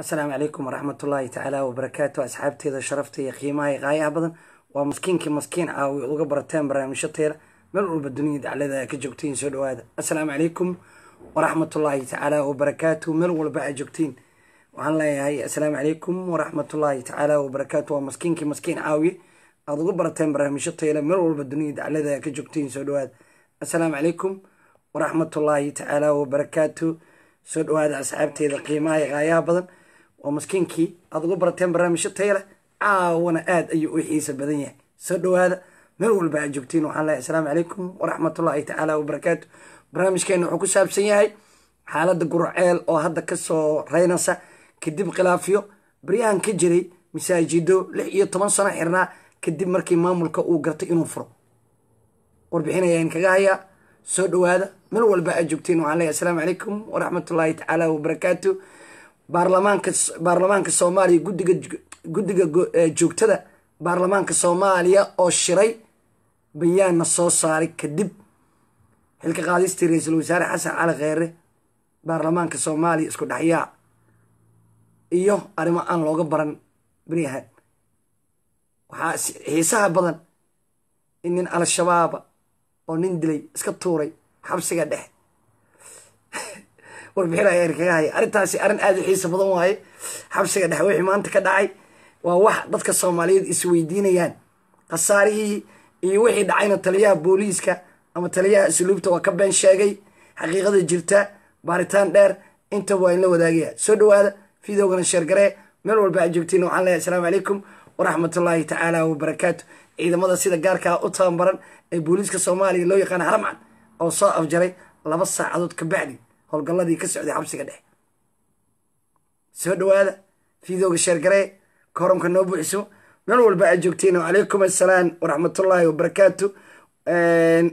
asalaamu calaykum waraxmatullaahi tacaala wabarakaatu asxaabteeda sharafta iyo qiimaha iyo qaayaha badan waa maskiinkii maskiin caawi uga barateen barnaamijyo teela meel walba duniyada daclada ka joogtiin soo dhawaada asalaamu calaykum waraxmatullaahi tacaala wabarakaatu meel walba aa joogtiin. Waxaan leeyahay asalaamu calaykum waraxmatullaahi tacaala wabarakaatu waa maskiinkii maskiin caawiye aad uga barateen barnaamijyo teela meel walba duniyada daclada ka joogtiin soo dhawaada asalaamu calaykum waraxmatullaahi tacaala wabarakaatu soo dhawaada asxaabteeda qiimaha iyo qaayaha badan waa maskiinkii aad uga barateen barnaamijyo tayale caawana aada ayuu u xiisa badan yahay. Soo dhawaada meel walba aad joogtiin. Waxaan leeyahay asalaamu calaykum waraxmatullaahi tacaala wabarakaatu barnaamijkeena wuxuu ku saabsan yahay xaaladda gurceel oo hadda ka soo reynaysa kadib khilaafyo. Baryahan ka jiray masaajido lix iyo toban sano xirnaa kadib markii maamulka uu gartay inuu furo. Warbixin ayaan kaga hayaa soo dhawaada meel walba aad joogtiin. Waxaan leeyahay asalaamu calaykum waraxmatullaahi tacaala wabarakaatu baarlamaanka soomaaliya guddiga guddiga joogtada baarlamaanka soomaaliya oo shiray bayaanna soo saaray kadib. Xilka qaadistii ra'iisul wasaare xasan cali kheyre baarlamaanka soomaaliya isku dhexyaac iyo arrimo aan looga baran beryahan waxaa xiisaha badan in nin al-shabaaba oo nin dilay iska tuuray xabsiga dhexe warbixin ayaan kaga haya arrintaasi arrin aada u xiisa badan waaye xabsiga dhexe wixii maanta ka dhacay waa wax dadka soomaaliyeed isweydiinayaan khasaarihii iyo wixii dhacayna taliyaha booliiska ama taliyaha asluubta waa ka been sheegay. Xaqiiqada jirta baaritaan dheer intaba waa in la wadaagaya. Soo dhawaada fideogana sheergaree meel walba aad joogtiin. Waxaan leeyahay asalaamu calaykum waraxmatullaahi tacaala wabarakaatu ciidamada sida gaarkaa u tababaran ee booliiska soomaaliya loo yaqaana haramcad oo soo afjaray laba saacadood ka bacdi howlgalladii ka socday xabsiga dhexe. Soo dhawaada fideoga sheergaree koramka noo buuxiso meel walba aad joogtiin calaykum assalaam waraxmatullaahi wabarakaatu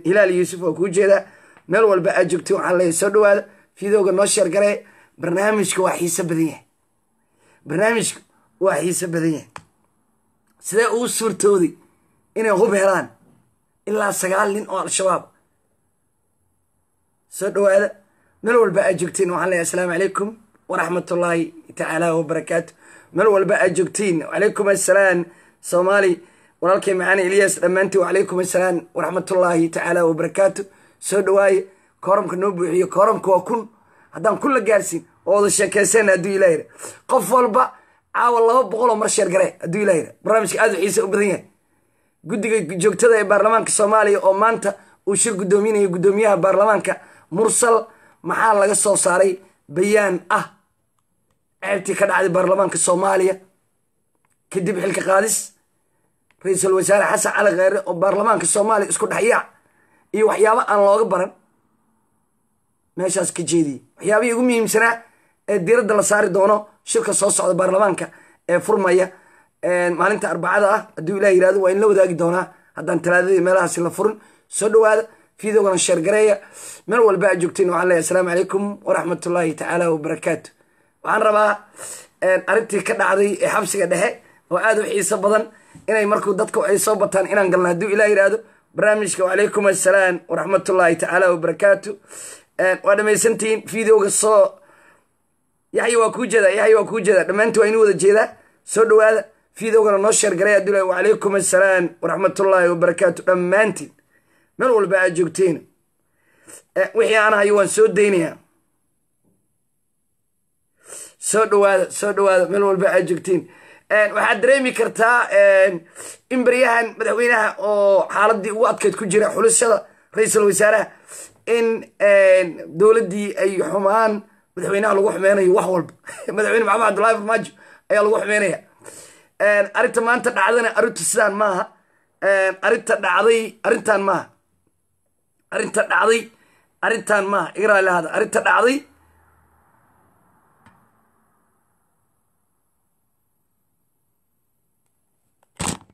hilaal yuusuf waa kuu jeedaa meel walba aad joogtiin waxaan leeyahay soo dhawaada fideoga noo sheergaree barnaamijka waa xiise badan yahay. Barnaamijka waa xiise badan yahay. Sidee ugu suurtooday inay hub helaan ilaa sagaal nin oo al-shabaab? Soo dhawaada meel walba aad joogtiin waxaan leeyahay asalaamu calaykum waraxmatullaahi tacaala wabarakaatu meel walba aad joogtiin wacalaykum assalaam soomaali. Walaalkay macaani ilyas dhammaantiin wacalaykum assalaam waraxmatullaahi tacaala wabarakaatu soo dhawaaye kooramka noo buuxiyo kooramka waa kun. Haddaan kun la gaarsiin oo wada sheekeyseena hadduu ilaa yira qof walba caawa laba boqol oo mar sheergare hadduu ilaa yira barnaamijka aada u xiise u badan yahay. Guddiga joogtada ee baarlamaanka soomaaliya oo maanta uu shir guddoominayo guddoomiyaha baarlamaanka mursal maxaa laga soo saaray bayaan ah? Ceebtii ka dhacday baarlamaanka soomaaliya. Kadib xilka qaadis ra'iisul wasaare xasan cali kheyre oo baarlamaanka soomaaliya isku dhexyaac iyo waxyaabo aan looga baran. Meeshaas ka jeediyey waxyaabihii ugu muhiimsanaa ee diiradda la saari doono shirka soo socda baarlamaanka ee furmaya maalinta arbacada ah. Hadduu ilah yiraahdo waa in la wadaagi doonaa. Haddaan talaadadii meelahaasi la furin soo dhawaada fideogana sheergareeya. Meel walba aad joogtiin waxaan leeyahay asalaamu calaykum waraxmatullaahi tacaala wabarakaatu waxaan rabaa arrintii ka dhacday ee xabsiga dhexe oo aada u xiiso badan inay markuu dadku ay soo bataan inaan galna hadduu ilah yihahdo barnaamijka wacalaykum assalaam waraxmatullaahi tacaala wabarakaatu waa dhamaysantihiin fideoga soo yaxya waa kuu jeeda yaxya waa kuu jeeda dhammaantii waa inuu wada jeedaa soo dhawaada fideogana noo sheergaray hadduu ilahy wacalaykum assalaam waraxmatullaahi wabarakaatu dhammaantiin meel walba aad joogteen. Wixii aan hayo waan soo daynayaa soo dhawaada soo dhawaada meel walba aad joogtiin waxaad dareemi kartaa in baryahan madaxweynaha oo xaaladii ugu adkeyd ku jira xulashada ra'iisul wasaaraha in dowladdii ay xumaan madaxweynaha lagu xumeynayo wax walba. Madaxweyne maxamed cabdullaahi farmaajo ayaa lagu xumeynaya arrinta maanta dhacdana arrintu sidaan maaha. Arrinta dhacday arrintan maaha arrinta dhacday. Arrintan maaha iga raali hada arrinta dhacday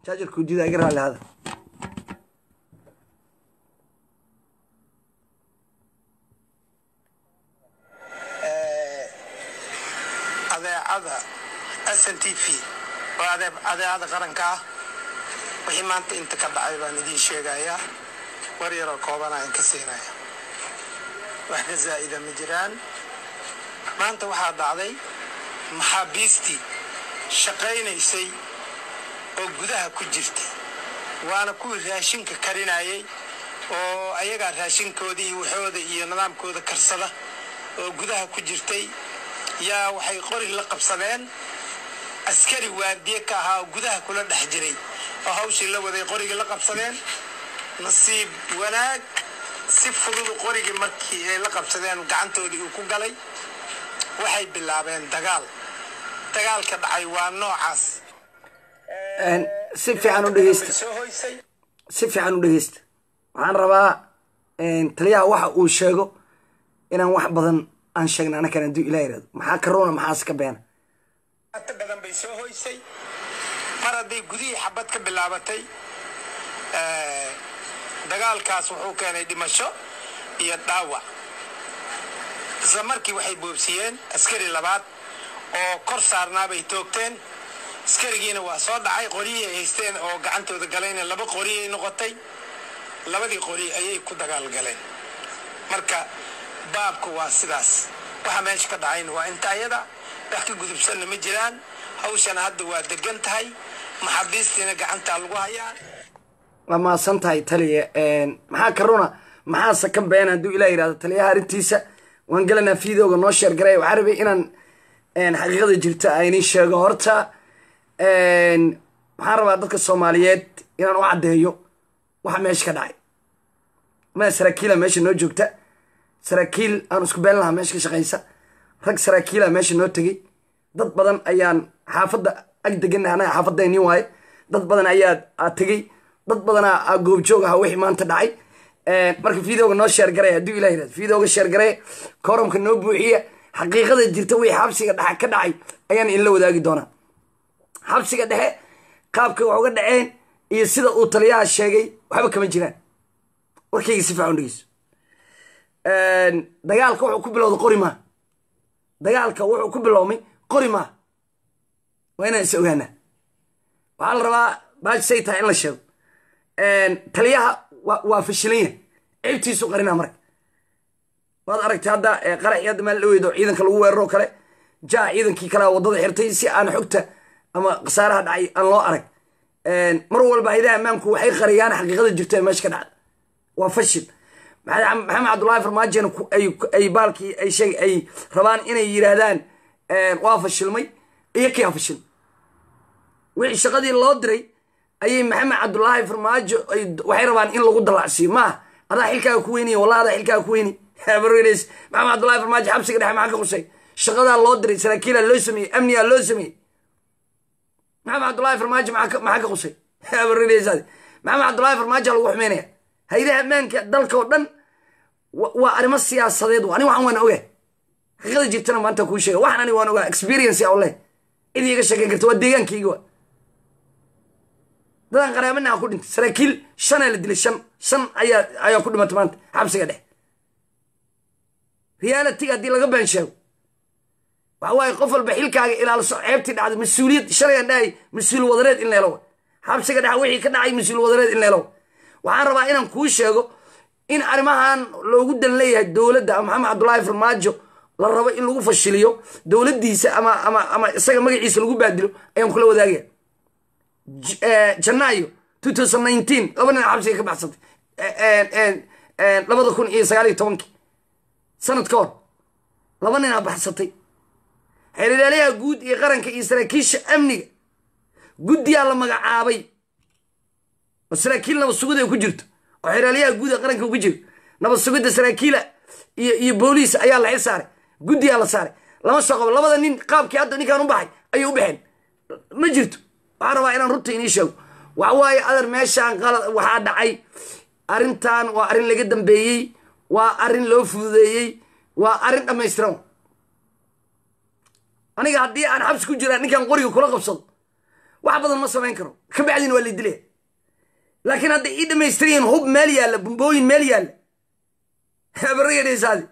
jaajarkuu dida iga raali hada adeecada s n t v oo adeecada qaranka. Ah wixii maanta inta ka dhacay baan idiin sheegayaa war yaroo koobana in ka siinaya. Wax ka zaa'ida ma jiraan. Maanta waxaa dhacday maxaabiistii shaqaynaysay oo gudaha ku jirtay waana kuwii raashinka karinayay oo ayagaa raashinkooda iyo waxooda iyo nidaamkooda karsada oo gudaha ku jirtay. Yaa waxay qori la qabsadeen askari waardiye ka ahaa oo gudaha kula dhex jiray oo hawshii la waday qorigii la qabsadeen nasiib wanaag si fudud qorigii markii ay la qabsadeen gacantoodii uu ku galay. Waxay bilaabeen dagaal. Dagaalka dhacay waa noocaas. Si fiican u dhegeysta soo hoysay. Si fiican u dhegeysta waxaan rabaa taliyaha waxa uu sheego inaan wax badan aan sheegna anakan hadduu ilah yiraahdo maxaa ka runa maxaas ka beena? Badan bay soo hoysay. Mar hadday gudihii xabad ka bilaabatay dagaalkaas wuxuu keenay dhimasho iyo dhaawac. Isla markii waxay boobsiyeen askari labaad oo kor saarnaabay toogteen. Askarigiina waa soo dhacay qoriyii ay haysteen oo gacantooda galayna laba qoriyay noqotay. Labadii qori ayay ku dagaal galeen. Marka baabku waa sidaas. Waxa meesha ka dhacayna waa inta ayada wax ka gudubsanna ma jiraan. Hawshana hadda waa degan tahay. Maxaabiistiina gacantaa lagu hayaa waa mahadsan tahay taliya maxaa ka runa? Maxaase ka beena hadduu ilah yiraahdo taliyaha arrintiisa waan gelanaa fiidooga noo sheergaray waxaa rabay inaan xaqiiqada jirta aynin sheego. Horta waxaan rabaa dadka soomaaliyeed inaan u caddeeyo. Waxa meesha ka dhacay. Ma saraakiila meesha noo joogta. Saraakiil aan isku been lahaa meesha ka shaqaysa. Rag saraakiila meesha noo tegey. Dad badan ayaan xaafadda ag degan anaga xaafadayni waaye. Dad badan ayaa tegey dad badanaa goobjoog aha wixii maanta dhacay. Marka fiidooga noo sheergaray hadduu ilah yiraahdo fiidooga sheergaray kooramka noo buuxiya xaqiiqada jirta wixii xabsiga dhexe ka dhacay ayaan inla wadaagi doonaa xabsiga dhexe qaabka wax uga dhaceen iyo sida uu taliyaha sheegay waxba kama jiraan. Warkayga si fiican dagaalka wuxuu ku bilowday qori maa dagaalka wuxuu ku bilowmay qori waa inaan is ogaanaa. Waxaa la rabaa say tahay in la sheego taliyaha waa fashilan yahay ceebtiisu qarinaa marka. Waad aragtay hadda qaraxii hadda maal dhaweydo ciidanka lagu weeraroo kale. Jaa ciidankii kale waddada xirtay si aan xogta ama khasaaraha dhacay aan loo arag. Mar walba haydaha ammaanku waxay qariyaan xaqiiqada jirto ee meesha ka dhacda. Waa fashil. Maxamed cabdullaahi farmaajona ay baalkii ay rabaan inay yidhaahdaan waa fashilmay. Iyo kii ha fashilmay wixii shaqadii loo diray ayay maxamed cabdullaahi farmaajo waxay rabaan in lagu dalacsiiyo maaha adaa xilkaaga ku weynaya wallah adaa xilkaaga ku weynay maxamed cabdullaahi farmaajo xabsiga dhexe maxaa ka qusay? Shaqadaa loo diray saraakiilaa loo sameeyey amnigaa loo sameeyey. Maxamed cabdullaahi farmaajo maxaa ka qusay? Maxamed cabdullaahi farmaajo lagu xumeynaya haydaha ammaanka dalka oo dhan waa arrimo siyaasadeed ani waxaan waan ogaa xaqiiqada jirtana maanta kuu sheega waxaan ani waan ogaa experience oo leh. Cid iga karta waa deegaankayga dadaan qaraabanaha ku dhintay. Saraakiil shanaa la dilay shan shan ayaa ayaa ku dhimatay maanta. Xabsiga dhex. Realitiga haddii laga been sheego. Waxa waaye qof walba xilkaaga ilaaliso ceebtii dhacday mas'uuliyad shalayaan dhahay mas'uul wadareed in leelo xabsiga dhex wixii ka dhacay mas'uul wadareed in leelo waxaan rabaa inaan kuu sheego in arrimahan loogu dan leeyahay dowladda maxamed cabdullaahi farmaajo la rabo in lagu fashiliyo dowladdiisa ama ama ama isaga magaciisa lagu baadilo ayaan kula wadaagaya janaayo thousand nineteen laba nin xabsiga ka baxsatay labada kun iyo sagaal iyo tobankii sanad ka hor laba ninaa baxsatay xeelilaalyaha guud iyo qaranka iyo saraakiisha amniga. Guddiyaa la magacaabay. Oo saraakiil nabad sugid ay ku jirto. Oo xeelaalyaha guud ee qaranka ugu jiro nabad sugidda saraakiila iyo booliis ayaa la xil saaray guddiyaa la saaray. Lama soo qabo labada nin qaabkii hadda ninkaan u baxay ayay u baxeen. Ma jirto waxaan rabaa inaan runta inii sheego. Waxa waaye adar meeshaan qalad waxaa dhacay. Arrintan waa arrin laga dambeeyey. Waa arrin loo fududeeyey. Waa arrin dhammaystiran aniga haddii aan xabsi ku jiraan ninkaan qoriga kula qabsado wax badan ma samayn karo. Ka bacdina waa laydilaya laakiin hadday ii dhammaystirayiin hub meel yaalla bumbooyin meel yaalla habarayadhaysaadi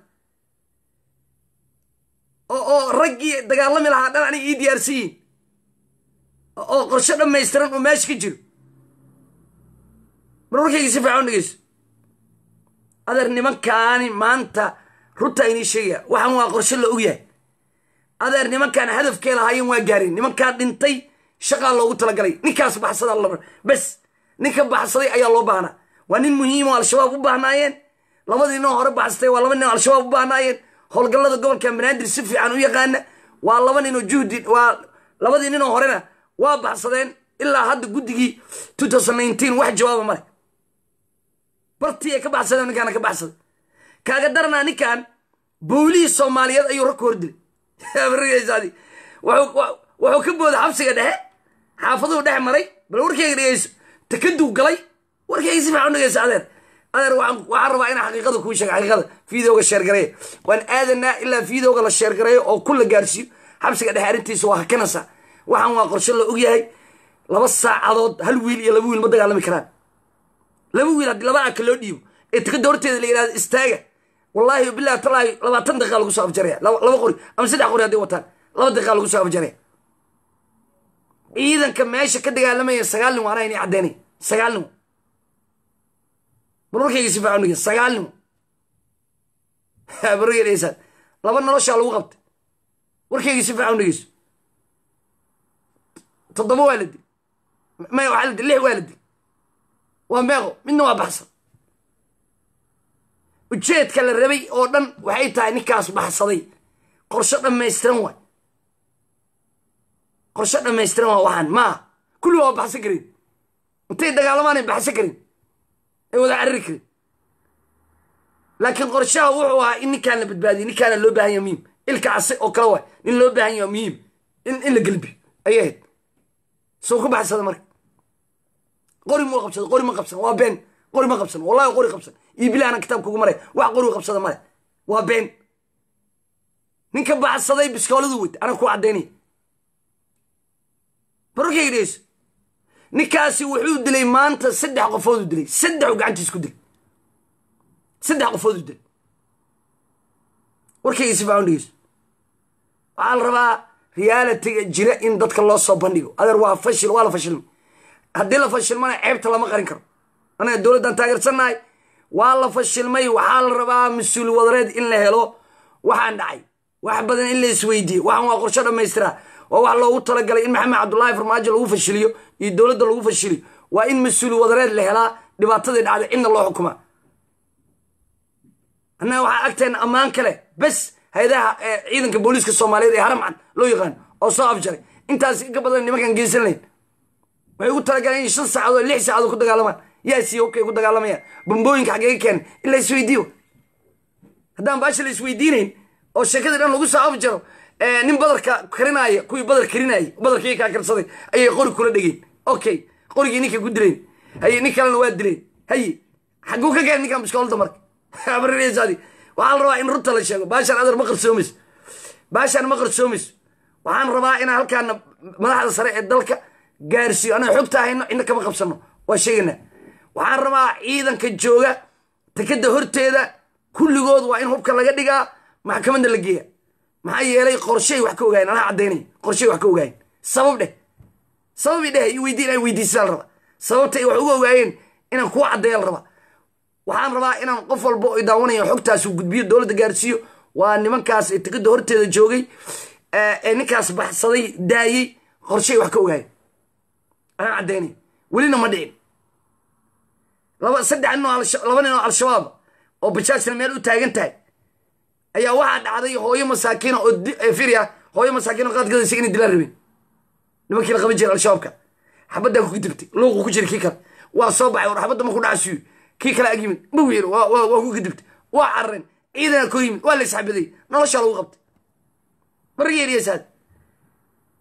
oo raggii dagaalami lahaa dhan aniga ii diyaarsan yihiin oo qorshe dhammaystiran oo meesha ka jiro. Mar warkayga si fiican dhegeyso adeer nimankaani maanta runta inii sheegaya waxaan waa qorshe la ogyahay. Adeer nimankaan hadafkee lahaayeen waa gaareen nimankaa dhintay shaqaa loogu talagalay. Ninkaas baxsadaa la bes ninka baxsaday ayaa loo baahnaa waa nin muhiim oo al-shabaab u baahnaayeen. Labadii ninoo hore baxsatay waa laba nin al-shabaab u baahnaayeen. Howlgallada gobolka banaadir si fiican u yaqaana. Waa laba nin oo juhdi waa labadii ninoo horena waa baxsadeen ilaa hadda guddigii wax jawaaba male bartii ay ka baxsadeen ninkaana ka baxsaday kaaga daranaa ninkan boolihii soomaaliyeed ayuu rag ka hordilay wuxuu ka booda xabsiga dhexe xaafaduhu dhex maray bal warkeyga dhegeyso takaduu galay warkeyga si fiican dhegeyso adeer. Adeer waxaan rabaa inaa xaqiiqada kuu sheega xaqiiqada fiidowga sheergareeya waan aadanaa ilaa fiidowga la sheergareeyo oo kun la gaarsiiyo. Xabsiga dhexe arrintiisa waa hakanasa waxaan waa qorshe la ogyahay. Laba saacadood hal wiil iyo laba wiil ma dagaalami karaan. Laba wiil haddii laba aka loo dhiibo ee takada horteeda la yidhahdo istaaga wallaahi bilahi talaahi labaatan daqiiqa lagu soo afjaraya. Laba qori ama saddex qori hadday wataan laba daqiiqa lagu soo afjaraya. Ciidanka meesha ka dagaalamaya sagaal nin waana inay caddeynay sagaal nin barwarkayga si fiican dhigay sagaal nin dhegeysaan laba noloshaa lagu qabtay. Warkayga si fiican toddoba waa la dil may waxaa la dil lix waa la dil waa meeqo midna waa baxsan. Ujeedka la rabay oo dhan waxay tahay ninkaas baxsaday. Qorsho dhammaystiran waay. Qorsho dhammaystiran waa waxaan. Maaha kulli waa baxsan karin. Intay dagaalamaanay baxsan karin. Ay wada cariri karin. Laakiin qorshaha wuxuu ahaa in ninkaan la badbaadiyo ninkaana loo baahan yaha muhiim. Ilka case oo kale waay nin loo baahan yaha muhiim. In la gelbiyo ayay ahayd soo ku baxsada marka. Qori muu qabsada qori ma qabsan waa been. Qori ma qabsan wallahi qori qabsan iyo bilahana kitaabka ugu maray. Wax qori qabsada male. Waa been. Ninka baxsaday biskooladu wed anaa ku caddaynaya barorkayga dhegeyso ninkaasi wuxuu dilay maanta saddex qofooduu dilay. Saddexu gacantiis ku dilay. Saddex qofooduu dilay. Warkayga si dhegeyso waxaa la rabaa realitiga jira in dadka loo soo bandhigo. Adeer waa fashil waa la fashilmay haddii la fashilmana ceebta lama qarin karo. Anaga dowladdan taageersannahay waa la fashilmay waxaa la rabaa mas'uul wadareed in la helo. Waxaan dhacay. Wax badan in la isweydiiye waxaan waa qorsho dhammaystiraa waa wax loogu talagalay in maxamed cabdullaahi farmaajo lagu fashiliyo iyo dowladda lagu fashiliyo. Waa in mas'uul wadareed la helaa dhibaatadii dhacday cidna loo xukumaa annaga waxaa agteena ammaan kale. Bes hay'adaha ciidanka booliiska soomaaliyeed ee haramcad loo yaqaan oo soo afjaray. Intaas inka badan nimankan geysan layn waxay ugu talagaleen in shan saacadood lix saacadood ku dagaalamaan yaasiy hubkay ku dagaalamayaan bambooyinka xaggee ka in la isweydiiyo haddaan baasha la isweydiinayn oo sheekadii dhan lagu soo afjaro nin badarka karinaaya kuwii badar karinaaya badarkii kaa karsaday ayay qori kula dhegeen okay qorigii ninka ku dileen haye nin kalena waa dileen haye xagguu ka keenay ninkan biskoolada marka waxaa la rabaa in runta la sheego. Baashaan adar ma qarsoomayso baashaan ma qarsoomayso waxaan rabaa inaan halkaana madaxda sare ee dalka gaarsiiyo. Anaga xogta hayno cidna kama qabsano waa sheegaynaa waxaan rabaa ciidanka jooga takada horteeda kulligood waa in hubka laga dhigaa maxkamadda la geeya. Maxaa yeelay qorshay wax ka ogaayeen anaa caddaynay. Qorshay wax ka ogaayeen sabab dheh. Sababii dheh weydiin inaan weydiisaa la rabaa. Sababta ay wax uga ogaayeen inaan kuu caddeeya la rabaa. Waxaan rabaa inaan qof walba oo daawanayo xogtaas gudbiyo dowladda gaarsiiyo. Waa nimankaas ee horteeda joogay ee ninkaas baxsaday daayey qorshay wax ka ogaayeen anaa caddaynay welina ma dhicin saddex nin laba nin oo al-shabaab oo bajaajna meel u taagan tahay ayaa waxaa dhacday hooyo masaakiina oo firya hooyo masaakiin oo qaadgadaysa inay dilaan rabeen nimankii la qaban jiray al-shabaabka. Xabaddaa ku gudubtay luuqu ku jira kii kale. Waa soo baxay war xabadda markuu dhacasiiyo kii kale ag yimid buu yiri waa ku gudubtay waa carareen ciidana kor yimid waa la isxabaday noloshaa lagu qabtay margeeriyasaad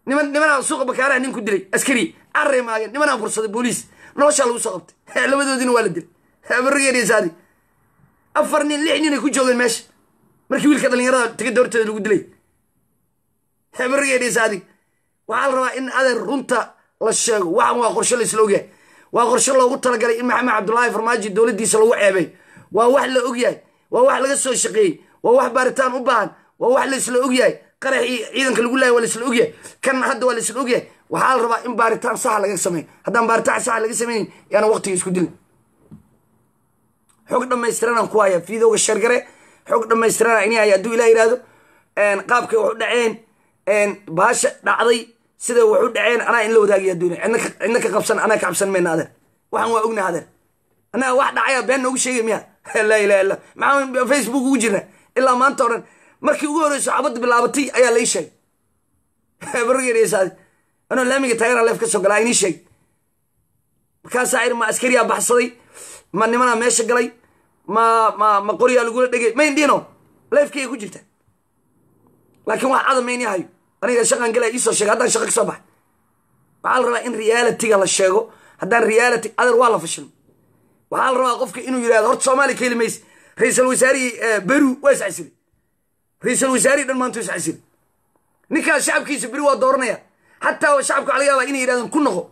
niman nimanaa suuqa bakaaraha nin ku dilay askari carray maageen nimanaa fursaday booliis noloshaa lagu soo qabtay. Labadoodina waa la dilay. Margeeriyasaadi afar nin lix nin ku joogeen meesha. Markii wiilka dhalinyarada tigada horteeda lagu dilay. Margeeriyasaadi waxaa la rabaa in adeer runta la sheego. Waxan waa qorshe la isla ogyahay. Waa qorshe loogu talagalay in maxamed cabdullaahi farmaajo dowladdiisa lagu ceebay. Waa wax la ogyahay. Waa wax laga soo shaqeeyey waa wax baaritaan u baahan. Waa wax la isla ogyahay qaraxii ciidanka lagu laayay waa la isla ogyahay. Kan hadda waa la isla ogyahay. Waxaa la rabaa in baaritaan saxa laga sameeyo. Haddaan baaritaan saxa laga sameynin yaana waqtiga isku dilin xog dhammaystiranaan ku haya fiidowga shargare. Xog dhammaystiranaa ini haya hadduu ilah yihahdo qaabkay wax u dhaceen baasha dhacday sida waxu dhaceen anaa in la wadaagaya dunia cidna ka qabsan anaa ka cabsan mayna adeer waxaan waa ognaha adeer annaga wax dhacaya been noogu sheegay miya laa ilaha illa maxaa facebook ugu jirna? Ilaa maanta o markii ugu horeyso xabadda bilaabatay ayaa la ii sheegay. Anoo laamiga taagana leef ka galaa inii sheegay. Markaasaa ir ma askariyaa baxsaday ma nimanaa meesha galay ma ma ma qoriyaa lagula dhegay mayn dhino leefkayga ku jirta. Laakiin wax cadam mayn hayo. Aniga shaqan gala iisoo sheegay haddaan shaqa ka soo baxay. Waxaa la rabaa in realityga la sheego. Haddaan reality adeer waa la fashilmo. Waxaa la rabaa qofka inuu yidhahdo horta soomaaliya ka heli ra'iisul wasaarihii beru waa iscasili ra'iisul wasaarihii dhan maanta waa iscasili ninkaas shacabkiisa beri waa dooranaya xataa shacabka laga yaabaa inay yidhahdaan ku noqo.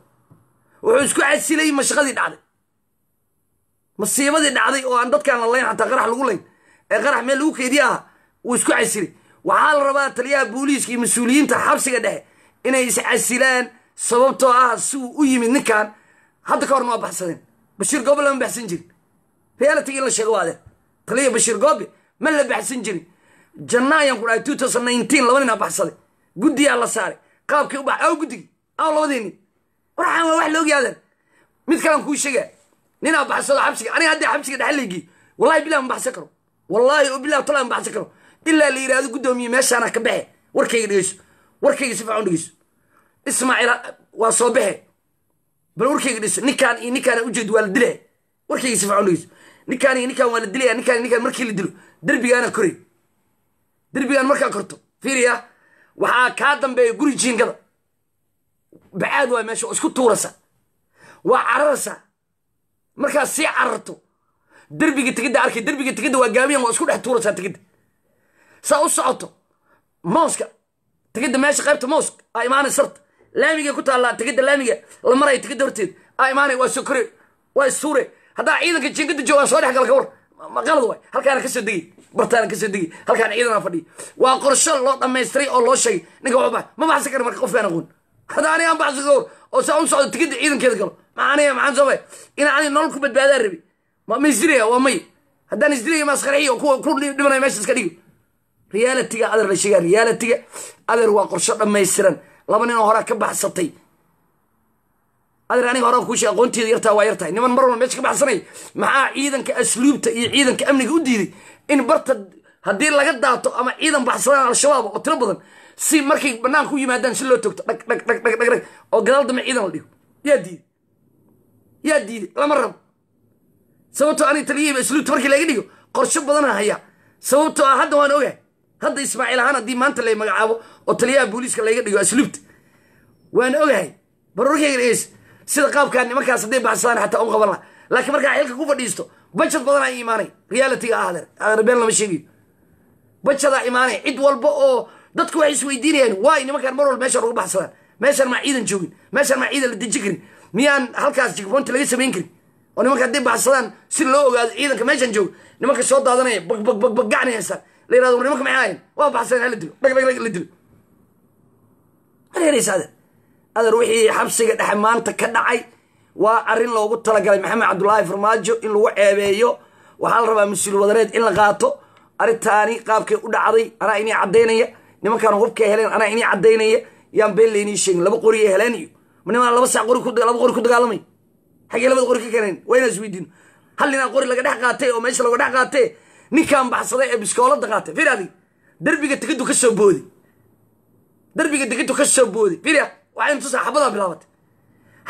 Wuxuu isku casilay mashaqadii dhacday. Masiibadii dhacday oo aan dadkaan la layn xataa qarax lagu layn. Ee qarax meel lagu keediye aha wuu isku casilay waxaa la rabaa taliyaha booliiska iyo mas'uuliyiinta xabsiga dhexe inay iscasilaan sababtoo ah si uu u yimid ninkan hadda ka horna waa baxsadeen. Bashiir goobe lama baxsan jirin. Reality in la sheego waa taliya bashiir goobe ma la baxsan jirin janna ayaan ku dhahay two thousand nineteen laba nin a baxsaday guddiyaa la saaray. Qaabkii u bax aw guddigii aw labadeenni waxaan waa wax la ogya adeer mid kalaan kuu sheegaa ninaa baxsado xabsiga. Aniga hadda xabsiga dhexleygii wallahi bilah baxsan karo. Wallahi oo bilah tala ma baxsan karo. Ilaa la yidhahdo guddoomiye meeshaana ka baxe warkayga dhegeyso warkayga si fiican dhegeyso ismaaciil waa soo baxe bal warkayga dhegeyso ninkaan iyo ninkaan ujeed waa la dilaya warkayga si fiican dhegeyso ninkaan iyo ninkaan waa la dilaya ninkaan ninkaan markii la dilo derbigaana koray derbigaan markaa korto fiiriya waxaa kaa dambeeya guri jiingada. Bacaad waa meesha isku tuurasa waa cararasa. Markaad sii cararto derbiga tigidda arkay derbiga tigidda waa gaamiyan waa isku dhex tuuraysaa tigidda. Saa u socoto mooska tigidda meesha qaybta mooska aa imaanay sarta. Laamiga ku taallaa tigidda laamiga la maraya tigidda horteed aa imaanay waa sokore waa istuure haddaa ciidanka jinkada joogaan soo dhex gala ka war qalad waay halkaana ka soo degay bartaana ka soo degay halkaana ciidana fadhiya waa qorsho loo dhamaystiray oo loo sheegay. Ninka waxu ma baxsan kara marka qofkaan aqoon. Hadda aniga aan baxsan karo oo saa u socdo tigidda ciidankeeda galo. Ma aniga maxaan soo bay inaan aniga nolol ku badbaadaan rabi ma ma waa may. Haddaan isdiraya ma asqarxiyo kuwa ku dhimanaya meesha iska dhigo realityga adeer la sheegaa realityga adeer waa qorsho dhammaystiran. Laba nin oo horaa ka baxsatay adeer aniga horaa kuu sheeg aqoonteeda yartaa waa yartahay. Niman mar meesha ka baxsanay maxaa ciidanka asluubta iyo ciidanka amniga u diiday in barta haddii laga daato ama ciidan baxsadaan al-shabaab oo tiro badan si markay banaanka u yimaadaan si loo togto dhag dhag dhag dhag dhag oo gadaal dambe ciidan la dhigo. Yaa diiday. Yaa diiday. Lama rabo. Sababtoo aniga taliyahayba asluubta markii laga dhigo qorsho badana haya sababtoo ah hadda waan ogahay hadda ismaaciil ahaan haddii maanta lay magacaabo oo taliyaha booliiska layga dhigo asluubta waan ogahay. Barorkayga dhegeys sida qaabkaa nimankaas hadday baxsadaan xataa u qaban laha laakiin markaa xilka ku fadhiisto bajad badanaa imaanay. Realityga ah adeer aderbeen lama sheegayo bajadaa imaanay. Cid walba oo dadku waxay isweydiinayaan waay nimankaan mar walba meeshaan uga baxsadaan? Meeshaan maa ciidan joogin. Meeshaan maa ciidan la deji karin. Miyaan halkaas jigboonti laga samayn karin? Oo nimanka hadday baxsadaan si loo ogaado ciidanka meeshaan jooga nimanka soo daadanaya bagbagbagbag gacnay haystaan. La yiraahdo nimanka maxay ahayn waa baxsadeen hala dilo. Dhag dhag dhag la dilo. Mareeraysa adeer adeer wixii xabsiga dhexe maanta ka dhacay waa arrin loogu talagalay maxamed cabdulaahi farmaajo in lagu ceebeeyo. Waxaa la rabaa mas'uul wadareed in la qaato. Arrintaani qaabkay u dhacday anaa inii caddaynaya? Nimankaan hubkay heleen anaa inii caddaynaya? Yaan been laynii sheegin laba qori ay heleen iyo ma nimaan laba sac laba qori ku dagaalamay? Xaggee labada qori ka keeneen? Waa inaan isweydiino hal ninaa qori laga dhex qaatay oo meesha laga dhex qaatee ninkaan baxsaday ee biskoolada qaatay. Fir derbiga tikidu ka soo booday. Derbiga tikidu ka soo booday firia waxaynu tusaa xabadaa bilaabatay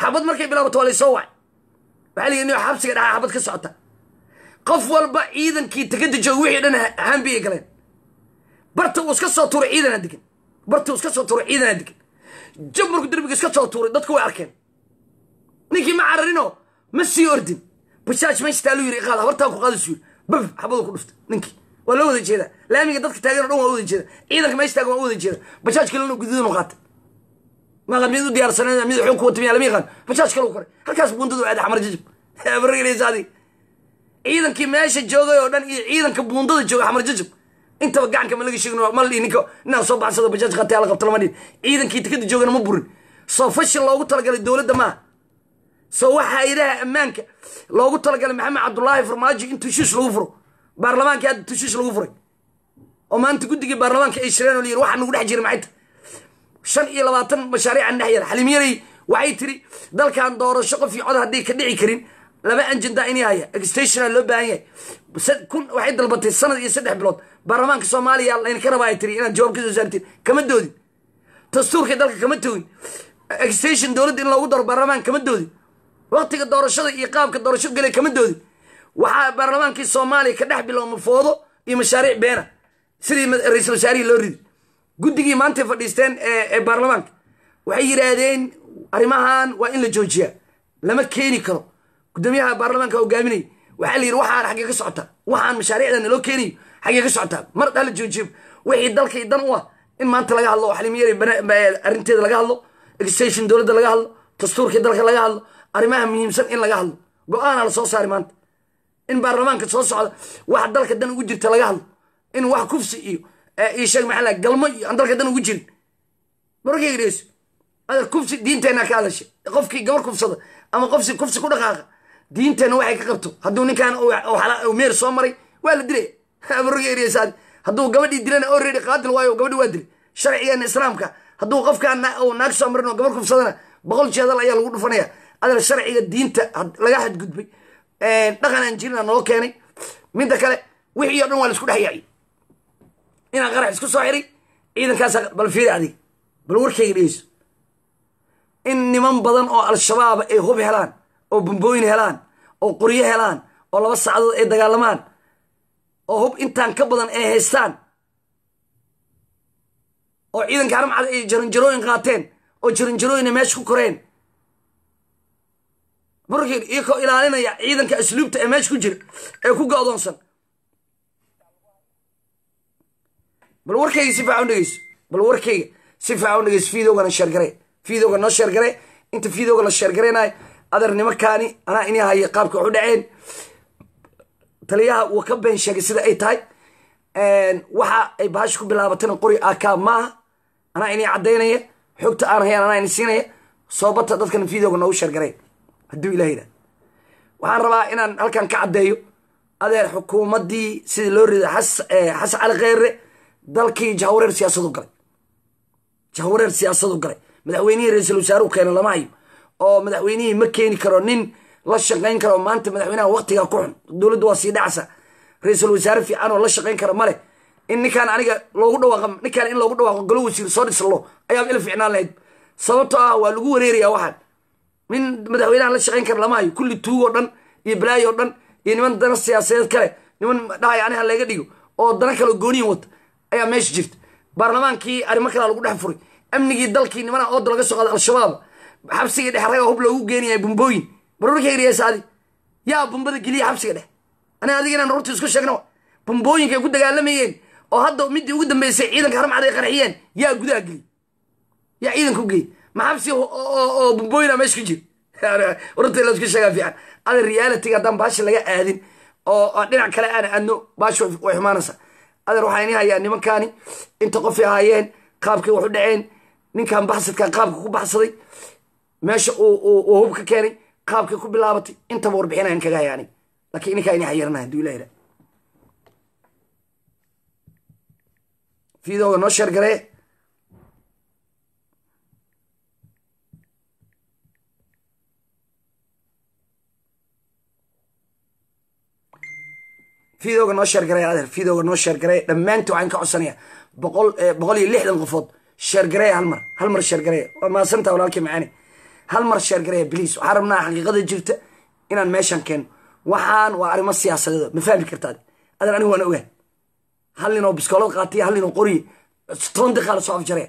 xabad markay bilaabato waa laysoo wacay. Waxaa la yidhi xabsiga dhaxa xabad ka socota. Qof walba ciidankii tikada jooga wixii dhan hambiyay galeen. Barta uu iska soo tuuray ciidana degan barta uu iska soo tuuray ciidana degan jab markuu derbiga iska soo tuuray dadku way arkeen. Ninkii ma cararinoo ma sii ordin. Bajaaj meesha taaluu yiri qaada habartaa ku qaadaysu yiri baf xabadu ku dhuftay ninkii. Waa la wada jeeda laamiga dadka taagan o dhan waa wada jeeda ciidanka meesha taagan waa wada jeeda bajaaj kalena guduudan u qaatay maaqa mid u diyaarsaneen mid xun halkaas buundadu aaday xamar jajab barregelaysa adig ciidankii meesha joogay oo dhan iyo ciidanka buundada jooga xamar jajab intaba gacanka ma laga sheegin ma ladhihi ninka. Inaan soo baxsado bajaaj qatay ala qabto lama dhihin ciidankii tikada joogana ma burin. Soo fashil loogu talagalay dowladda maaha soo waxaa ilaha ammaanka loogu talagalay maxamed cabdulaahi farmaajo in tushiis lagu furo. Baarlamaankii hadda tushiis lagu furay. Oo maanta guddigii baarlamaanka ay shireen oo la yiri waxaa nagu dhex jira maxay shan iyo labaatan mashaariican dhex yar xalimyarey waxay tiri dalkan doorasho qof iyo cod haddii ka dhici karin laba anjenda inay haya extationa loo baahan yahay. Waxay dalbatay sanad iyo saddex bilood. Baarlamaanka soomaaliya laynka rabaa ay tiri inaad jawaab ka soo saartiin kama doodin. Dastuurka dalka kama toogin extation dowladda in loogu daro baarlamaanka kama doodin. Waktiga doorashada iyo qaabka doorasho gale kama doodin. Waxaa baarlamaankii soomaaliya ka dhex bilooma foodo iyo mashaariic beena. Sidii ra'iisul wasaarihii loo ridi guddigii maantay fadhiisteen ee baarlamaanka. Waxay yidhaahdeen arrimahan waa in la joojiyaa lama keeni karo. Gudoomiyaha baarlamaanka hogaaminaya waxaa la yidhi waxaan xaggee ka socotaa waxaan mashaariicdan loo keenayo xaggee ka socotaa mar hala joojiyo wixii dalkay dan u ah in maanta laga hadlo arrinteeda laga hadlo extation dowladda laga hadlo dastuurkii dalka laga hadlo arrimaha muhiimsan in laga hadlo. Go'aana la soo saari maanta. In baarlamaanka soo socda wax dalka dan ugu jirta laga hadlo. In wax kufsi iyo isheeg maxaa galmo iyo aan ugu jirin. Markay dhegeyso adar kufsi diinteenna ka hadashay. Qofkii gabar kufsada ama qofsi kufsi ku dhaqaaqa diinteenna waxay ka qabto. Hadduu ninkaan meer soo maray waa la dilay. Markaysa hadduu gabadhii dilana already qaatil waayo gabadhi waa dilay. Sharcigeena islaamka hadduu qofkaan naag soo marin oo gabar kufsadana boqol jeedal ayaa lagu dhufanaya. Adar sharciga diinta laga xadgudbay. Dhaqan aan jirina noo keenay. Midda kale wixii o dhan waa la isku dhex inaan qarax isku soo xiray ciidankaas bal fiiri adig bal warkayga dhegeyso in niman badan oo al-shabaaba ay hub helaan oo bumbooyin helaan oo qoryo helaan oo laba sacdood ay dagaalamaan oo hub intaan ka badan ay haystaan oo ciidanka haramcad ay jaranjarooyin qaateen oo jaranjarooyina meesha ku koreen. Markii iyakoo ilaalinaya ciidanka asluubta ee meesha ku jira ee ku go-doonsan bal warkayga si fiican u bal warkayga si fiican u dhegeyso sheergare fiidowga noo sheergare inta fiidowga la sheergareynayo adar nimankaani anaa inii haya qaabka waxu dhaceen. Taliyaha uu ka been sheegay sida ay tahay. Waxa ay bahasha ku bilaabatana qori aka maaha anaa inii caddaynaya xogta aan hayaan anaa ini siinaya. Soobata dadkan fiidowga noogu sheergarey hadduu ilah yidhah waxaan rabaa inaan halkan ka caddeeyo. Adeer xukuumaddii sidii loo riday xasan cali kheyre dalkii jahawareer siyaasadu galay. Jahawareer siyaasadu galay. Madaxweynihii ra'iisul wasaaruhu keena lama hayo. Oo madaxweynihii ma keeni karo nin la shaqayn karo maanta madaxweynaha waktigaa ku xun. Dowladdu waa sii dhacsa ra'iisul wasaare fiican oo la shaqayn kara male in ninkaan aniga loogu dhawaaqo ninkaan in loogu dhawaaqo golo wasiir soo dhislo ayaa ila ficnaan lahayd. Sababtoo ah waa lagu wareeraya waxaan. Nin madaxweynaha la shaqayn kara lama hayo. Kulli tuug oo dhan iyo balaayo oo dhan iyo niman dana siyaasadeed kale niman dhahay aniha laga dhigo oo dana kale gooniyin wata ayaa meesha jirta. Baarlamaankii arrimo kalea lagu dhex furay. Amnigii dalkii nimana ooda laga soo qaaday al-shabaab. Xabsigii dhex raga hub loogu geenaya bumbooyin. Barwarkayriyasaadi yaa bumbada geliya xabsiga dhex aniga adiga inaan rurta isku sheegna bumbooyinka ku dagaalamayeen oo hadda midii ugu dambeysay ciidanka haramcad ay qarxiyeen yaa gudaha geliy yaa ciidanka u geeyey ma oo bumbooyina meesha ku jir rurta la isku sheegaa fiican. Ada realitiga haddaan baasha laga aadin oo dhinac kale aan aadno baasha way xumaanaysaa adeer waxaa ini hayaa nimankaani inta qofay ahaayeen qaabkay wax u dhaceen ninkan baxsadkan qaabka ku baxsaday meesha uu hub ka keenay qaabkay ku bilaabatay intaba warbixinayan kaga haya anig lakiin ninkaa ini hayarana haduu ilah yidha fiidooga noo sheergaree fiidooga noo sheergarey adeer fiidooga noo sheergarey dhammaantii waxaan ka codsanaya boqol boqol iyo lixdan qofood sheergareya hal mar hal mar sheergareya waa maasanta walaalkii macaani. Hal mar sheergareya bliis waxaan rabnaa xaqiiqada jirta inaan meeshan keeno. Waxaan waa arrimo siyaasadeed ma fahmi kartaad. Adeer anigu waan ogaa hal nin oo biskoolad qaatiya hal nin oo qoriye toban daqiiqa la soo afjaraya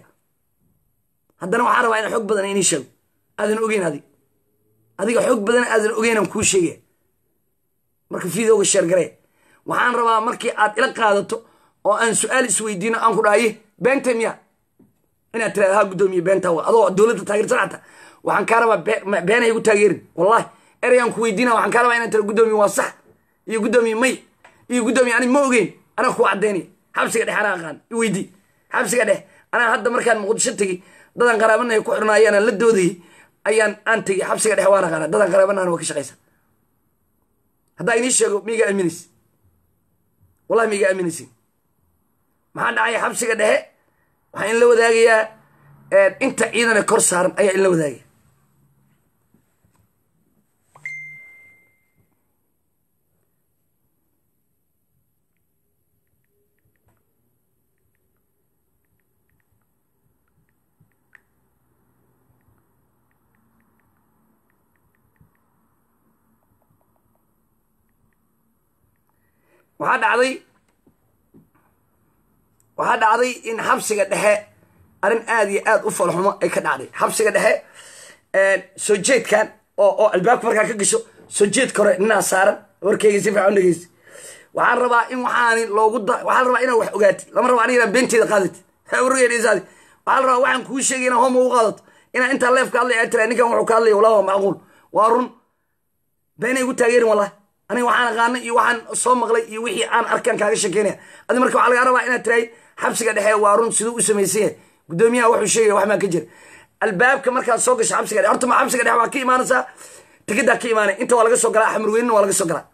haddana waxaan rabaa inaan xoog badan inii sheego. Aadan ogeyn adig adiga xoog badan aadan ogeynaan kuu sheegaya marka fiidooga sheergareya waxaan rabaa markii aad ila qaadato oo aan su'aal isweydiino aan ku dhahaye beenta miya. Inaad tirahda ha guddoomiye beenta adoo dowladda taageersan xata waxaan kaa rabaa been igu taageerin. Wallahi ereyaan ku weydiina waxaan kaa rabaa inaan tira guddoomiye waa sax iyo guddoomiye may iyo guddoomiye ani ma ogeyn anaa kuu caddaynaya xabsiga dhex anaa aqaan iweydii xabsiga dhex anaa hadda markaan muqdisho tegi dadan qaraabanaya ku xirnaayeen aan la doodayay ayaan aan tegi xabsiga dhex waan aqaana dadan qaraabanana waa ka shaqaysa haddaa inii sheego miiga aaminaysa wallahi miiga aaminaysin. Maxaa dhacaya xabsiga dhexe? Waxaa in la wadaagayaa inta ciidane kor saaran ayaa inla wadaagay waxaa dhacday waxaa dhacday in xabsiga dhexe arrin aada iyo aada u falxumo ay ka dhacday. Xabsiga dhexe soo jeedkan oo albaabka markaa ka gasho soo jeedka hore ninaa saaran warkeyga si fiican dhegeysi waxaan rabaa in waxaani loogu waxaan rabaa inaan wax ogaati. Lama rabo aniga inaan beenteeda qaadati. Wargeedhisaadi waxaa la rabaa waxaan kuu sheegay inaan homa ugu qaadato. Inaan intaa leef ka hadlaya tira ninkan wuxuu ka hadlaya walaa waa macquul. Waa run beenay igu taageerin wallahi aniga waxaan aqaana iyo waxaan soo maqlay iyo wixii aan arkaan kaaga shekeynaya adi marka waxaa lagaa rabaa inaad tirahay xabsiga dhexe waa run siduu u samaysan guddoomiyaha wuxuu sheegaya wax maa ka jira albaabka markaad soo gasho xabsiga dhexe horta ma xabsiga dhexe waa ka imaanaysaa? Tikidaa ka imaanaya inta waa laga soo galaa xamurweynina waa laga soo galaa.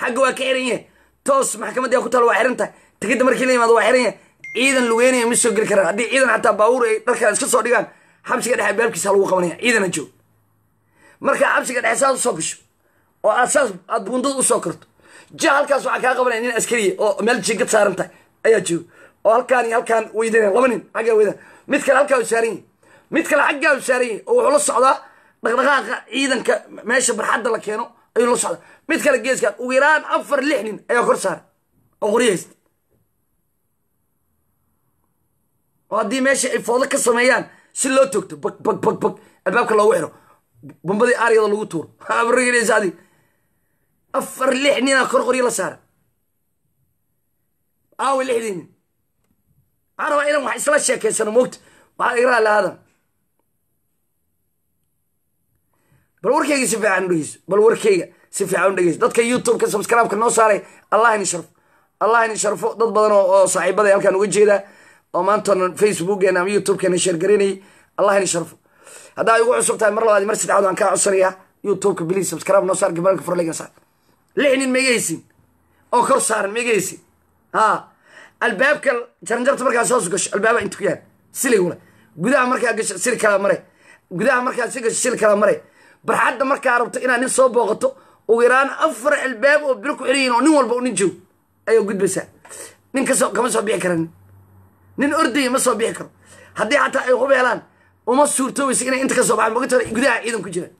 Xagga waa ka xiran yahay. Toos maxkamadda ku taalo waa xiran tahay. Tikidda markii la yimaado waa xiran yahay. Ciidan lugeynaya ma soo geli karaan. Haddii ciidan xataa baabuur ay dharkaan iska soo dhigaan xabsiga dhexe albaabkiisa lagu qabanaya. Ciidana joog marka xabsiga dhexe saad u soo gasho oo aad saas aad bundada u soo karto ja halkaas waxaa kaa qabanaya nin askariya oo meel jingad saaran tahay. Ayaa jooga. Oo halkaan iyo halkaan laba nin xaggaa weydan mid kale halkaa u saaran yahay. Mid kale xaggaa u saaran yahay oo wuxuu la socdaa dhaqdhaqaaqa ciidanka meesha barxadda la keeno ayuu la socdaa. Mid kale geeskaan ugu yaraan afar lix nin ayaa kor saaran oo qoryo haysta. Oo haddii meesha ay foodo ka sameeyaan si loo toogto bag bag bag bag albaabka loogu xiro. Bombadii aaryada lagu tuuro. Abrigsaadi afar lix ninaa kor qoryo la saara aawi lixdii nin waxaan rabaa inan wax isla sheekaysano moogta waxaa igraa lahaadan bal warkayga si fiican dhegeyso bal warkayga si fiican u dhegeyso dadka youtube-ka subscribe-ka noo saaray allah sharfo allah sharfo dad badan oo saaxiibada halkaan uga jeedaa oo maantana facebookgeena ama youtube-keena sheergaraynayay allah sharfo haddaa igu cusub tahay mar labaad mar saddexaad waan kaa codsanayaa youtube-ka please subscribe noo saar gabalka furlega saar lix nin maiga haysin oo kor saaran maiga haysin ha albaabka jaranjarta markaa soo gasho albaaba inta ku yaal. Siligule gudaha markaa gasho sili kala mare gudaha markaa si gasho sili kala mare barxadda markaa rabto inaad nin soo booqato ugu yaraan afar albaab oo bilo ku xiriyin oo nin walba u nin joog. Ayaa gudbaysaa nin ka soo kama soo bixi kara nin ordaya ma soo bixi karo. Haddii xataa ay hubeelaan uma suurtoobaysa inay inta ka soo baxaan mogata gudaha ciidan ku jiraan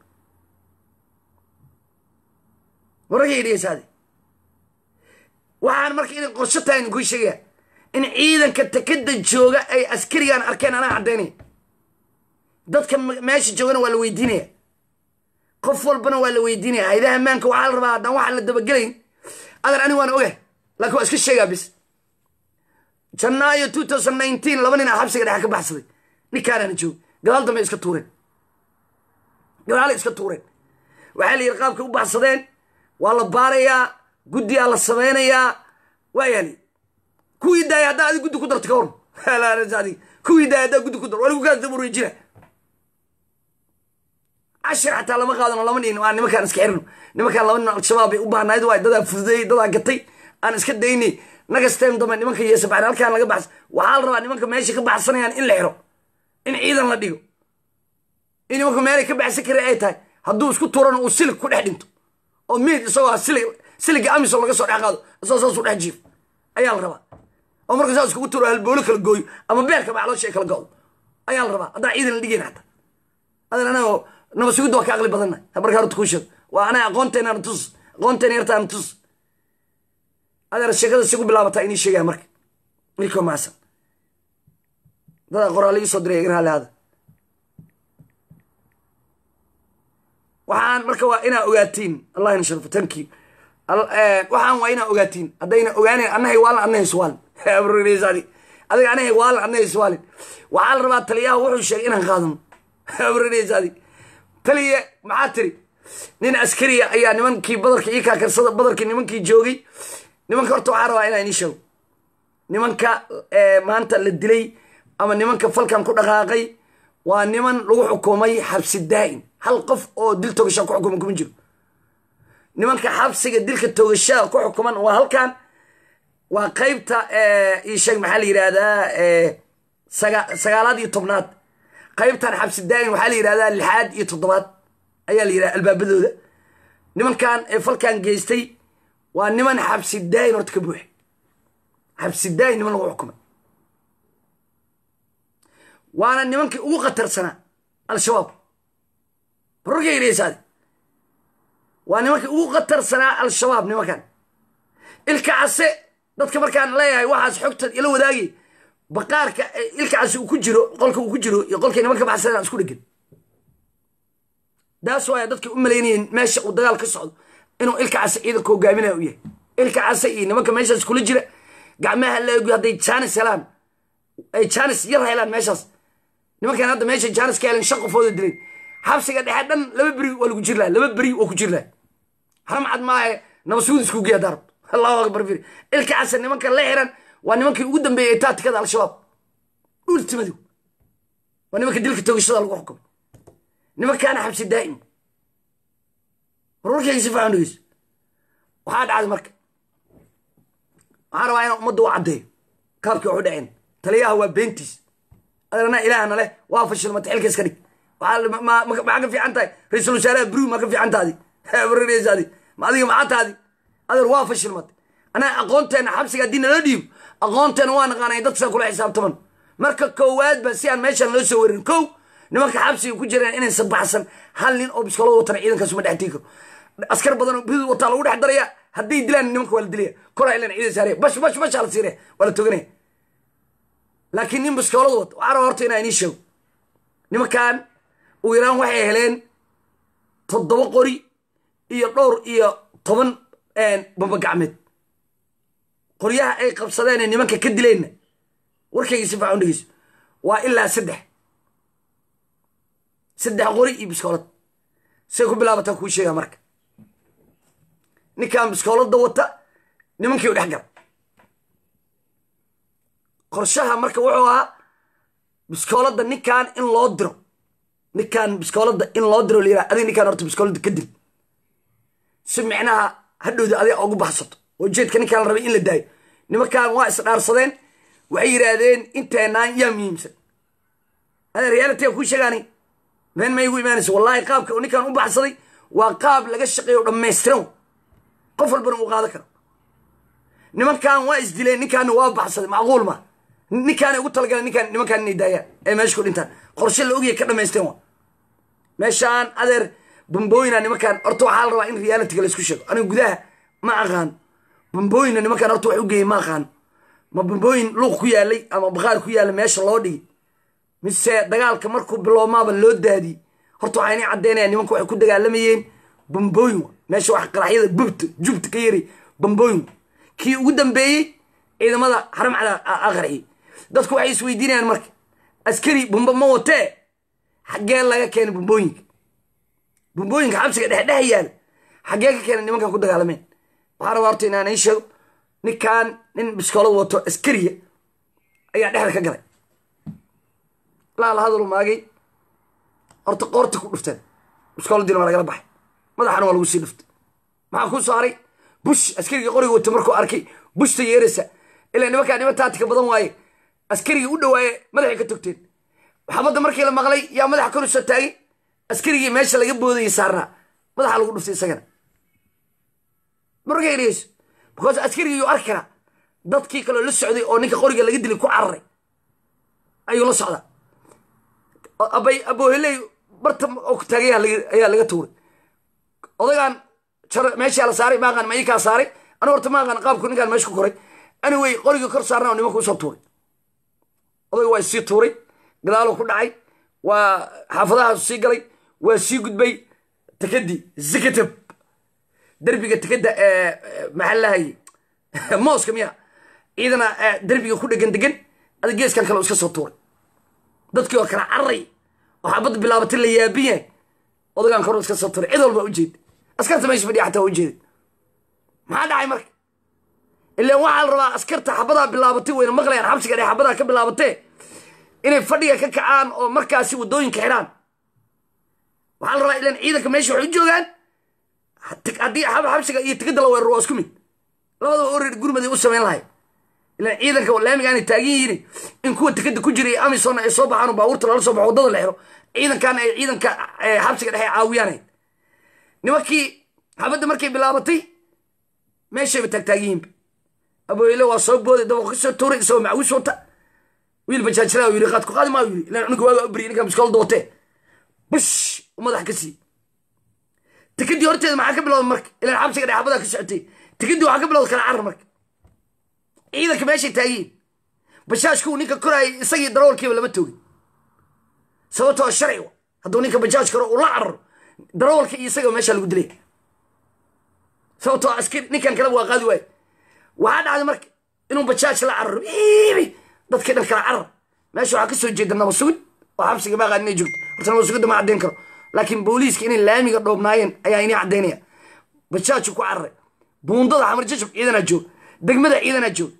wararkay dhegeysaade waxaan marka inay qorsho tahay idinkuu sheegaya in ciidanka takada jooga ay askarigaan arkeen anaa caddaynaya dadka meesha joogana waa la weydiinaya. Qof walbana waa la weydiinaya. Haydaha ammaanka waxaa la rabaa haddaan waxaan la dabagelayn. Adan aniga waan ogahay laakiin waa iska sheegaa bis. Janaayo two thousand nineteen laba nin a xabsiga dhexe ka baxsaday. Ninkaanaana joog gadaal dambe iska tuureen gadaala iska tuureen waxaa la yidhi qaabkay u baxsadeen waa la baarayaa guddigaa la samaynayaa waa yaali kuwii daaya haddaa adi guddi ku darto ka hor. Kuwii daaya haddaa guddi ku dar. Waa lagu kaa dabureejina cashir xataa lama qaadano lama dhihin. Waa nimankaan iska xirno. Nimankaan laba nin al-shabaab bay u baahnayd. Waay dadaa fududeeyey dadaa gatay. Aan iska daynay. Nagasteen dambe nimanka yeesa baxna halkaan laga baxsa waxaa la rabaa nimanka meesha ka baxsanayaan in la xiro. In ciidan la dhigo. In nimanka meelay ka baxsan kara ay tahay. Hadduu isku tuurano uu silig ku dhex dhinto oo meyd isagoo silig siliga amisom laga soo dhex qaado isagoo saasuu dhex jiif. Ayaa la rabaa. Oo marka saa iskugu tuuro halboolo kala gooyo ama beerka bacloosha ay kala go-do ayaa la rabaa. Haddaan ciidan la dhigayn xataa adan anagoo nabasugidda waa ka aqli badanna markaa horta kuu sheego waa anaa aqoonteena tus aqoonteena yartaan tus. Adeer sheekada sigu bilaabataa inii sheegaya marka. Ninkoo maasan dadaa qoraal ii soo diray iga raali waxaan marka waa inaa ogaatiin. Allah ina sharfo tanki waxaan waa inaa ogaatiin. Haddayna ogaanayn annahay waalin annahay iswaalin abrsaadi adiga anahay waalin annahay iswaalin waxaa la rabaa taliyaha wuxuu sheegay inaan qaadano abrsaadi taliya maxaa tiri? Nin askariya ayaa nimankii badarka ii kaakarsada badarkii nimankii joogay. Nimanka horta waxaa rabaa inaa inii sheego. Nimanka maanta la dilay ama nimanka falkan ku dhaqaaqay waa niman lagu xukumay xabsi daa'in hal qof oo dil toogashaa ku xukuman kuma jiro. Nimanka xabsiga dilka toogashada ku xukuman waa halkan. Waa qaybta ii sheeg maxaa la yidhaahdaa sagaalaad iyo tobnaad. Qaybtan xabsi daayin waxaa la yidhahdaa lixaad iyo toddobaad. Ayaa la yidhahda albaabadooda. Nimankan ee falkan geystay waa niman xabsi daayin horta ka buuxa xabsi daayin niman lagu xukumay. Waana nimankii ugu khatarsanaa al-shabaab barorka yidhaysaade waa nimankii ugu khatarsanaa al-shabaab nimankan. Ilka case dadka markaan leeyahay waxaas xogta ila wadaagi. Baqaarka ilka case uu ku jiro qolka uu ku jiro iyo qolkay nimanka baxsadaan isku dhegan daas waaya dadkay u malaynayeen meesha uu dagaal ka socdo inuu ilka ciidanka hogaaminaya u yahay. Ilka iyo nimanka meeshaas kula jira gacmaha laegu hadday jaanis helaan. Ay jaanis yar helaan meeshaas. Nimankan hadda meesha jaanis ka heleen shan qofooda xabsiga dhexe dhan laba beri waa lagu jir laha laba beri waa ku jir laha haram cad maahe nabasuud isku geeya daarab allahu akbar firi ilka case nimanka la xiran waa nimankii ugu dambeeyey ee taatikada al-shabaab. Ultimadu waa nimanka dilka togashada lagu xukumay nimankaana xabsi daa'im. Warwarkayga si fiican dhegeyso waxaa dhacday marka. Waxaan rabaa inaan ummadda u caddeeyo. Kaabkii waxu dhaceen. Taliyaha waa beentiis. Adeerna ilaahna leh waa fashilmata xilka iska dhig maxaa ka fiican tahay ra'iisul wasaaraha bru maa ka fiican taadi barareysaadi ma adiga maxaa taadi adeer waa fashilmatay anaa aqoonteenna xabsiga haddii nala dhiibo aqoonteena waa naqaanay dadkasaan kula xisaabtaman marka koowaadba si aan meeshaan loo soo warin kow nimanka xabsiga ku jireen inaysan baxsan hal nin oo biskoolada watana ciidankaas uma dhex tii karo askar badan oo bidid wataa lagu dhex daraya hadday dilaan nimanka waa la dilaya. Koraa ilan ciidan saaraya bash bash bashaa la siiraya waa la toganaya laakiin nin biskoolada wata waxaa raba horta inaa inii sheego. Nimankan yaraan waxay heleen toddoba qori iyo dhowr iyo toban bambagacmeed qoryaha ay qabsadeen ee nimanka ka dileenna warkayga si fiican dhegeyso. Waa ilaa saddex. Saddex qori iyo biskoolad. Say ku bilaabataa kuu sheegaa marka. Ninkan biskooladda wata nimankii u dhex gala. Qorshaha marka wuxuu ahaa biskooladda ninkan in loo diro ninkan biskooladda in loo diro layidhaha adig ninkaan horta biskooladda ka dil si micnaha hadhowda adiga ugu baxsato oo jeedka ninkaan la rabay in la daayo. Nimankan waa isdhaarsadeen waxay yidhaahdeen inteenaan yaa muhiimsan. Adeer reality kuu sheegaani meen ma igu imaanaysa wallaahi qaabka uu ninkan u baxsaday waa qaab laga shaqeeyo dhammaystiran. Qof walbana uu qaadan karo. Nimankan waa isdileen ninkaana waa baxsaday. Macquul ma. Ninkaana ugu talagaleen ninkaan nimankaan inay daayaan. Ee meesha dhintaan. Qorshe la ogyahay ka dhamaysteen waa meeshaan adeer bambooyina nimankaan horta waxaa la rabaa in realityga laysku sheego aniga gudaha ma aqaan bambooyina nimankaan horta wax u geeyey ma aqaan ma bambooyin luuq ku yaalay ama baqaar ku yaallay meesha loo dhigi mise dagaalka markuu bilowmaaba loo daadiyey horta waxaa inay caddeynayaan nimanku waxay ku dagaalamayeen bambooyin meesha wax qaraxyada bubta jubta ka yari bambooyin kii ugu dambeeyey ciidamada haramcada a qarxiyey dadku waxay isweydiinayaan marka askari bumba ma watee xaggee laga keenay bumbooyinka. Bumbooyinka xabsiga dhexdhex yaalla xaggee ka keenay nimankan ku dagaalameen waxaa rabaa horta inaan sheego ninkan nin biskoolad wato askariya ayaa dhexda ka galay. Laa la hadal maagay. Horta qoorta ku dhufteen biskooladdiina waa lagala baxay. Madaxana waa lagu sii dhuftay. Maxaa ku soo haray bush askarigii qoriga wata markuu arkay. Bushta yeeraysa. Ilaa nimankaa niman taatika badan waaye askarigii u dhawaaye madaxay ka togteen xabadda markii la maqlay yaa madaxa kor u soo taagay? Askarigii meesha laga boodayay saarnaa. Madaxa lagu dhuftay isagana. Markay dhegeyso because askarigii yuu arki karaa dadkii kaloo la socday oo ninka qoriga laga dilay ku cararay ayuu la socdaa. Abay abooheley barta oo taagay ayaa laga tuuray. Odagaan meeshaa la saaray maaqaan mayikaa saaray. Anu horta maaqaan qaabku ninkaan meesha ku koray. Anyway qorigii kor saarna oo nimanka u soo tuuray. Odayga waa isii tuuray gadaaluu ku dhacay. Waa xaafadahaasu sii galay waa sii gudbay tekadii zikatab derbiga tekada maxaa lahay mooska miya. Ciidana derbiga ku dhegan degan ada geeskan kale iska soo tuuray. Dadkii oo kale cararay oo xabadda bilaabatay la yaabin yahay odagaan kor iska soo tuuray. Cid walba ujeeda askarta meesha fadhiya xataa ujeeda maxaa dhacay marka? Ilaan waxaa la rabaa askarta xabadaa bilaabatay wayna maqlayaan xabsiga dhex xabadaa ka bilaabatee inay fadhiga ka kacaan oo markaasi waddooyinka xidhaan. Waxaa la rabaa ilaan ciidanka meesha waxay u joogaan? Haddii xabsiga iyo tikada la weeraro waa isku mid. Labadaba orer gurmaday u samayn lahay ilaan ciidanka laamigaana taagan yihiin in kuwa tekada ku jiray amison ay soo baxaan baabuurta lala soo baxo waddada la xiro ciidankan ay ciidanka xabsiga dhexe caawiyaan nimankii xabadda markay bilaabatay meeshayba taagtaagiyiinba aboyle waa soo booday dabaqo ka soo tuuray isagoo macawis wata wiil bajaajilaa yiri qaad ku qaadi maa yiri ilaan cunugga waaga beriy ninkaa biskool dootee. Bush madax ka sii tikadii horteeda maxaa ka bilowda marka ilaan xabsiga dhexe xabadaa ka socotay. Tikadii waxaa ka bilowda kala carar marka ciidanka meeshay taagiin bajaajkuu ninka koraayay isagii daroolkiiba lama toogin. Sababtoo sharci hadduu ninka bajaaj karo uu la cararo daroolka iyo isaga meesha lagu dilaya sababtoo askari ninkan kaleba waa qaadi waaye. Waxaa dhacday marka inuu bajaaj la cararo iibi dadkii dhan kala carar. Meesha waxaa ka soo jeeda nabasugid oo xabsiga baaqaan inay joogto horta nabasugidda ma caddayn karo. Laakiin booliiska inay laamiga dhoobnaayeen ayaa inay caddaynaya bajaaju ku cararay buundada xamar jajab ciidanaa jooga. Degmada ciidanaa jooga.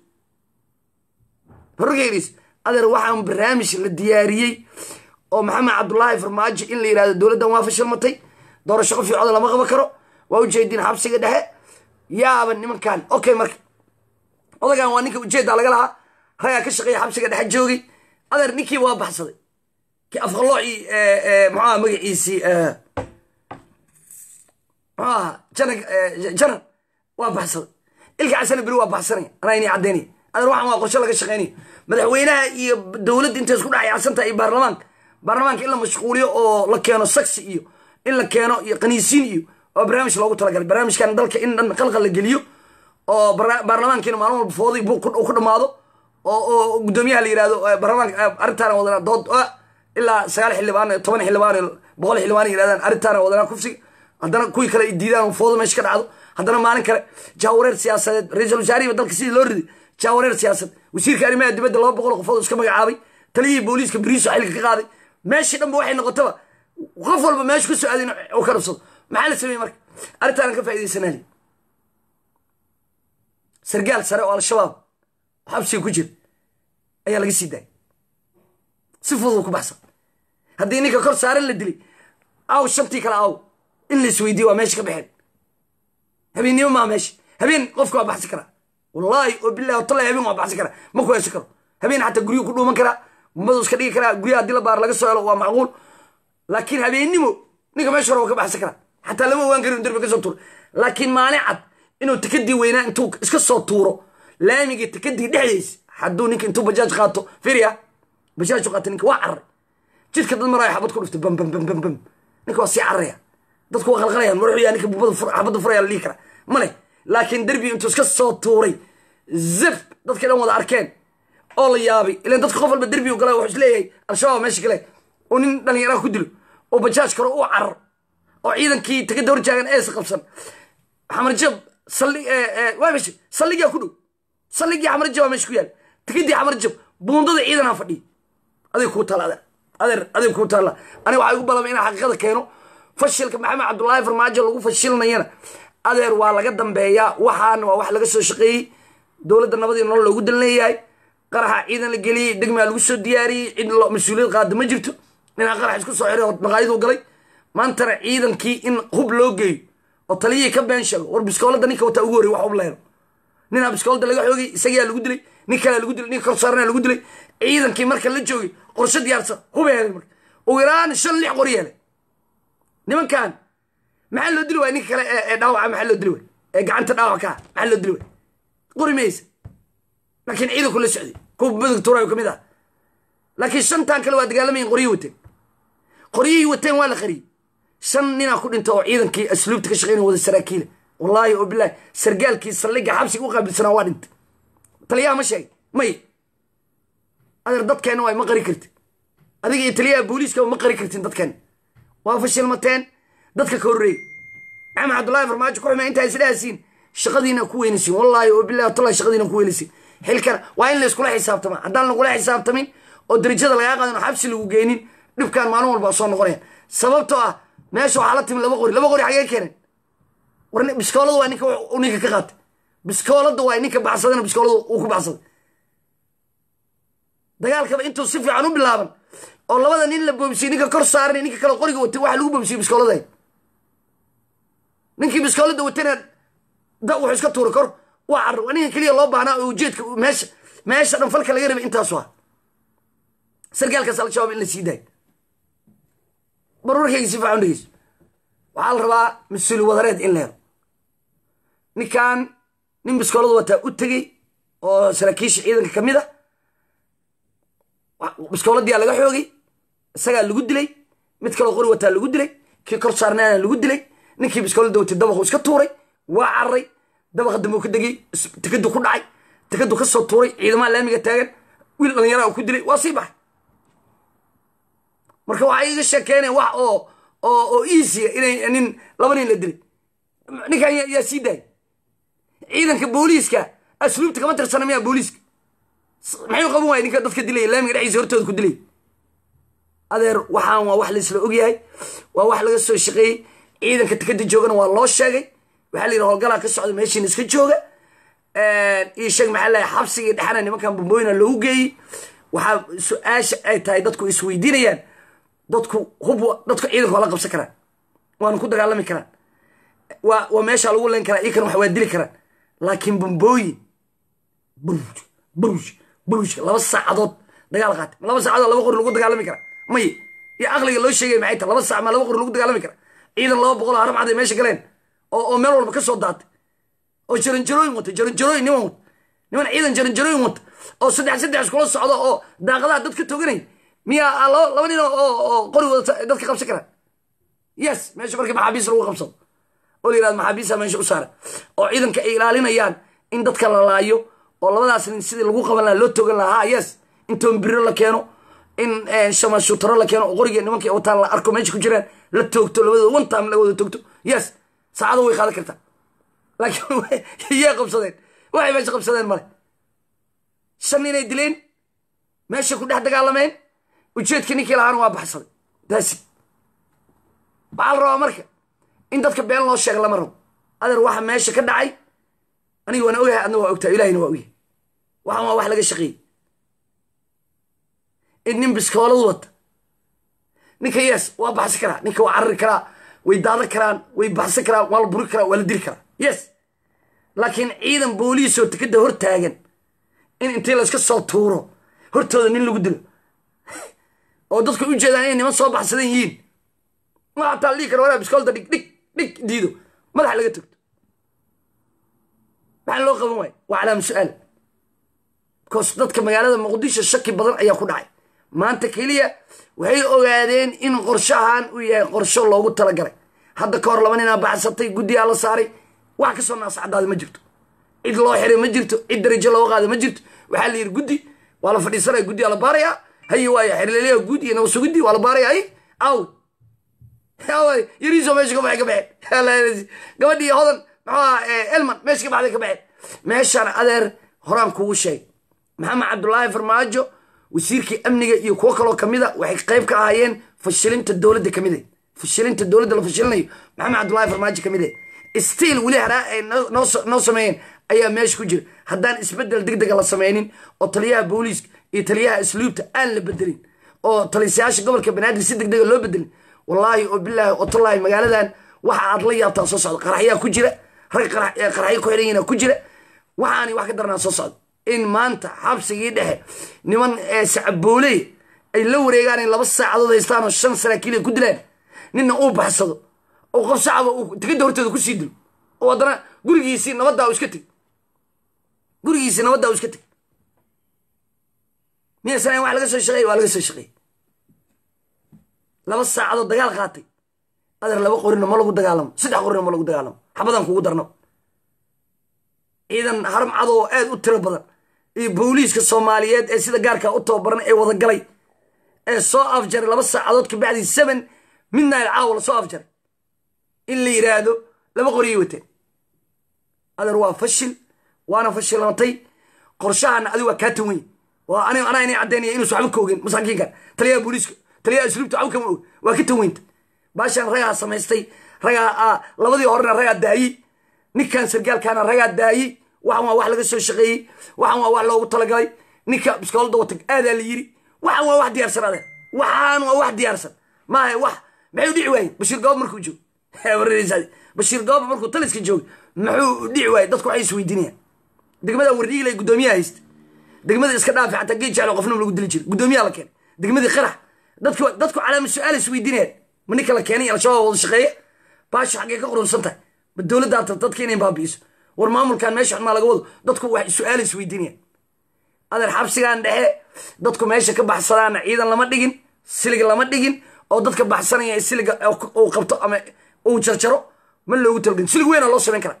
Horgeydis adeer waxaan barnaamij la diyaariyey oo maxamed cabdulaahi farmaajo in la yidhahdo dowladdan waa fashilmatay doorasho qof fiicooda lama qaban karo. Waa ujeediin xabsiga dhexe. Yaaba nimankan. Okay marka. Odagan waa ninka ujeedda laga lahaa ragaa ka shaqeeya xabsiga dhexe joogay adeer ninkii waa baxsaday. Kii afqalooci muxuaha magaciisii muxuaha janag janan waa baxsaday. Ilka casana beri waa baxsanaya. Anaa inay caddaynaya adeer waxaan waa qorshe laga shaqeynayo madaxweynaha iyo dowladda intay isku dhacayacsantaha iyo baarlamaanka baarlamaanka in la mashquuliyo oo la keeno saksi iyo in la keeno iyo qaniisiin iyo oo barnaamij loogu talagalay. Barnaamijkan dalka in dhan qalqal la geliyo oo baarlamaankiina maalin walba fooday ku dhammaado oo guddoomiyaha la yiraahdo baarlamaanka arrintaana wadanaa dood ilaa sagaal xildhibaan toban xildhibaan boqol xildhibaan yirahdaan arrintaana wadanaa kufsiga haddana kuwii kale diidaan foodo meesha ka dhacdo. Haddana maalin kale jaawareer siyaasadeed ra'iisul wasaarihiba dalka sidii loo riday. Jaawareer siyaasad wasiirka arrimaha dibadda laba boqol qofood iska magacaabay. Taliyihii booliiska bariiso xilka ka qaaday. Meeshii dhanba waxay noqotaba qof walba meesha ku soo aaday u ka rabsado. Maxaa la sameeyey marka? Arrintaanan ka faa'idaysanaali sargaal sare oo al-shabaab. oo xabsiga ku jira ayaa laga sii daayay. Si fudud ku baxsan. Haddii ninka kor saaran la dilay aw shantii kale aw in la waa meesha ka baxeen. Habeennimo maa meesha habeen qofka waa baxsan karaa. Wallaahi oo bilahi watallahi habeen waa baxsan karaa. Ma ku heesan karo. Habeen xataa guryu ku dhuuman karaa. Madu iska dhigi karaa. Guryaha haddii la baar laga soo helo waa macquul. Laakiin habeennimo ninka meesha hore waa ka baxsan karaa. Xataa lama ogaan karin darbi ka tuuro laakiin maalin cad inuu tikadii weynaa intuu iska soo tuuro laamigii tikadii dhexdiis hadduu ninka intuu bajaaj qaato firya bajaaju qaato ninka waa cararay jidka dad maraayo xabad ku dhuftay bam bam bam bam bam. Ninka waa sii cararaya dadku waa qalqalayaan mar wuxuu yahay ninka bubada xabadda furaya la dhihi karaa. Male laakiin derbi intuu iska soo tuuray zib dadkii dhan wada arkeen. Oo la yaabay ilan dadka qof walba derbi u gala wuxuu is leeyahay al-shabaab meesha gale oo nin dhallinyaraha ku dilo oo bajaaj karo u carar oo ciidankii horjaagan ees qabsan. Xamarjab salli waa meesha? Salligaa ku dhow salligii xamarjab waa meesha ku yaal. Tikadii xamarjab buundada ciidanaa fadhiya adig kuu taala adeer adig kuu taalla aniga waxaa igu ballamay inaan xaqiiqada keeno. Fashilka maxamed cabdullaahi farmaajo lagu fashilnayana adeer waa laga dambeeyaa waxaana waa wax laga soo shaqeeyey. Dowladda nabadii nolol loogu dalinayahay qaraxa ciidan la geliyey degmaa lagu soo diyaariyey cid mas'uuliyad qaada ma jirto. Ninaa qarax isku soo xiray maqaayaduu galay. Maantana ciidankii in hub loo geeyo. Oo taliyihii ka been sheego. War biskoolada ninka wataa ugu horrey wax hub leeno ninaa biskoolada laga xoogay isagaa lagu dilay nin kalea lagu dilay nin kor saarana lagu dilay. Ciidankii marka la joogay qorshe diyaarsan hub helay marka. Ugu yaraan shan lix qori helay nimankan maxaa loo dili waay ninka kale ee dhaawaca maxaa loo dili waay ee gacanta dhaawac ka ah maxaa loo dili waay qori maysa laakiin ciidanku la socday. Kuwa midug tuurayo ka mid ah. Laakiin shantan kale waa dagaalamayin qoryihii wateen qoryihii wateen waa la qariyey. Shan ninaa ku dhinta oo ciidankii asluubta ka shaqeynaya wada saraakiila wallaahi oo bilaahi sargaalkii saldhigga xabsiga u qaabilsanaa waa dhintay. Taliyaha ma sheegay may. Adeer dadkeenna waay ma qari karti adiga iyo taliyaha booliiska ma qari kartin dadkeenna waa fashilmateen dadka ka horreeyey maxamed cabdullaahi farmaajo ku xumay intaa isdhaasiin shaqadiina ku weynaysiin wallaahi oo bilahi watallahi shaqadiina ku weynaysiin xilkana waa in la iskula xisaabtama haddaan lagula xisaabtamin oo darajada lagaa qaadan oo xabsi lagu geynin dhibkaan maalin walba soo noqonaya. Sababtoo ah meesha waxaa la timi laba qori laba qori xagee keeneen war biskoolada waa ninka ka qaatay. Biskoolada waa ninka baxsadana biskoolada uu ku baxsaday. Dagaalkaba intuu si fiican u bilaaban oo labada nin la boobsiyey ninka kor saaran ninka kale qoriga watay waxa lagu boobsiyey biskoolada ninkii biskoolada watayna da wuxuu iska tuuray kor waa carr waa ninka keliya loo baahnaa oo ujeedka meesha meesha dhan falka laga rabay intaasu ah sargaalkaas al-shabaab in la sii daayo. Baruurkayga si fiican dhegeyso. Waxaa la rabaa mas'uul wadareed in la ninkan nin biskoolada wataa u tegey oo saraakiisha ciidanka ka mid a biskooladiyaa laga xoogay isagaa lagu dilay mid kaloo qori wataa lagu dilay kii kor saarnaana lagu dilay ninkii biskoolada watay dabaqu iska tuuray waa cararay dabaqa dambe ka degay tikadu ku dhacay tikadu ka tuuray ciidamaha laamiga taagan wiil dhallinyaraa ku dilay waa sii baxay. Marka waxaa iga sheekeenaya wax oo oo oo easya inay nin laba nin la dilay. Ninkan yaa sii daayay ciidanka booliiska asluubta kama tirsana miyaa booliiska? Maxay qaban waaya ninka dadka dilaya laamiga dhexdiisa hortooda ku dilay. Adeer waxaan waa wax laisla ogyahay waa wax laga soo shaqeeyey. Ciidanka tikada joogana waa loo sheegay. Waxaa la yidhi howlgalaa ka socda meeshiina iska jooga. Io sheeg maxaa lahay xabsigii dhexana nimankan bambooyina loogu geeyey. Waxaa su'aasha ay tahay dadku isweydiinayaan. Dadku hub dadku ciidanka waa la qabsan karaan. Waana ku dagaalami karaan. Waa meeshaa lagu len karaa ikan wax waa dili karaan laakiin bambooyin buruj buruj buruj laba saacadood dagaal qaatay. Laba saacadood laba qori lagu dagaalami karaa may iyo aqliga loo sheegay maxay tahay? Laba saac ma laba qori lagu dagaalami karaa ciidan laba boqol oo haram caday meesha galeen oo oo meel walba ka soo daatay oo jaranjarooyin wata jaranjarooyin niman wata niman ciidan jaranjarooyin wata oo saddex saddex iskula socda oo daaqadaha dadka toganay miyaa laba laba nin oo qori wadata dadka qabsan karaan yes meesha markii maxaabiis lagu qabsado oo la yiraahdo maxaabiista meesha u saara oo ciidanka ay ilaalinayaan in dadka la laayo oo labadaas nin sidii lagu qaban lahaa loo togan lahaa yes in toonbiro la keeno in shamashuutaro la keeno oo qoriga nimankii wataan la arko meesha ku jiraan la toogto labadooda one time la wada toogto yes saacado way qaadan kartaa. Laakiin yay qabsadeen waxay meesha qabsadeen male. Shan inay dileen meesha ku dhex dagaalameen ujeedka ninkii lahaana waa baxsaday. Daasi waxaa la rabaa marka in dadka been loo sheega lama rabo adeer waxa meesha ka dhacay aniga waana ogahay adna waa ogtaa ilahina waa ogyahay waxaan waa wax laga shaqeeyey. In nin biskoolad wata ninka yes waa baxsan karaa. Ninka waa carari karaa way daadan karaan way baxsan karaan waa la buri karaa waa la diri karaa. Yes. Laakiin ciidan booliis oo tikada hor taagan. In intii layska soo tuuro hortooda nin lagu dilo. Oo dadku u jeedaan inay niman soo baxsadan yihiin. Ma hataa lii kara walaa biskoolda dhig dhig diido madaxa laga togto maxaa loo qaban waaya waa calaama su'aal. Because dadka magaalada muqdisho shaki badan ayaa ku dhacay. Maanta keliya waxay ogaadeen in qorshahan uu yahay qorsho loogu talagalay. Hadda ka hor laba ninaa baxsatay guddigaa la saaray. Wax ka soo naascadaada ma jirto. Cid loo xiray ma jirto. Cid darajo looga qaada ma jirto. Waxaa la yidhi guddi waa la fadhiisanaya guddigaa la baarayaa. Haye waaya xerleliyaha guud iyo nabasuguddi waa la baaraya ay aw yariiso meesha ka gabadhii hodan elman meesha ka ka baxeen meeshaan adeer horaan kugu sheeg maxamed cabdulaahi farmaajo wasiirkii amniga iyo kuwo kaloo kamida waxay qayb ka ahaayeen fashilinta dowladda ka mid fashilinta dowladda la fashilinayo maxamed cabdulaahi farmaajo ka mid stiil weli haraa ay noo sameeyeen ayaa meesha ku jira. Haddaan isbeddel deg dega la sameynin oo taliyaha booliiska iyo taliyaha asluubta aan la bedelin oo talisayaasha gobolka banaadir si deg dega loo bedelin wallaahi oo bilaahi oo magaaladan waxa aad la yaabtaa soo socda. Qaraxyaa ku jira. Rag qaraxyo ku xiran yihiin ku jira. Waxaani wax ka daranaa soo socda. In maanta xabsigii dhexe niman sacabooley ay la wareegaan in laba saacadood haystaan oo shan saraakiil ku dilaan. Ninna uu baxsado. Oo qof shacaba uu tikada horteeda ku sii dilo. Oo haddana gurigiisii nabaddaa iska teg gurigiisii nabaddaa iska teg miyaysan wax laga soo shaqeey waa laga soo shaqeey laba saacadood dagaal qaatay. Adeer laba qorina ma lagu dagaalamo saddex qorina ma lagu dagaalamo xabadaan kugu darno. Ciidan haram cadoo aad u tiro badan. Iyo booliiska soomaaliyeed ee sida gaarkaa u tababaran ee wadagalay ee soo afjaray laba saacadood kabacdii seven midnight caawa la soo afjaray. In la yidhaahdo laba qoriyay wateen adeer waa fashil waana fashilantay qorshahana adigu waa kaa tan wey waa anaa inay caddaynaya inuusa waxba ka ogeen masaakiinkan taliyaha booliiska taliyaha asluubta waa ka tan weynta baashaan ragaa samaystay ragaa labadii horena ragaa daayey ninkan sargaalkaana ragaa daayey waxan waa wax laga soo shaqeeyey. Waxan waa wax loogu talagalay. Ninka biskoolada wata aadaa la yiri waxan waa wax diyaarsan adeer waxaan waa wax diyaarsan. Maaha wax. Maxay u dhici waayey? Bashiir goob markuu joogo. Bashiir gooba markuu taliska joogo muxuu dhici waayey? Dadku waxay isweydiinayaan degmada wardiigla guddoomiyaha haysta degmada iska dhaafi xataa geed jeclo qofnaba lagu dili jiray. Guddoomiyaa la keenay. Degmadii qarax dadku calaama su'aal isweydiinayaan ma ninka la keenay al-shabaab wada shaqeeya baasha xaggee ka qurunsan tahay. Ma dowladdaa tar dadka inay baabi'iso? War maamulkan meesha xumaa laga wado? Dadku wax su'aal isweydiinayaan adeer xabsigan dhexe dadku meesha ka baxsadaana ciidan lama dhigin silig lama dhigin oo dadka baxsanaya siliga uu qabto ama uu jarjaro ma loogu talgelin silig weynaa loo samayn karaa.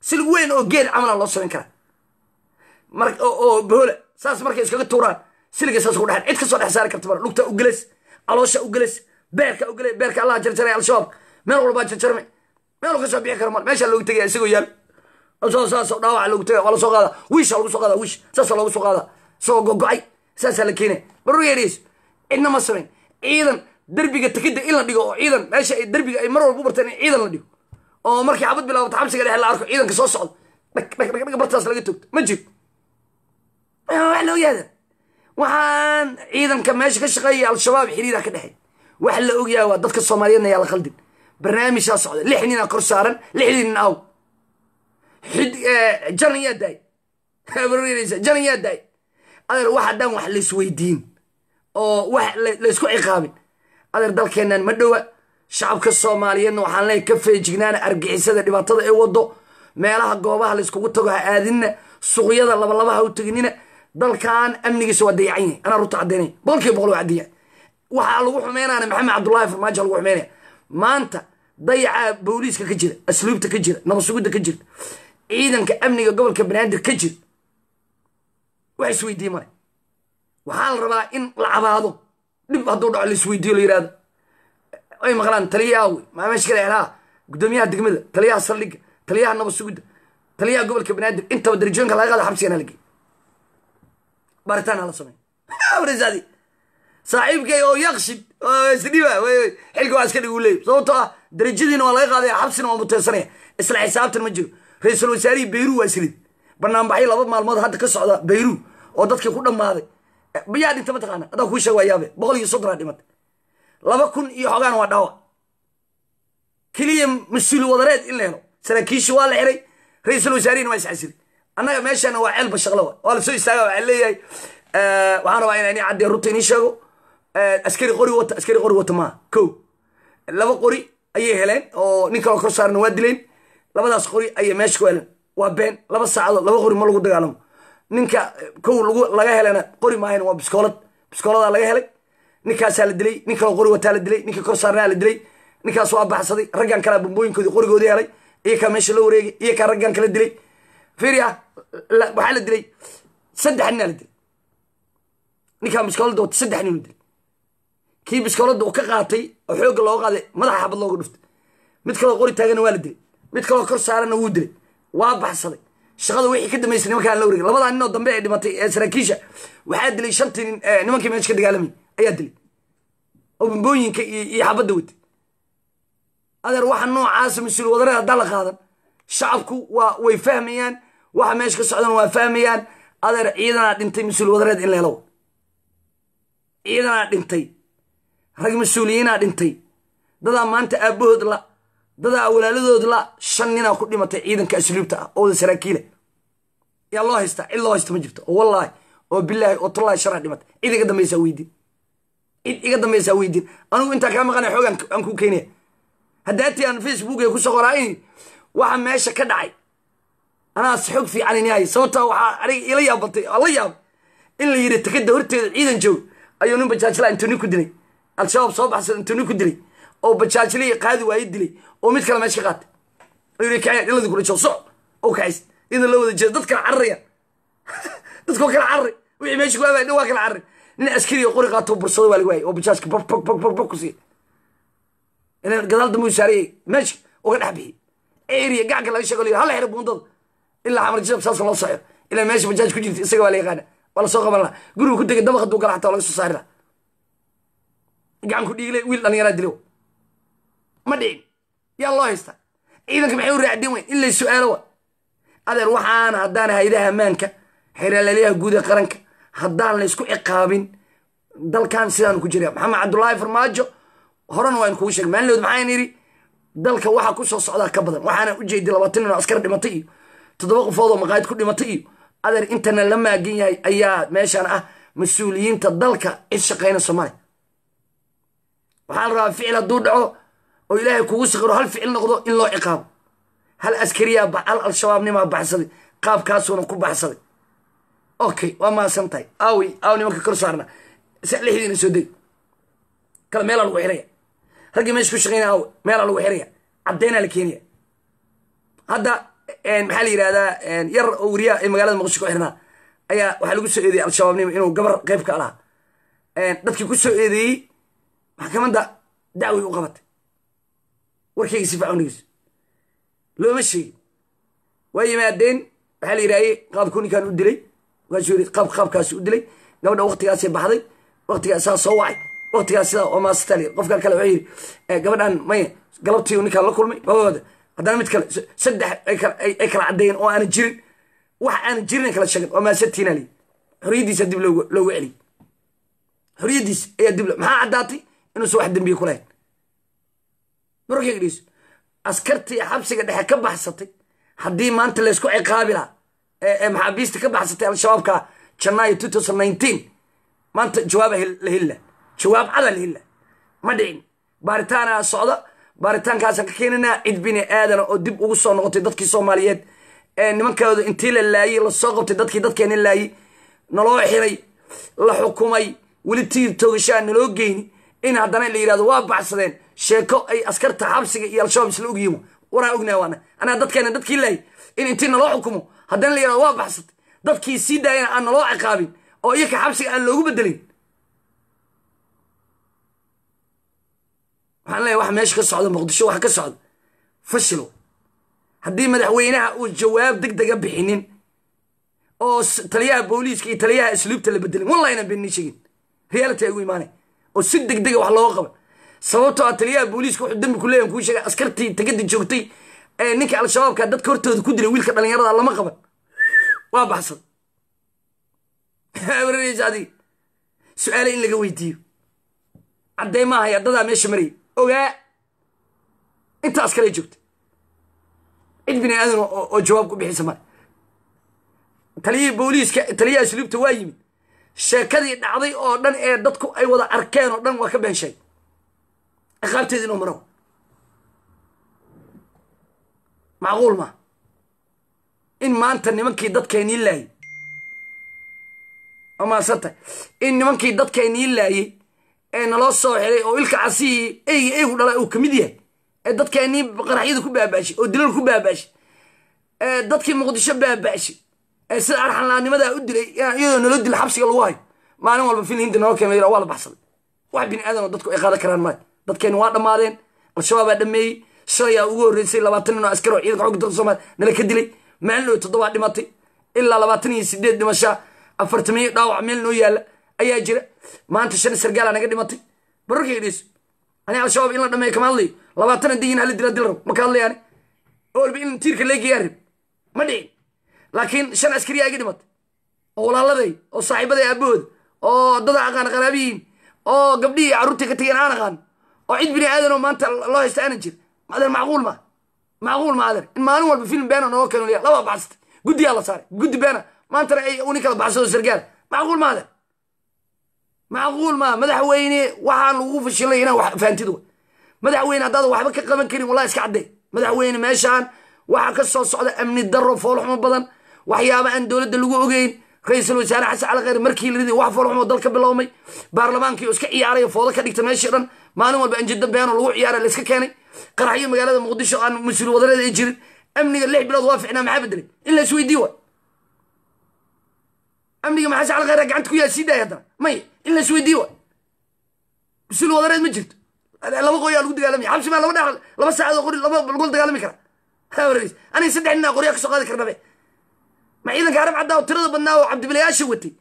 Silig weyn oo geed camala loo samayn karaa. Oo boola saas markay iskaga tuuraan siliga saas ku dhexan cid ka soo dhex saari karta mar lugta u geles caloosha beerka u beerka allaha jarjaray al-shabaab meel walbaa jarjarme meel ka soo bixi karo mar meeshaa loogu tegaya isagoo yaal. Saas dhaawaca loogu tegaya waa la soo qaada wiisha lagu soo qaada wiish saasa loogu soo qaada isagoo gogo-ay saasaa la keenaya barugeeriis cidna ma samayn ciidan derbiga tekida in la dhigo oo ciidan meesha ay derbiga ay mar walba u barteen in ciidan la dhigo oo markii xabad bilaabato xabsiga dhexe la arko ciidanka soo socdo dhag dhag dhag bartaas laga toogto ma jiro. Wax loo yaada waxaan ciidanka meesha ka shaqeeya al-shabaab xiriira ka dhexey wax la ogyaha waa dadka soomaaliyeedna yaa la khaldin. Barnaamijaa socda lix ninaa kor saaran lixdii nin aw. Janan yaa daay. Janan yaa daay. Adeer wax haddaan wax laisweydiin oo wax laysku ciqaabin. Adeer dalkeennan ma dhowa. Shacabka soomaaliyeedna waxaan leey ka feejignaana argixisada dhibaatada ee wado meelaha goobaha layskugu tago ha aadinna. Suqyada labalabaha u teginina dalkan amnigiisa waa dayacan yahay anaa runta caddaynaya boqolkiiba boqol waa caddiya waxaa lagu xumeynana maxamed cabdullaahi farmaajo lagu xumeynaya maanta dayacaa booliiska ka jira asluubta ka jira nabasugidda ka jirta ciidanka amniga gobolka banaadir ka jira wax isweydiiye male waxaa la rabaa in la cabaado. Dhib hadduu dhaco la isweydiiyo la yihahdo ay maqlaan taliya aawe maa meesha kale helaa guddoomiyaha degmada taliyaha saldhigga taliyaha nabasugidda taliyaha gobolka banaadir. Intaba darajooyinka laga qaada xabsigana la geey baaritaan hala samey warsaadi saaxiibkay oo yaqshid isdhiba xilka waa iska dhig leeyay. Sababtoo ah darajadiina waa laga qaadaya xabsina waa muteysanaya isla xisaabtan ma jiro. Ra'iisul wasaarihii bayru waa islid. Banaanbaxyo laba maalmood hadda ka socda bayru oo dadkii ku dhammaaday. Yaa dhinta mataqaana haddaan kuu sheeg waa yaabe boqol iyo soddonaa dhimatay laba kun iyo xogaan waa dhaawac. Keliya mas'uul wadareed in la helo. Saraakiishi waa la xiray. Ra'iisul wasaarihina waa isxasiri annaga meeshana waa ceelba shaqla wa waa la soo istaaga waxaa leeyahay. Waxaan rabaa inaan ini caddee runta inii sheego. Askari qori wata askari qori wata maaha ko laba qori ayay heleen oo nin kaloo kor saarna waa dileen. Labadaas qori ayay meesha ku heleen. Waa been laba saacadood laba qori ma lagu dagaalamo. Ninka kow lagu laga helana qori maahayn waa biskoolad. Biskooladaa laga helay. Ninkaasaa la dilay nin kaloo qori wataa la dilay ninka kor saarnaa la dilay. Ninkaas waa baxsaday raggan kalea bambooyinkoodii qorigoodii helay. Iyakaa meesha la wareegay iyakaa raggan kala dilay. Firia waxaa la dilay saddex ninaa la dilay ninkaa biskooladda wata saddex nin la dilay kii biskooladda uu ka qaatay oo xoogga looga qaaday madaxa xabad looga dhuftay mid kaloo qori taagana waa la dilay mid kaloo kor saarana wuu dilay waa baxsaday shaqada wixii ka dambeysay nimankaan la wareegay labadaa ninoo dambe ee dhimatay ee saraakiisha waxaa dilay shantii nin nimankii meesha ka dagaalamay ayaa dilay oo bambooyinka iyo xabadda watay adeer waxa noocaasa mas'uul wadareed haddaan la qaadan shacabku waa way fahmayaan waxa meesha ka socdan waa fahmayaan. Adeer ciidanaa dhintay mas'uul wadareed in la helo. Ciidanaa dhintay. Rag mas'uuliyiinaa dhintay. Dadaa maanta aabbahood la dadaa walaaladood la shan ninaa ku dhimatay ciidanka asluubta ah oo wada saraakiila yaa loo haystaa? Cid loo haysta ma jirto. Oo wallaahi. Oo bilaahi oo tullaahi sharaa dhimatay. Cid iga dambaysaa weydiin cid iga dambaysaa weydiin anigu intaa kaa maqanay xoog aan kuu keenaya haddaatii aan facebook ee ku soo qoraa in waxa meesha ka dhacay anaas xog fiican ini hay sababtaa waxaa aniga ila yaabatay la yaabay in la yidhi takada horteeda ciidan joog. Ayuu nin bajaajla intoni ku dilay. Al-shabaab soo baxsan intoni ku dilay. Oo bajaajlihii qaadi waaye dilay. Oo mid kale meesha qaatay. Ayuu kaceen iladii kula joog oo kacays idan la wada jeeda dad kala cararayaan dadkoo kala cararay wixii meesha ku aabay dhan waa kala cararay nin askariga qori qaato bursado waa laga waayay oo bajaajka bab ku siiyay ilan gadaal dambe uu saarayay meesha uga dhex bixiyay eriya gacanka laga sheego hala xiro buundada ilaa xamar jilab saas loo soxo ilaa meesha bajaaj ku jirta isaga waa la yaqaana waa la soo qaban laha guriga ku degay dabaq hadduu gala xataa waa laga soo saari laha gacan ku dhiigile wiil dhalinyaraa dilo ma dhicin yaa loo haysta ciidanka maxay u raacdin weyn in lay su'aalo adeer waxaana haddaan haydaha ammaanka xeeraalaliyaha guud ee qaranka haddaan la isku ciqaabin dalkan sidaan ku jira maxamed cabdullaahi farmaajo horena waan kugu sheegay maalinlood maxaan yidhi dalka waxaa ku socdaa ka badan waxaana ujeeday labaatan oo askar dhimatay iyo toddoba qofood oo maqaayid ku dhimatay iyo adeer intana la maagan yahay ayaa meeshaan ah mas'uuliyiinta dalka cid shaqayna soomaaliya waxaa la rabaa ficil hadduu dhaco oo ilaahay kugu saqiro hal ficil noqdo in loo ciqaabo. Hal askariyaa hal al-shabaabnimaa baxsaday qaabkaasuuna ku baxsaday okay waa maasan tahay. Aawi aaw nimanka kor saarna. Lixdiina soo deg kale meelaa lagu xiraya. Raggii meesha ku shaqeynaya aawe meelaa lagu xiraya. Caddeynaa la keenaya. Hadda maxaa la yidhahdaa yar oo weriyaa ee magaalada muqdisho ku xirnaa. Ayaa waxaa lagu soo eedeeyey al-shabaabnimo inuu gabar qayb ka lahaa dadkii ku soo eedeeyey maxkamadda dacway u qabatay. Warkayga si fiican dhegeyso looma sheegin. Waa yimaadeen waxaa la yidhaahye qaabku ninkaan u dilay. Yiri qaab qaabkaas u dilay. Gabadha waktigaasay baxday. Waktigaasaa soo wacay. Waktigaas sidaa oo maasita la qofkan kale wuxuu yidhi gabadhan maya galabtii ninkaan la kulmay babawada haddana mid kale saddex ay kala caddeeyeen oo aanan jirin wax aanan jirin ay kala sheegin oo maasatiina li xoriyaddiisa dib loogu celiy xoriyaddiisa ayaa dib maxaa caddaatay? Inuusan wax dembiye ku lahayn. Markayga dhegeyso askartii xabsiga dhexe ka baxsatay haddii maanta laysku ciqaabi lahaa ee maxaabiista ka baxsatay al-shabaabka janaayo maanta jawaaba la heli jawaab cada la heli ma dhicin. Baaritaana socda baaritaankaasaan ka keenanaa cid bini aadana oo dib ugu soo noqotay dadkii soomaaliyeed. Ee nimankooda intii la laayey la soo qabtay dadkii dadkeena laayey naloo xiray la xukumay weli tiir toogashaa naloo geyni in haddana la yidhahdo waa baxsadeen sheeko ay askarta xabsiga iyo al-shabaab isla ogyihiin waraa ognaa waana. Anaa dadkeena dadkii laayay in intii naloo xukumo haddana la yidhahdo waa baxsatay dadkii sii daayana aan naloo ciqaabin oo iyaka xabsiga aan loogu bedelin waxaan leeyahy wax meesha ka socda muqdisho wax ka socda. Fashilo. Haddii madaxweynaha uu jawaab deg dega bixinin oo taliyaha booliiska iyo taliyaha asluubta la bedelin wallahi inaan beenin sheegin. Reality ay ugu imaanay. Oo si deg dega wax looga qaban sababtoo ah taliyaha booliiska wuxuu dembi ku leeyahan kuu sheegay askartii tegada joogtay ee ninka al-shabaabka dadka hortooda ku dilay wiilka dhallinyarada lama qaban. Waa baxsan. Adiga. Su'aale in laga weydiiyo. Caddey maaha yadadaa meesha marayay ogaa intaas kale joogta cid bini aadan oo jawaab ku bixisa male. Taliyihii booliiska taliyaha asluubta waa yimid. Sheekadii dhacday oo dhan ee dadku ay wada arkeen oo dhan waa ka been sheeg ciqaabteeda inuu maro macquul maa in maanta nimankii dadkaynii laayey amaasanta in nimankii dadkaynii laayey ee naloo soo xiray oo ilka casihii eygi eygu dhala uu ka mid yahay. Ee dadkaynii qaraxyada ku baabaashay oo dilal ku baabaashay ee dadkii muqdisho baabaashay ee sida arxanlaanimadaa u dilay iyadoo naloo dila xabsiga lagu hayo. Maalin walba fil hindi naloo keena waa la baxsaday wax bini aadan oo dadku ay qaadan karaan maayo dadkeeni waa dhammaadeen al-shabaabaa dhameeyey shalayaa ugu horreysay labaatan nin askar oo ciidanka xogga dalka soomaliya nala ka dilay. Maalin oo toddobaa dhimatay ilaa labaatan iyo sideed dhimashaa afartamiyo dhaawac meel noo yaalla ayaa jira. Maanta shan sargaala naga dhimatay. Bararkay dheyso ani al-shabaab in la dhameeyo kama hadlayo labaatan haddii hala dila dil rabo ma ka hadlayaani oo walba in tiirka leegayaa rib. Ma dhicin laakiin shan askariyaa iga dhimatay. Oo walaaladay oo saaxiibaday aabahooda oo dada aqaan qaraabiyiin oo gabdhihii carruurtii ka tageen aan aqaan oo cid bini aadan oo maanta loo haysta aanan jir adeer macquul ma. Macquul ma adeer in maalin walba film beena nooga keeno laba baxsatay guddiyaa la saaray. Guddi beena maantana ay uni kala baxsado sargaal. Macquul ma macquul ma madaxweyne waxaan lagu fashilay inaan wax fahantidu madaxweyne haddaad waxba ka qaban karin wallahi iska caddee madaxweyne meeshaan waxaa ka soo socda amni darro foolxumo badan. Waxyaaba aan dowladda lagu ogeyn. Ra'iisul wasaare xasan cali khayr markii la riday wax foolxumo dalka bilowmay baarlamaankii iska ciyaaray foodo ka dhigta meeshii dhan. Maalin walba anjida beeno lagu ciyaaray la iska keenay. Qaraxyo magaalada muqdisho aan mas'uul wadareed ay jirin. Amniga lix bilood waa ficnaa maxaa bedelay in la amniga maxaa xasan gacanta ku yaa haddana? May in la isweydii wa mas'uul wadareed ma jirto laba qoyaa lagu dagaalamaya xabsi maa laba dha laba saacad oo qori laba lagu dagaalami kara aniga saddex nin aa qoryaa ka soo qaadi karnabe ma ciidanka arab caddaa oo tirada badnaa oo cabdibilayaasha watay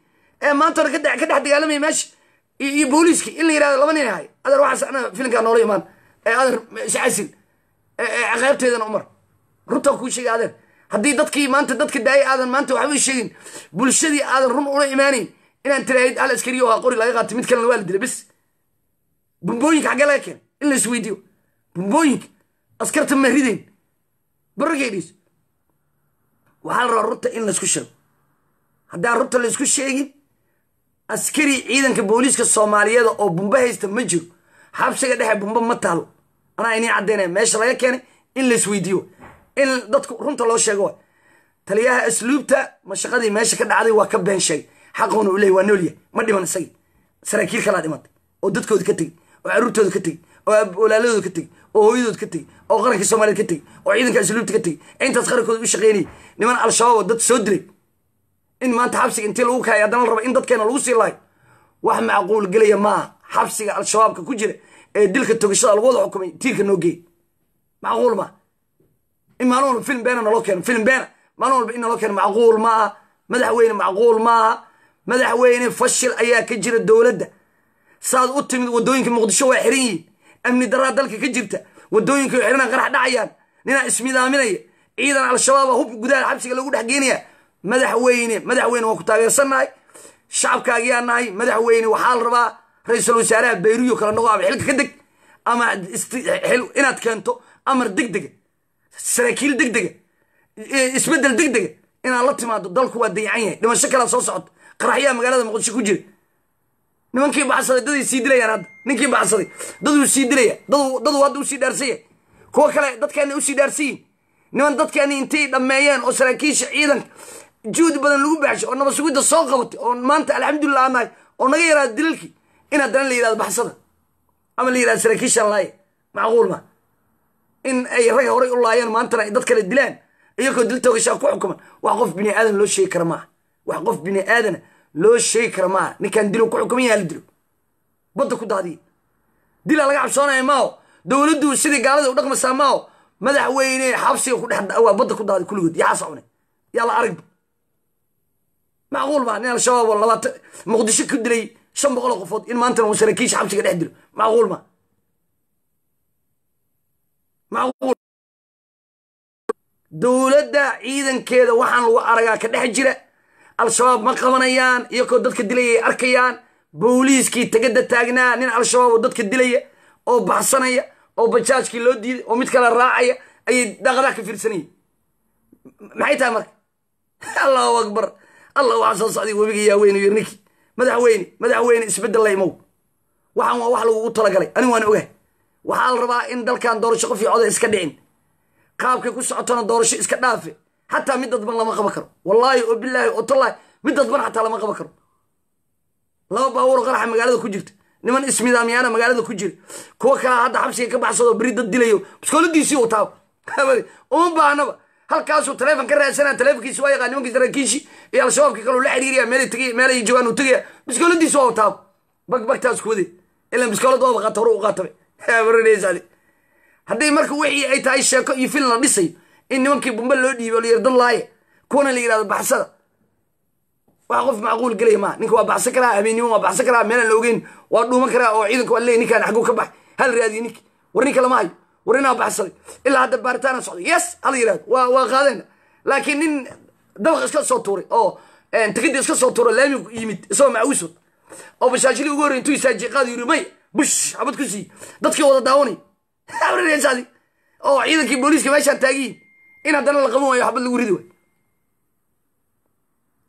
ee maantana ka dhex dagaalamaya meesha iyo booliiski in la yiraahdo laba nin ahay adeer waxaas ana filinkaa noola imaan adeer shacasil caqaabteedana umar runtaan kuu sheegay adeer haddii dadkii maanta dadka daayay aadan maanta waxba sheegin bulshadii aadan run una imaanayn inaan tiraahid hal askariyo ha qori laga qaatay mid kalena waa la dilay bes bumbooyinka xaggee laga keenay in la isweydiiyo bumbooyinka askarta ma ridayn. Bararkay dhiis waxaa la rabaa runta in laysku sheego. Haddaan rubta la isku sheegin askari ciidanka booliiska soomaaliyeed oo bumbe haysta ma jiro. Xabsiga dhexe bumbe ma taalo. Anaa inii caddaynaya meesha laga keenay in la isweydiiyo in dadku runta loo sheego taliyaha asluubta mashaqadii meesha ka dhacday waa ka been sheegay xaqoona u leeyay waa noolyahay ma dhiman isagii saraakiil kalaa dhimatay oo dadkooda ka tegey oo caruurtooda ka tegey oo walaaladooda ka tegey oo hooyadooda ka tegey oo qaranka soomaaliyed ka tegey oo ciidanka asluubta ka tegey. Intaas qarankooda u shaqaynayay niman al-shabaab oo dad soo dilay in maanta xabsiga intii lagu kaaya haddana la raba in dadkeena lagu sii laayo wax macquul gelaya maaha. Xabsiga al-shabaabka ku jira ee dilka togashada lagu wada xukumay tiirka noo geey macquul maaha. In maalin walba film beena naloo keeno film beena maalin walba in naloo keeno macquul maaha. Madaxweyne macquul maaha madaxweyne fashil ayaa ka jira dowladda. Saad u timid waddooyinka muqdisho waa xiran yihiin. Amni daraa dalka ka jirta. Waddooyinka xirana qarax dhacayaan. Ninaa ismidaaminaya ciidan al-shabaaba hub gudaha xabsiga lagu dhex geenaya madaxweyne madaxweyne waan ku taageersannahay shacabkaagiyaa nahay. Madaxweyne waxaa la rabaa ra'iisul wasaaraha bayriyo kala noqo ama xilka ka deg ama inaad keento amar degdega saraakiil degdega isbeddel degdega. Inaad la timaado dalku waa dayacan yahay. Dhimasho kalea soo socoto qaraxyaha magaalada muqdisho ku jira nimankii baxsaday daday sii dilayaan hadda. Ninkii baxsaday daduu sii dilaya daduu hadda u sii dhaarsan yahay kuwo kale dadkeena u sii dhaarsan yihiin niman dadkeeni intay dhammeeyeen oo saraakiisha ciidanka juhdi badan lagu baaxshay oo nabad soo qabatay oo maanta alxamdulilah anahay oo naga yaraada dilalkii in haddana la yihahdo baxsada. Ama la yihahdo saraakiishaan laaya macquul ma. In ay rag horay u laayeen maantana ay dad kale dilaan iyagoo dil toogashaa ku xukuman. Wax qof bini aadan loo sheegi kara maaha wax qof bini aadana loo sheegi kara maaha. Ninkaan dilo ku xukuman yaha la dilo. Badda ku daadiya dilaa laga cabsoonaya maaho. Dowladdu sidii gaalada u dhaqmaysaa maaho. Madaxweyne xabsiga ku dhex badda ku daadi kulligood. Yaa socne yaa la aragba. Macquul maa nin al-shabaab oo labaatan muqdisho ku dilay shan boqol oo qofood in maantana uu saraakiisha xabsiga dhex dilo. Macquul maa macquul. Dowladda ciidankeeda waxaan lagu aragaa ka dhex jira al-shabaab ma qabanayaan iyagoo dadka dilaya ay arkayaan. Booliiskii tegada taagnaa nin al-shabaab oo dadka dilaya oo baxsanaya oo bajaajkii loo diiday oo mid kale raacaya ayay dhaqdaa ka fiirsanayeen maxay tahay marka? Allahu akbar. Allah waxaa soo socday webiga yaaweyn yir ninkii madaxweyne madaxweyne isbeddel la imow waxaan waa wax lagugu talagalay. Anigu waan ogahay. Waxaa la rabaa in dalkan doorasho qof iyo coda iska dhicin. Qaabkay ku socotona doorasho iska dhaafe xataa mid dadban lama qaban karo. Wallaahi oo bilaahi oo tallaahi mid dadban xataa lama qaban karo. Laba baabuuro qaraxa magaalada ku jirta. Niman ismidaamyaana magaalada ku jira. Kuwa kale hadda xabsiga ka baxsado beri dad dilayo. Biskooladiisii uu taabo. Uma baahnaba halkaasuu taleefon ka raadsanaa taleefonkiisi waa yaqaan nimankii saraakiishi iyo al-shabaabkii kaleu la xiriiraya meelay tegay meelay joogaan uu tegaya. Biskooladiisi waa u taabo. Bag bagtaas kuwade. Ilan biskoolad waaba qaata hore u baranaysaade haddii marka wixii ay tahay sheeko iyo film la dhisayo in nimankii bumbe loo dhiibo la yir dad laaye kuwana la yidhahdo baxsada. Wax qof macquul gelaya maa ninka waa baxsan karaa habeennimo waa baxsan karaa meelaan la ogeyn waa dhuuman karaa oo ciidanka waa leey ninkaan xagguu ka bax hal raadiyo ninki war ninka lama hayo war inaa baxsaday. Ilaa hadda baaritaana socday. Yes hala yidhahdo waa waa qaadeen. Laakiin nin dabaq iska soo tuuray oo tikidii iska soo tuuray laami yimid isagoo macawisod oo bashaashilii ugu horrey intuu isaajiiqaada yiri may bush xabad ku sii. Dadkii wada daawanay. Oo ciidankii booliiska meeshaan taagiyin in haddana la qaban waayo xabad lagu ridi way.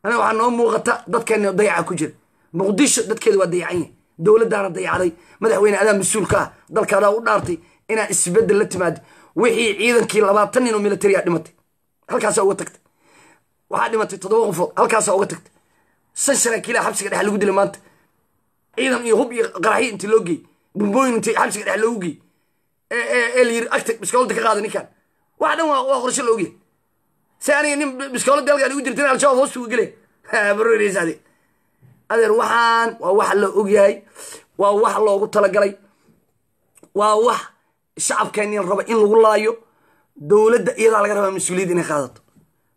Aniga waxaa noo muuqata dadkeena dayaca ku jira. Muqdisho dadkeeda waa dayacan yahay dowladdaana dayacday. Madaxweyne adaa mas'uulka ah dalka adaa u dhaartay inaa isbeddel la timaado wixii ciidankii labaatan nin militariya dhimatay. Halkaasaa uga tagtay. Waxaa dhimatay toddoba qofood. Halkaasaa uga tagtay. San saraakiilaa xabsiga dhex lagu dilay maanta. Ciidan iyo hub iyo qaraxyo intii loo geeyey. Bumbooyin intii xabsiga dhex loogu geeyey. Ee la yiri agta biskoolada ka qaada ninkan wax dhan waa la ogyahay si aniga nin biskoolada halkaan igu jirta in adeer waxaan waa wax la ogyahay. Waa wax loogu talagalay. Waa wax shacabkeeni raba in lagu laayo. Dowladda iyadaa laga rabaa mas'uuliyad inay qaadato.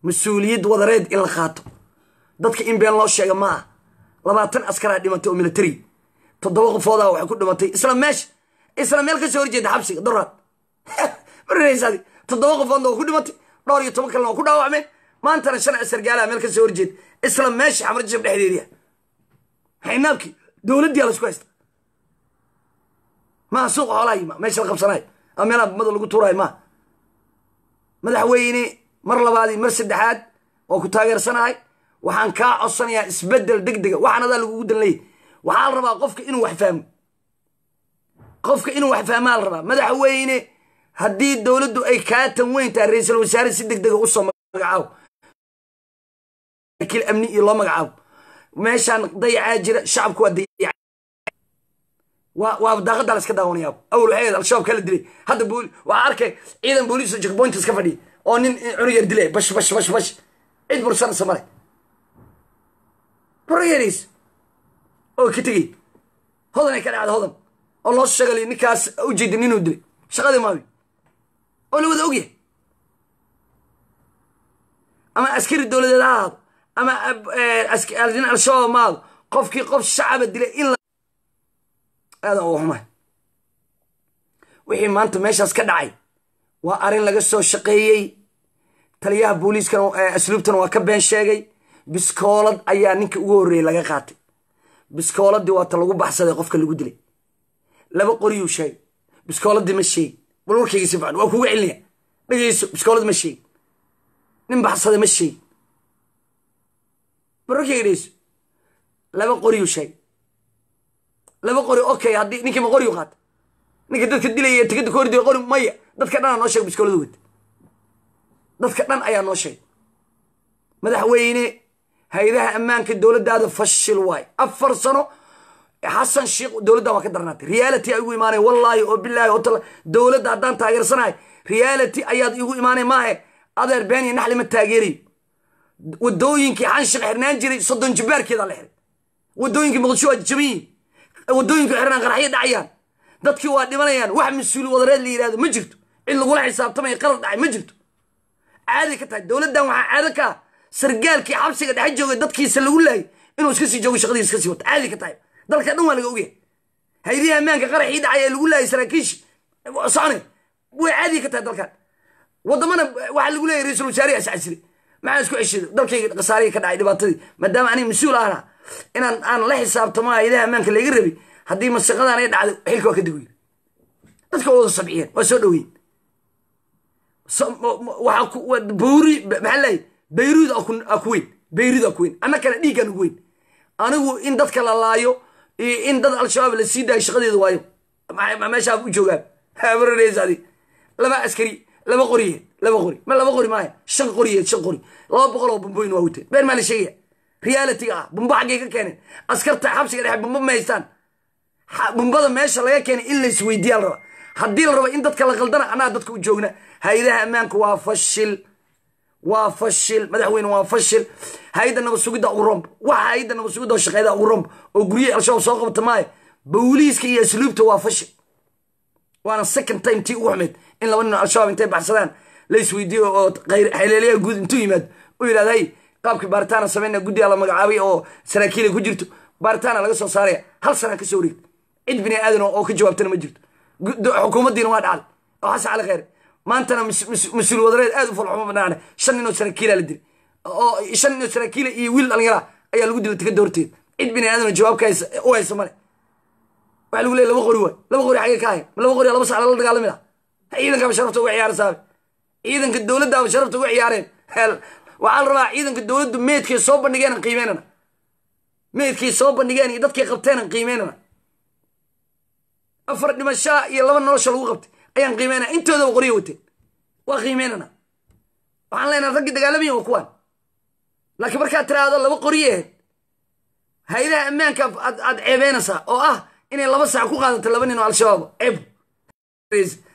Mas'uuliyad wadareed in la qaato. Dadka in been loo sheega ma ah labaatan askaraa dhimatay oo military. Toddoba qofoodaa waxay ku dhimatay. Isla meesha isla meel ka soo horjeeda xabsiga doraad marareysaadi toddoba qofoodna waa ku dhimatay dhowr iyo toban kalena waa ku dhaawacmeen maantana shan sargaalaha meel ka soo horjeeda isla meesha xamarjab dhexdeediya xaynaabkii dowladdii la isku haysta. Maa suuqa xoolaha yima meesha la qabsanayo. Ama meelaha bumada lagu tuurayo maa madaxweyne mar labaadii mar saddexaad waa ku taageersanahay. Waxaan kaa codsanayaa isbeddel deg dega waxaan adaa lagugu dan leeyahy waxaa la rabaa qofka inuu wax fahmo. Qofka inuu wax fahmaa la rabaa. Madaxweyne haddii dowladdu ay kaa tan weyn tahay ra'iisul wasaare si deg dega u soo magacaabo kiil amni iyo loo magacaabo meeshaan dayacaa jira shacabku waa dayaca. Waa daaqadaa la iska daawanayaa awal waxay al-shabaab kala dilay. Hadda waxaa arkay ciidan booliis oo checkpoints ka fadhiya oo nin cunug yar dilay. Bash bash bash bash. Cid bursanaysa male barayeris oo ka tegey. Hodan ay ka dhacda hodan. Oo loo shagalay ninkaas ujeedin inuu dilay. Shaqadii maabi oo la wada ogyahay ama askari dowladeed ha ahaado ama al-shabaab ma aado qofkii qof shacaba dilay in aadan uga xumaay wixii maanta meeshaas ka dhacay waa arrin laga soo shaqeeyey taliyaha booliiskana asluubtana waa ka been sheegay biskoolad ayaa ninka ugu horreeyey laga qaatay biskooladii waa ta lagu baxsaday qofka lagu dilay laba qoriyuu sheegay biskooladii ma sheegin bal warkayga si fiican waa kuga celinaya dhegeyso biskoolad ma sheegin. Nin baxsaday ma sheegin. Bal warkayga dhegeyso laba qoriyuu sheegay. Laba qori okay haddii ninkii ma qoriyu qaata ninka dadka dilaya tikada ka hordiya qori maya. Dadka dhan aa noo sheeg biskoolada wata dadka dhan ayaa noo sheegay. Madaxweyne hay'adaha ammaanka dowladdaada fashil waay. Afar sano xasan sheikh dowladdan waa ka darnaatay. Reality ay igu imaanay wallaahi oo bilaahi oo dowladda haddaan taageersanahay reality ayaad igu imaanay maahe. Iyo naxli ma taageerayo wadooyinkii xanshik xirnaan jiray soddon jibaarkeeda la xiray. Wadooyinkii muqdisho waa jaban yihiin wadooyinku xirnaan qaraxyo dhacayaan. Dadkii waa dhimanayaan. Wax mas'uul wadareed la yidhahdo ma jirto. Cid lagula xisaabtamaya qalad dhacay ma jirto. Caadi ka tahay dowladdan waxaa caado ka ah. Sargaalkii xabsiga dhexe joogay dadkiisa lagu laayay inuu iska sii joogo shaqadiisa iska sii wato. Caadi ka tahay dalka dhan waa laga ogyahay hayrihi ammaanka qaraxii dhacay ee lagu laayay saraakiishi socne way caadi ka tahay dalkan wadamana waxaa lagu leeyahy ra'iisul wasaarihi ascasire maxaa isku ceshido dalkayga khasaarihii ka dhacay dhibaatadii. Maadaama aniga mas'uul ahna inaan aan la xisaabtamo hayadaha ammaanka laga rabay haddii masiqadan ay dhacday xilka waa ka degwey dadka wada sabciyeen waa soo dhoweyn buuri maxaa leeyahy bayruud aa ku weyn. Bayruud aa ku weyn. Anna kale dhiiggaan ugu weyn. Anigu in dadka la laayo in dad al-shabaab la sii daayo shaqadeedu waayo. Meeshaa u joogaan? Habarareysa adi. Laba askari laba qoriyeed laba qori. Ma laba qori maaya shan qoriyeed shan qori. Laba boqol oo bamboyin waa wuteen been maa la sheegaya realitiga ah. Bumbo xaggay ka keeneen askarta xabsiga dhexe bumbo ma haystaan. Bumbada meesha laga keenay in la isweydiiyaa la raba. Haddii la rabo in dadka la qaldana annaga dadka u joogna. Hay'adaha ammaanka waa fashil waa fashil madaxweyne waa fashil. Hay'adda nabad sugidda waxa hay'adda nabad oo shaqeyda ugu oo guryihii al-shabaab soo qabta maayo. Booliiska iyo asluubta waa fashil. Waana second time tii ugu xumeyd in laba nin al-shabaab intay baxsadaan. La isweydiiyo oo xeleelyaha guud intuu yimaad. U yidhahda hay qaabkii baaritaana sameyna guddiga la magacaabay oo saraakiila ku jirto baaritaana laga soo saaraya hal sanaa ka soo wareegta cid bini aadan oo ka jawaabtana ma jirto. Xukuumaddiina waa dhacday. Oo xasan cali kheyre maantana mas'uul wadareed aad u falxumo banaane shan ninoo saraakiila la dilay oo shan ninoo saraakiila iyo wiil dhalinyara ayaa lagu dilay tikada horteed cid bini aadan oo jawaabka u haysa male. Waxa lagu leey laba qori waay. Laba qori xagee ka hayan ma laba qori laba sac lala dagaalami ah ciidankaaba sharafta uga ciyaara saabe. Ciidanka dowladdaaba sharafta uga ciyaareen. Waxaa la rabaa ciidanka dowladdu meydkay soo bandhigeen qiimeynana meydkay soo bandhigeen iyo dadkay qabteen qiimeynana afar dhimashaa iyo laba nolosha lagu qabtay ayaan qiimeynana intoodaba qoryo wateen waa qiimeynana. Waxaan leenaha raggii dagaalamayan waa kuwaan laakiin markaad tiraahdo laba qoryo ahayd hay'adaha ammaanka aad ceebeynaysaa oo ah inay laba saac ku qaadato laba nin oo al-shabaab ceeb.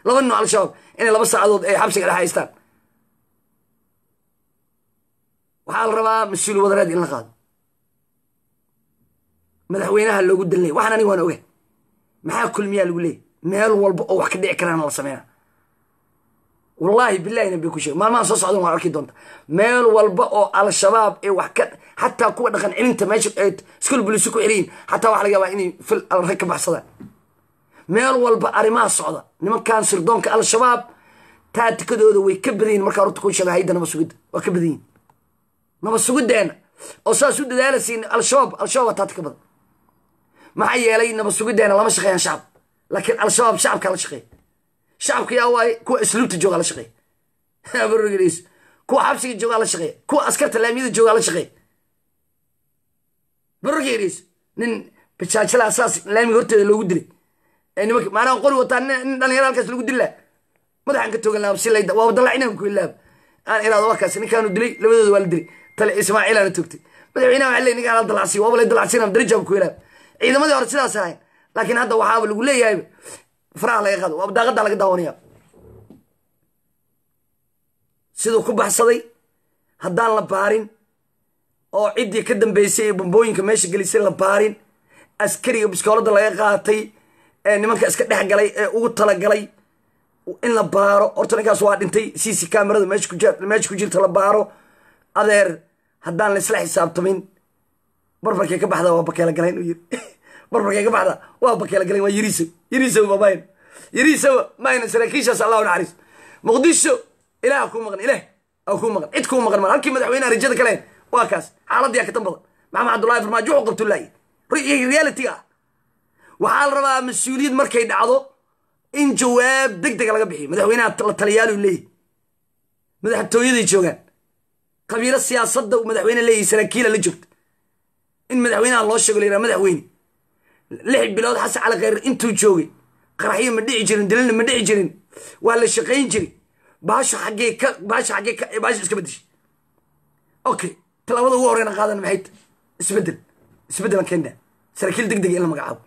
Laba nin oo al-shabaab inay laba saacadood ay xabsiga dhex haystaan. Waxaa la rabaa mas'uul wadareed in la qaado. Madaxweynaha loogu dalnay. Waxaan aniga waan oga maxaa kulmiyaa lagu leeyay meel walba oo wax ka dhici karaana la sameyna wallaahi bilahina bay ku sheeg. Maalmaha soo socdan waa arki doonta. Meel walba oo al-shabaab ee wax ka xataa kuwa dhaqan celinta meesha iskol bulisi ku xiriyin xataa waxa laga yaabaa inay fil alrag ka baxsadaan meel walba arrimaha socda. Nimankan sirdoonka al-shabaab taatikadooda way ka badan yihiin markaa horta ku sheega hayda sugidda waa ka badan yihiin nabad sugiddeena oo saas u dadaalasiin al-shabaab al-shabaab waa taati ka badan. Maxaa yeelay nabad sugiddeena lama shaqeeyaan shacab laakiin al-shabaab shacabkaa la shaqeeya shacabka yaa waaye kuwa asluubta joogaa la shaqeeya barorgelis kuwa xabsiga joogaa la shaqeeya kuwa askarta laamiyada joogaa la shaqeeya barorka yareyso nin bajaajala saas laamiga horteeda loogu dilay nimanka qori wataa nin dhalinyaro halkaas lagu dili laha madaxaan ka togan lahaa waa dalacinaan ku ilaaba aan iraado wakaas ninkaanu dilay labadooda waa la dilay tale ismaaciilaana toogtay madaxweynaha waxa leey ninkaan la dalacsiy waaba lay dalacsiina darajaaba ku ilaaba ciidamadii hore sidaas ahayn laakiin hadda waxaaba lagu leeyahay faraha laga qaado. Waaba daaqadaa laga daawanaya siduu ku baxsaday haddaan la baarin oo ciddii ka dambeysay ee bambooyinka meesha gelisay la baarin askariga biskoolada laga qaatay ee nimanka iska dhex galay ee ugu talagalay in la baaro. Horta ninkaas waa dhintay c c meesha ku jirta la baaro. Adeer haddaan laisla xisaabtamin barbarkay ka baxda waa bakeela galayn u yiri barbarkay ka baxda? Waa bakeela galayn waa yiriisow yiriisow babayn yiriisow mayna saraakiishaas allahu naxariis muqdisho ilaah kuu maqan ilaah aa kuu maqan cid kuu maqan mal halkii madaxweynaha rajada ka waa kaas. Xaaladiyaa ka tan badan maxamed cabdullahi farmaajo wuxuu qabtu laayi reality ah. Waxaa la rabaa mas'uuliyad markay dhacdo in jawaab deg dega laga bixiyo. Madaxweynaha la taliyaalu leeyahy madaxtooyaday joogaan. Qabiilo siyaasadda madaxweyne leeyahy saraakiila la joogta. In madaxweynaha loo sheego la yidhaha madaxweyne lix bilood xasan cali khayr intuu joogay qaraxyo ma dhici jirin dililna ma dhici jirin. Waa la shaqayn jiray. Baasho xaggee ka baasho xaggee ka baasho iska bedeshay. Okay tallaabada ugu horeyna qaadan maxay ta isbeddel isbeddelan kenya saraakiil deg dega in la magacaabo.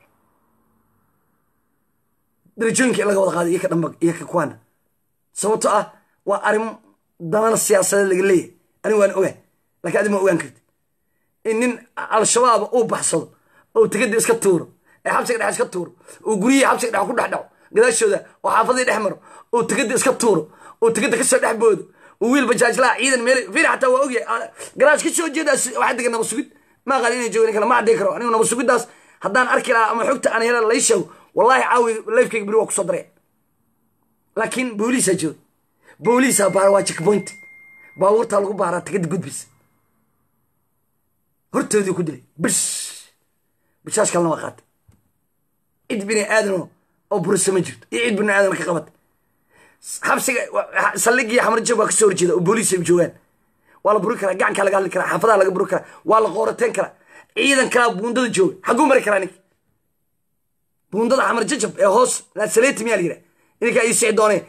Darajooyinka in laga wada qaada iyo ka dhambag iyo ka kuwaana sababto ah waa arrin danana siyaasadeed laga leeyahay. Anigu waan ogaa lakiin adi ma ogaan karti in nin al-shabaab uu baxsado oo tegada iska tuuro ee xabsiga dhex iska tuuro. Oo guryihii xabsiga dhex ku dhex dhaco gadaashooda oo xaafadii dhex maro. Oo tegada iska tuuro. Oo tegada ka soo dhex boodo. Oo wiil bajaajlaha ciidan meel fiir xataa waa ogyahay. Garaash ka soo jeeda waxaa degan naba sugid. Ma inay joogan kale ma cadday karo. Anigu naba sugiddaas haddaan arki lahaa ama xogta aan hela lay sheego wallahi caawi lifekayga beri waa ku soo daraya laakiin booliisaa jooga booliisaa baara waa checkpoint. Baabuurtaa lagu baaraa tagada gudbis. Hortoodii ku dilay. Bish! Bishaas waa qaatay cid bini aadano oo burisa ma jirto. Iyo cid bini aadana ka qabata xabsiga saldhigii xamarjab waa ka soo horjeeda oo booliisa joogaan. Waa la buri karaa gacankaa laga hadli karaa xaafadaha laga buri karaa waa la qoorateen karaa. Ciidan kalaa buundada jooga. Xagguu mari karaa ninka buundada xamar jajab ee hoos nasaleti miyaa la yidhaha. Ininkaa ii sii dooneen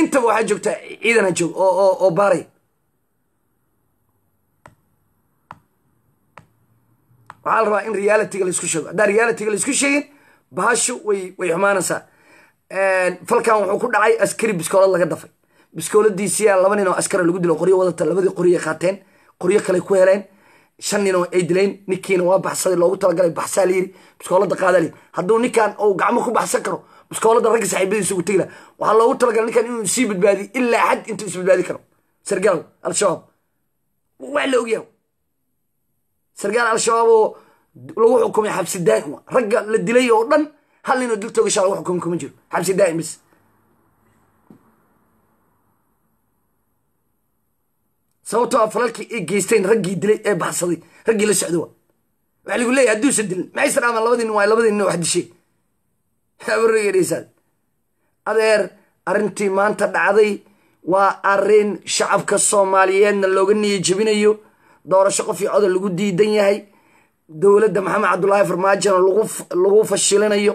intaba waxaa joogtaa ciidana joog oo oo baaray. Waxaa la rabaa in realityga la isku sheego. Haddaan realityga la isku sheegin bahashu way xumaanaysaa falkan wuxuu ku dhacay askari biskoolad laga dafay. Biskooladiisiyaa laba nin oo askara lagu dilo qoryo wadata labadii qoryoay qaateen qoryo kale ku heleen shan nin ay dileen ninkiina waa baxsaday loogu talagalay baxsaa layiri biskoolada qaada layiri hadduu ninkan uu gacmo ku baxsan karo biskoolada ragga saaxiibadiisa ugu tegi laha waxaa loogu talagalay ninkan inuu sii badbaadiyo ilaa xad intuu isbadbaadi karo. Sargaal al-shabaab. Waa la ogyahay. Sargaal al-shabaab oo lagu xukumay xabsi daa'im. Ragga la dilay oo dhan hal ninoo dil toogashaa lagu xukumay kuma jiro. Xabsi daa'im sababtoo a falalkii ay geysteen raggii dilay ee baxsaday raggii la socda wa waxaa lagu leeyahy hadduusan dilin. Maxayse dhaamaan labadii nin waa labadii nin wax dishay. Abargeedhaysaad adeer arrintii maanta dhacday waa arrin shacabka soomaaliyeedna looga niya jebinayo. Doorasho qof iyo codol lagu diidan yahay dowladda maxamed cabdullaahi farmaajona lagu fashilinayo.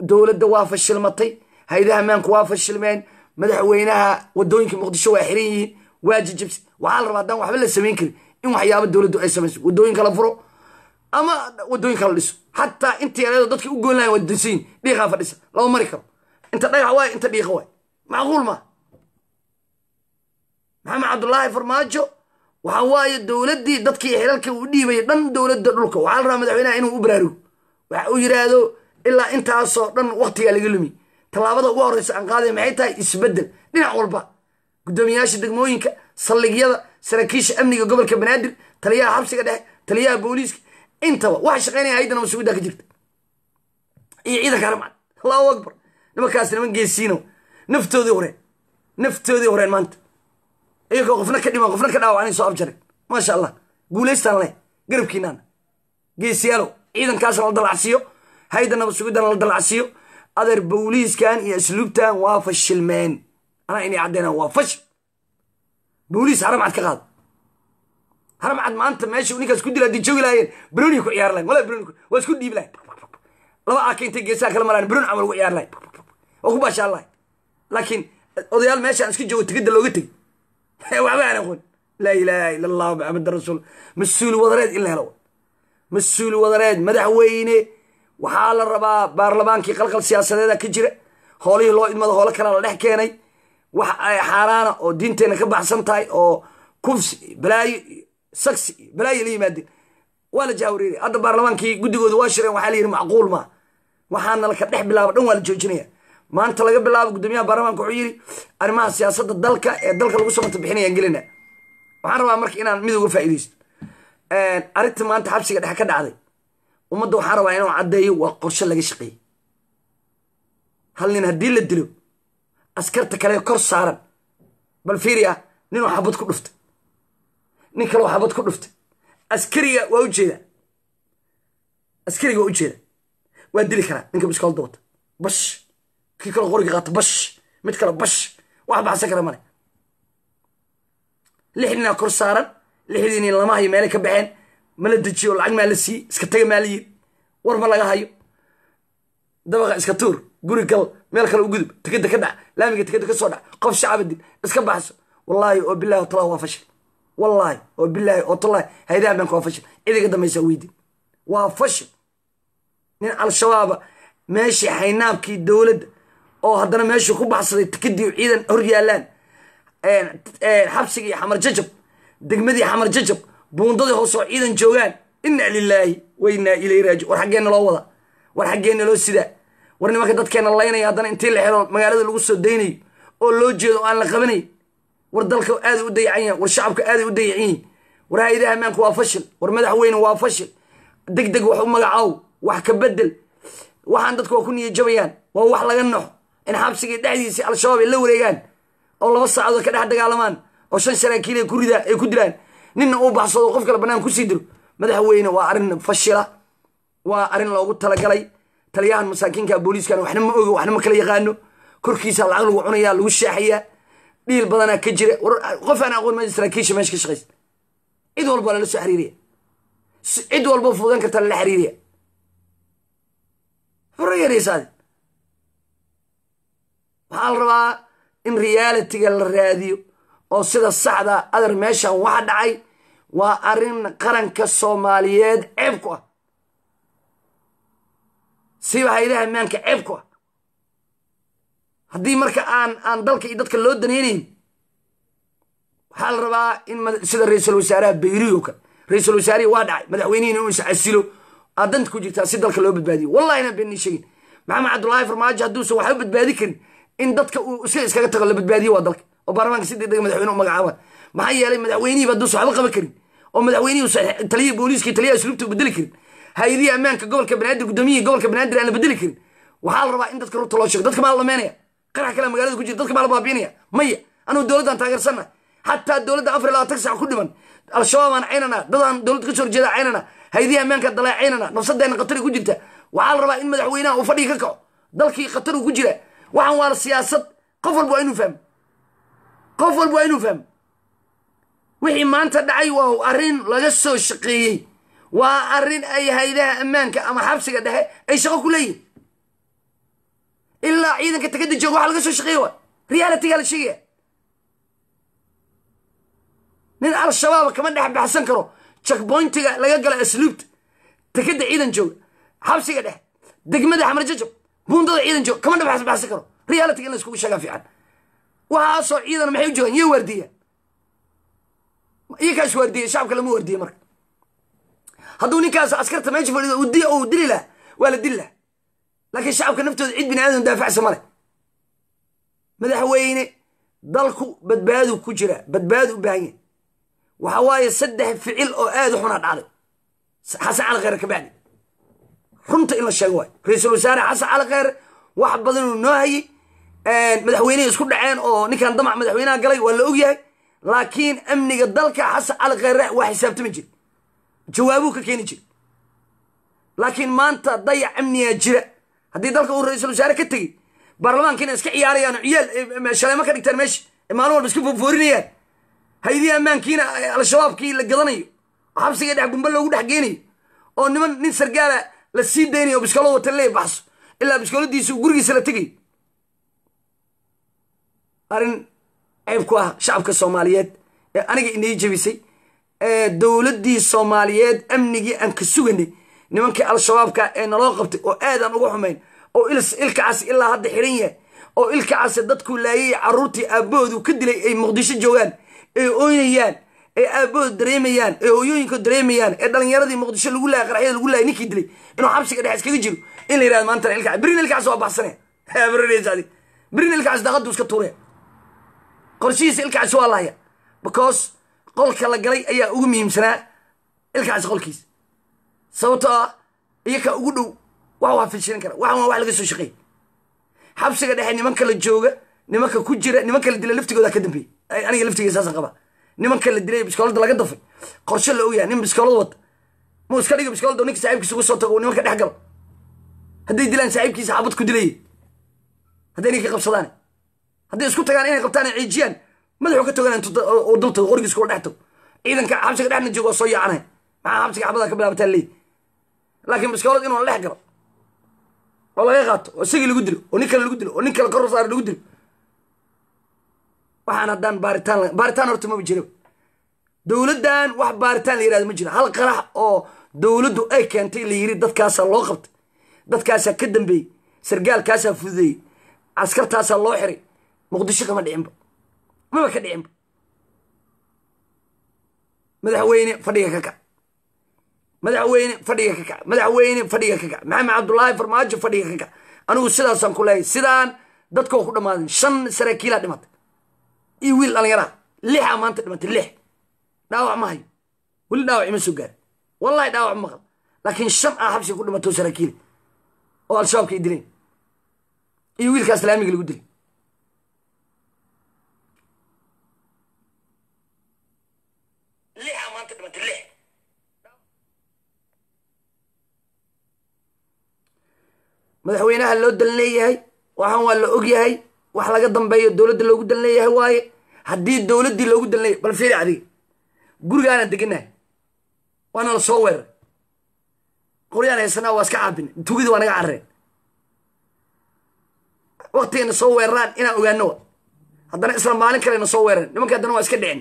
Dowladda waa fashilmatay. Haydaha ammaanku waa fashilmeen. Madaxweynaha waddooyinka muqdisho waa xiran yihiin. Waa jijabsi waxaa la rabaa haddaan waxba la samayn karin in waxyaaba dowladdu ay samayso. Wadooyinka la furo ama waddooyinka la dhiso. Xataa intii yareedo dadka u goyn waa dansayin dhiiqaa fadhisa. Lama mari karo. Inta dhagax waay inta dhiiqa waay macquul ma. Maxamed cabdullaahi farmaajo waxa waaye dowladdii dadkii xilalka uu dhiibaya dhan dowladda dhulka. Waxaa la rabaa madaxweynaha inuu u baraarugo waxa uu yidhaahdo ilaa intaasoo dhan waktigaa laga lumi tallaabada ugu horreysa aan qaaday maxay tahay isbeddel. Dhinac walba guddoomiyaasha degmooyinka saldhigyada saraakiisha amniga gobolka banaadir taliyaha xabsiga dhexe taliyaha booliiska intaba waxa shaqaynaya haydana masuulidaa ka jirta. Iyo ciidanka haramcad allahu akbar. Nimankaas niman geesiino. Naftoodii horeen naftoodii horeen maanta iyagoo qofna ka dhiman qofna ka dhaawacanay soo abjareen maasha allah. Guulaystaan leh garabkiinaana geesiyaalow ciidankaasna la dalacsiiyo haydana masuulidana la dalacsiiyo adeer booliiskan iyo asluubtan waa fashilmeen anaa inay caddeynaan waa fashil. Booliis haramcad ka qaada haramcad maanta meesha ninkaas ku dila haddii joogi lahaayeen broni ku ciyaar lahayn walaa broni waa isku dhiib lahayn laba aaka intay geesaha kala maraan broni camal ugu ciyaar lahayn waa ku baashaan lahayn laakiin odayaal meeshaan iska joogo tigidda looga tegi waxba aan laa ilaaha ila allah maxamedan rasuul. Mas'uul wadareed in la helo. Mas'uul wadareed madaxweyne waxaa la rabaa baarlamaankii qalqal siyaasadeeda ka jira. Hoolihii loo idmado hoolo kalea la dhex keenay. Wax xaaraana oo diinteenna ka baxsan tahay oo kufsi balaayo saksi balaayo la yimaadeen. Waa la jahwareeray hadda baarlamaankii guddigooda waa shireen waxaa la yidhi macquul maa waxaana laka dhex bilaaba dhan waa la joojinaya maanta laga bilaabo guddoomiyaha baarlamaanka wuxuu yidhi arrimaha siyaasadda dalka ee dalka lagu samata bixinayaan gelina waxaan rabaa marka inaan mid uga faa'iidaysto. Arrinta maanta xabsiga dhexe ka dhacday ummadda waxaan rabaa inuu caddeeyo waa qorshe laga shaqeeyey. Hal nin haddii la dilo askarta kale kor saaran bal fiiriya ninuu xabad ku dhuftay. Nin kaleo xabad ku dhuftay. Askariga waa ujeeda askariga waa ujeeda waa dili karaa ninka biskoolda wata bash kii kaloo qoriga qaata bash. Mid kale bash. Wax baxsan kara male lix ninaa kor saaran lixdii nin lama hayo meelay ka baxeen. Mala dejiyo lacag maa la siiye iska taga maa la yiri war ma laga hayo. Dabaqa iska tuur guri gal meel kale u gudub. Tikada ka dhac laamiga tikada ka soo dhac. Qof shacaba dil iska baxso. Wallaahi oo bilahi talah waa fashil. Wallaahi oo bilaahi oo tallahi haydaha banka waa fashil. Cidiga dambaysa weydin waa fashil. Nin al-shabaaba meeshii xaynaabkii dowladda oo haddana meeshuu ku baxsaday tikadii ciidan hor yaalaan. Xabsigii xamar jajab degmadii xamar jajab buundadii hoosoo ciidan joogaan. Inna lilaahi wa innaa ilay raaji war xaggeenna loo wada. War xaggeenna loo sidaa. War nimanka dadkeena laynaya haddana intii la xiro magaalada lagu soo daynayo oo loo jeedo aan la qabanayn war dalka aaday u dayacan yahin war shacabka aaday u dayacan yihiin war hay'adaha ammaanka waa fashil. War madaxweyne waa fashil. Deg deg wax u magacaaw wax ka bedel waxaan dadku waa ku niya jabayaan. Waa wax laga noxo in xabsigii dhexdiisii al-shabaab ay la wareegaan oo laba saacadood ka dhex dagaalamaan oo shan saraakiil ku ridaan ay ku dilaan ninna uu baxsado qof kale bannaan ku sii diro madaxweyne waa arrin fashila waa arrin loogu talagalay taliyahan masaakiinka booliiskan waxna ma ogo waxna ma kala yaqaano korkiisa lacag lagu cunaya lagu shaaxayaa dhiil badanaa ka jira qof aan aqoon ma saraakiisha meesha ka shaqaysa cid walba lala soo xiriiraya cid walba fuudan karta lala xiriiraya horayaraysaade waxaa la rabaa in realitiga la raadiyo oo sida saxda adar meeshan waxa dhacay waa arrin qaranka soomaaliyeed ceeb ku ah. Siba haydaha ammaanka ceeb ku ah. Haddii marka aan aan dalka iyo dadka loo danaynayn waxaa la rabaa in sida ra'iisul wasaaraha bayrihi o kale ra'iisul wasaarihi waa dhacay madaxweynihin inuu is casilo aad danta ku jirtaa si dalka loo badbaadiyo. Wallahi inaan sheegin. Maxamed cabdullaahi farmaajo hadduusan waxba badbaadi karin in dadka uu iskaga tago la waa dalka. Oo baarlamaanka si degdega madaxweyne u magacaabaan maxaa yeelay madaxweynihiiba hadduusan waxba qaban karin. Oo madaxweynihii booliiska taliyaha asluubta bedeli karin. Hay'adihii ammaanka gobolka banaadir gudoomiyihii gobolka banaadir aan la bedeli karin. Waxaa la rabaa in dadka rurta loo sheego. Dadka maa la dhameynaya qarax kale magaalada ku jira. Dadka maa la baabiinaya. Maya anugu dowladdan taageersanna. Xataa dowladda afar labaatan sac ku dhiman. Al-shabaab aan caynana. Dadaan dowladda ka soo horjeeda caynana. Hay'adihii ammaanka daleecaynana nafsadeenna khatari ku jirta. Waxaa la rabaa in madaxweynaha uu fadhiga ka kaco. Dalkii khatar uu ku jira waxaan waa siyaasad qof walba waa inuu fahmo. Qof walba waa inuu fahmo. Wixii maanta dhacay waa arrin laga soo shaqeeyey. Waa arrin ay haydaha ammaanka ama xabsiga dhexe ay shaqo ku leeyihiin ilaa ciidanka takada jooga waxa laga soo shaqeeya waa realitigaa la sheegaya. Nin al-shabaab kama dhex baxsan karo jakboyntiga laga gala asluubta takada ciidan jooga xabsiga dhexe degmada xamar jajab buundada ciidan jooga kama dhex baxsan karo. Realitiga in la iskugu sheegaa fiican. Waxaasoo ciidan maxay u joogaan yay waardiiyaan iyakaas waardiya shacabka lama waardiye marka. Hadduu ninkaas askarta meesha fadhido uu dili laha waa la dili laha laakiin shacabka naftooda cid bini aadam daafacsa male madaxweyne dalku badbaadu ku jira badbaadu u baahan yahy waxa waaye saddex ficil oo aada u xunaa dhacday. Xasan cali kheyre kabacdi runta in la sheego waay. Ra'iisul wasaare xasan cali kheyre wax badanuu noo hayey madaxweynehi isku dhaceen oo ninkan damac madaxweynaha galay waa la ogyahay. Laakiin amniga dalka xasan cali kheyre waa xisaabtami jir. Jawaabuu ka keeni jir. Laakiin maanta dayac amnigaa jira. Haddii dalka uu ra'iisul wasaare ka tegey baarlamaanka inay iska ciyaarayaan ciyaal shaleemo ka dhigtaan meesha maalin walba iska foofoorinayaan haydii ammaankiina al-shabaabkii la gadanayo. Oo xabsiga dhex gumba loogu dhex geenayo. Oo niman nin sargaala la sii daynayo oo biskoolad wata leey baxso ilaa biskooladiisa uu gurigiisa la tegayo arrin ceeb ku ah shacabka soomaaliyeed ee aniga inay jebisay ee dowladdii soomaaliyeed amnigii aan ka suganay nimankii al-shabaabka ee naloo qabtay oo aadaan uga xumayn oo ilkacaasi ilaa hadda xidhan yahay oo ilkacaasi dadku laayay carruurtii aabbahoodu ka dilay ay muqdisho joogaan ee ooynayaan ee aabbahoodu dareemayaan ee hooyooyinkood dareemayaan ee dhallinyaradii muqdisho lagu laaya qaraxyada lagu laayay ninkii dilay. Inuu xabsiga dhex iskaga jiro. In la yidhahdo maantana ilkaca berina ilkacaas waa baxsanaya berinaysadi berina ilkacaas daaqaddu iska tuuraya qorshihiisa ilkacaas waa lahaya because qolka la galay ayaa ugu muhiimsanaa ilkacaas qolkiisa sababtoo ah iyakaa ugu dhow wax waa filshirin kara. Waxan waa wax laga soo shaqeey xabsiga dhexe nimanka la jooga nimanka ku jira nimanka la dila laftigooda ka dambeeyey aniga saasan qabaa nimanka la dilay biskoolada laga dafay. Qorshe la ogyahay nin biskoolad wata. Muu iska dhiga biskoolada ninka saaxiibkiisa uga soo tago uu nimanka dhex galo. Hadday dilaan saaxiibkiisa xabad ku dilaya hadday ninka qabsadaan. Hadday isku tagaan inay qabtaan ay ciijiyaan. Madaxuu ka togan oo dul tago qorigiis kula dhex tago. Ciidanka xabsiga dhexna joogo waa soo yaacanay maxaa xabsiga xabada ka bilaabataa leey laakiin biskoolad inuu la dhex galo oo laga qaato oo isagii lagu dilo oo nin kale lagu dilo oo nin kale kor saar lagu dilo waxaan haddaan baaritaan baaritaan horta maba jiro. Dowladdan wax baaritaan la yiraahdo ma jiro. Hal qarax oo dowladdu ay keentay la yiri dadkaasaa loo qabtay dadkaasaa ka dambeeyey sargaalkaasaa fududeeyey caskartaasaa loo xiray muqdisho kama dhicinba maba ka dhicinba madaxweyne fadhiga ka kac madaxweyne fadhiga ka kac madaxweyne fadhiga ka kac maxamed cabdullaahi farmaajo fadhiga ka kac anigu sidaasaan ku leeyahay. Sidaan dadkoo ku dhammaadeen. Shan saraakiilaa dhimatay iyo wiil dhallinyaraha lixaa maanta dhimatay lix. Dhaawac ma hayo. Weli dhaawac ima soo gaari wallahi dhaawac ma maqal laakiin shan ah xabsiga ku dhimato saraakiila oo al-shabaabka ay dileen iyo wiilkaa islaamiga lagu dilay lix madaxweynaha loo dan leeyahay waxaan waa la ogyahay wax laga dambeeyo dowladda loogu dan leeyahay waaye haddii dowladdii loogu dan leeyahay bal fiiri adiga gurigaana deganahay waana la soo weeray qoryaan haysanaa waa iska caabina tugida waa naga carreen waktigayna soo weeraraan inaan ogaano haddana isla maalin kalena soo weeraren nimankii haddana waa iska dhicin.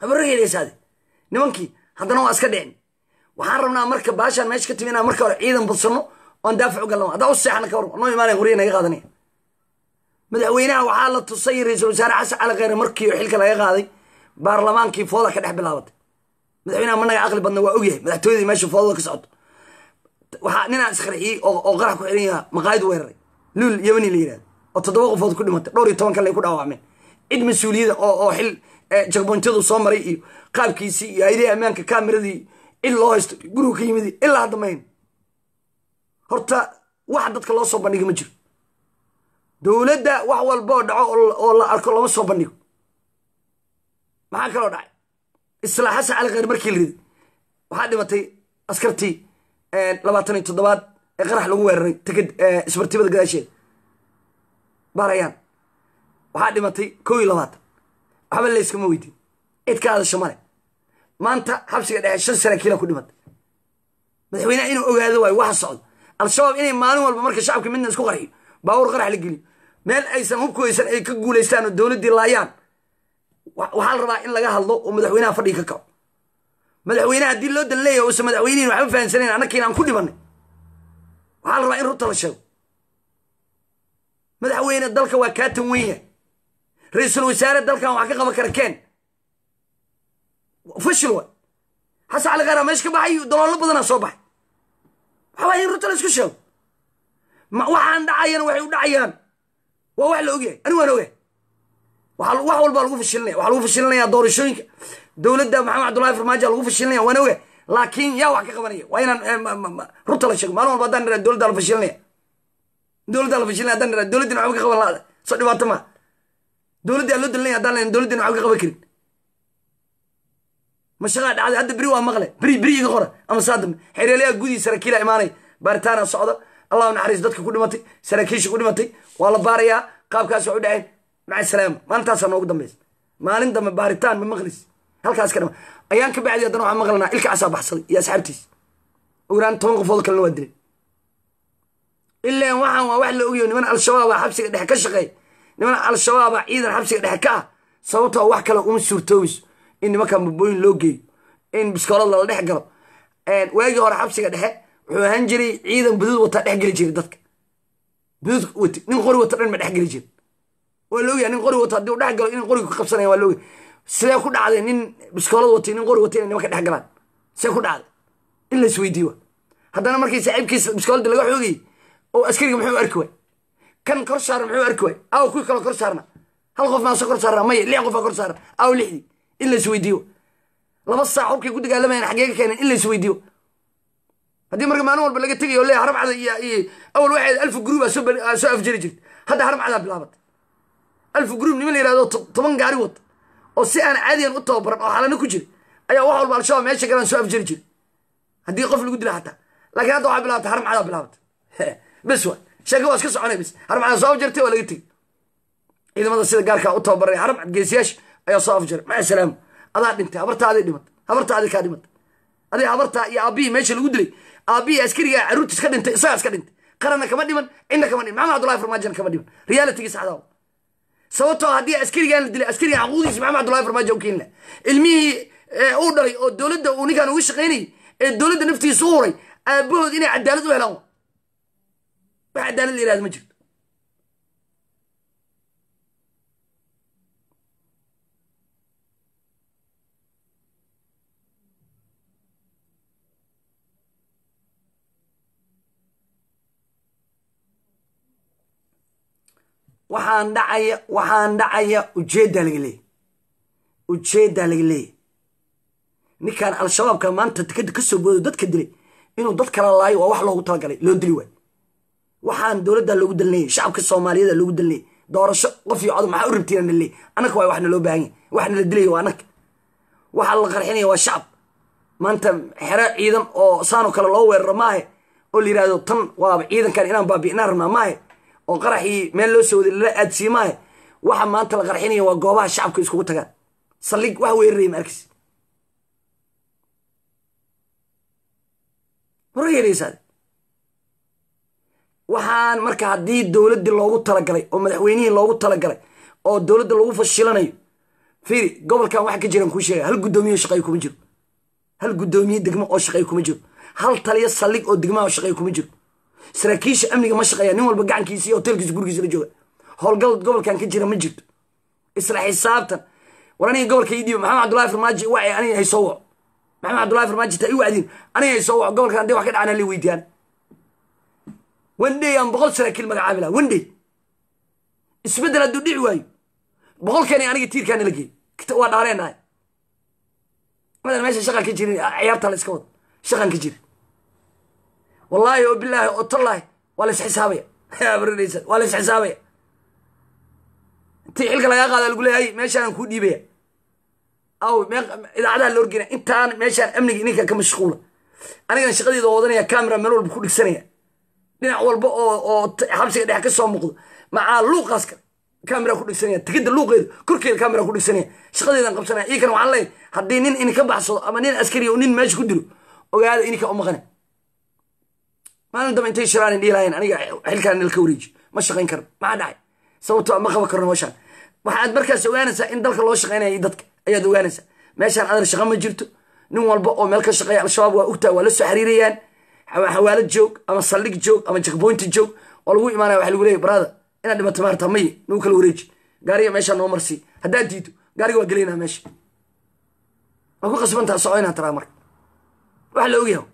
Habarageydasaade nimankii haddana waa iska dhicin. Waxaan rabnaa marka baashaan meesha ka timi inaan marka hore ciidan badsanno oan daafac u galno haddaa u seexana ka war noo imaanaya qorya naga qaadanaya madaxweynaha waxaa la tusay ra'iisul wasaare xasan cali kheyre markii xilka laga qaaday baarlamaankii fooda ka dhex bilaabatay. Madaxweynaha ma naga caqli badna waa ogyahay madaxtooyadii meesha foodada ka socoto waxaa ninaa isqarxiyey oo qarax ku xiran yaha maqaayad weeraray. Luul yamani la yihahdo oo toddoba qofood ku dhimatay dhowr iyo toban kale ay ku dhaawacmeen cid mas'uuliyada oo xil jagbontiyadu soo maray iyo qaabkiisii iyo hayadihii ammaanka kaameradii cid loo haysto gurigu ka yimid ilaa hadda mayn horta wax dadka loo soo bandhiga ma jiro dowladda wax walboo dhaco oo la arko lama soo bandhigo. Maxaa kaloo dhacay? Islaa xasan cali markii la riday waxaa dhimatay askartii labaatan iyo toddobaad ee qarax lagu weeraray teked isbartibada gadaasheeda baarayaan. Waxaa dhimatay kow iyo labaatan. Waxba layskama weydiin. Cid ka hadasho male maanta xabsiga dhexe shan saraakiila ku dhimatay. Madaxweyneha inuu ogaado waayo waxa socdo al-shabaab inay maalin walba marka shacabka midna isku qarxiyo baawur qarax la geliyo meel aysan hubku haysan ay ka guulaystaan oo dowladdii laayaan. Waxaa la rabaa in laga hadlo oo madaxweynaha fadhiga ka kaco. Madaxweyneha haddii loo dan leeyahy uusan madaxweynihin waxba fahamsanayn annakiina aan ku dhibanay waxaa la rabaa in runta la sheego. Madaxweyne dalka waa kaa tan weyn yahay. Ra'iisul wasaare dalkan wax ka qaban kara keen. Fashil wa xasan cali kheyra meesha ka baxay daloolo badanaa soo baxay. Waxaa waaya in runta la isku sheego. Waxaan dhacayana waxay u dhacayaan waa wax la ogyahay ani waan ogahay wax walbaa lagu fashilinaya waxaa lagu fashilinaya doorashooyinka. Dowladda maxamed cabdullahi farmaajo lagu fashilinaya waan ogahay laakiin yaa wax ka qabanaya? Waa inaan runta la sheego. Maalin walba haddaan nira dowladda la fashilinaya dowladda la fashilinaya haddaan nira dowladdina waxba ka qaban laada soo dhibaato maa dowladdii aan loo dalinaya haddaan leyn dowladdina waxba ka qaban karin. Mashaqaa dhacday hadda beri waa maqle beri beri iga qora. Ama saa dambe gudii saraakiila imaanay. Baaritaana socda allahu naxariis dadka ku dhimatay saraakiisha ku dhimatay. Waa la baarayaa qaabkaas wax u dhaceen. Maca salaama noogu dambaysa maalin dambe baaritaan ma maqlis. Halkaas ka dhama. Ayaan ka bacdi haddana waxaan maqlanaa ilka casaa baxsaday iyo asxaabtiis. Ogiraan toban qofood kalena waa dilay. Ilaan waxaan waa wax la ogayo niman al-shabaaba xabsiga dhexe ka shaqeey. Niman al-shabaaba ciidan xabsiga dhexe ka ah. Sababtoo wax kale uma suurtoobayso in nimanka mabooyin loo geeyo in biskoolad lala dhex galo. Waagii hore xabsiga dhexe wuxuu ahaan jiray ciidan buduud wataa dhex geli jiray dadka. Buduud wati nin qori wata dhan ma dhex geli jira waa la ogyahay nin qori wata haddii u dhex galo in qoriga ku qabsanaya waa la ogyahay. Sidee ku dhacday nin biskoolad watay nin qori watay inay nimanka dhex galaan? Sidee ku dhacday? In la isweydiiyo haddana markii saaxiibkiisa biskoolada laga xoogayay oo askariga muxuu arki waay kan kor saaran muxuu arki waay aw kuwii kaloo kor saarna. Hal qof maaso kor saarna? Maya lix qofaa kor saaran aw lixdii. In la isweydiiyo laba saac hubkay ku dagaalamayaan xaggee ka in la isweydiiyo haddii marka maalin walba laga tegayo le haramcada iyo awal waxay alfa gruub aa soo afjari jirta hadda haramcadaa bilaabatay alfa gruub niman la yihahdo toban gaari wata oo si aan caadiyan u tababaran oo xalano ku jira ayaa wax walba al-shabaab meesha galaan soo afjari jira haddii qof lagu dila xataa. Laakiin hadda waxaa bilaabatay haramcadaa bilaabatay bes wa sheeka waa iska soconay bes. Haramcadaa soo afjartay waa laga tegey ciidamada sida gaarkaa u tababaray haramcad geesiyaasha ayaa soo afjaray. Maca salaam adaa dhintay habartaadii dhimatay habartaadii kaa dhimatay adii habartaa iyo aabbihii meesha lagu dilay aabbihii askarigaa caruurtiis ka dhintay isagaa iska dhintay. Qaranna kama dhiman cidna kama dhiman. Maxamed abdullahi farmaajan kama dhiman. Realitigii saxdaa sababtoo haddii askarigaan la dilay askariga xaquuqdiisa maxamed abdullahi farmaajo u keeni laha ilmihii uu dhalay oo dowladda uu ninkaan uga shaqaynayay ee dowladda naftiisa u huray aabbahood inay cadaalad u helaan. Wax cadaalad la yihahda ma jirto waxaan dhacaya waxaan dhacaya ujeeddaa laga leeyay ujeeddaa laga leeyay ninkaan al-shabaabka maanta tikada ka soo boodo dadka dilay inuu dad kala laayo waa wax loogu talagalay loo dili waay waxaan dowladdaa loogu dalinayay shacabka soomaaliyada loogu dalinayay doorasho qof iyo codub maxaa u rabtiina na leey annaka waay waxna loo baahan yahy waxna la dilaya waa annaka waxaa la qarxinaya waa shacab. Maanta xero ciidan oo saanoo kale loo weeraro maahe oo la yidhahdo tan waaba ciidankan inaan baabi'inaan rabnaa maahe oo qaraxii meel loo soo waday lala aadsiiye maahe waxa maanta la qarxinaya waa goobaha shacabka iskugu tagaan saldhig wax weeraraya ma arkis warayadhaysaade waxaan marka haddii dowladdii loogu talagalay oo madaxweynihii loogu talagalay oo dowladda lagu fashilanayo fiiri gobolkan waxa ka jiraan kuu sheega hal guddoomiye shaqeeyo kuma jiro. Hal guddoomiye degmo oo shaqeeyo kuma jiro. Hal taliyo saldhig oo degmaha oo shaqeeyo kuma jiro saraakiisha amniga ma shaqeeya nin walba gacankiisa iyo hotelkiisa gurigiisa la jooga. Howlgal gobolkan ka jira ma jirto. Isla xisaabtan war aniga gobolka ii dhiiba maxamed cabdullahi farmaajo wacay aniga hay soo waco maxamed cabdullahi farmaajo taa ii wacdiin aniga hay soo waco gobolkan haddii wax ka dhacana la weydiyaan wendey aan boqol saraakiil magacaabi laha wendey isbeddel hadduu dhici waayo boqolkeeni aniga tiirkaana la geey waa dhaareenahay madan meesha shaqan ka jirin ciyaarta la iska wado. Shaqan ka jiri wallaahi oo bilaahi oo tallaahi waa la isxisaabaya baranaysa waa la isxisaabaya intii xilka lagaa qaada lagu leeyahay meeshaan kuu dhiibaya. Aw idaacadaha la orgena intaan meeshaan amniga ninka ka mashquula. Anigana shaqadeeda wadanaya camera meel walba ku dhigsanaya. Dhinac walba oo oo xabsiga dhexe ka soo muuqdo. Macaa luuqaaska camera ku dhigsanaya tikida luuqeeda korkeeda camera ku dhigsanaya. Shaqadeedan qabsanaya ii kan waxaan leeyahay haddii nin ininka baxsado ama nin askari oo nin meesha ku dilo ogaada ininka u maqane maalin dambe intay shiraan dhihi aniga xilkaan nalka wareeji ma shaqayn karno maxaa dhacay sababto ma qaban karno hawshaan. Waxaad markaas ogaanaysaa in dalka loo shaqaynaya dadka. Ayaad ogaanaysaa. Meeshaan adar shaqa ma jirto. Nin walba oo meel ka shaqeeya al-shabaab waa ogtaa waa la soo xiriirayaan. Xawaalad joog ama saldhig joog ama jakboynti joog oo lagu imaanaya waxa lagu leeyahy brother. Inaad dhimato maarta maye nagu kala wareeji. Gaariga meeshaa noo marsii haddaad diido gaariga waa gelaynaa meesha. Waa ku qasbantaa soco inaan taraa marka. Waxa la ogyahay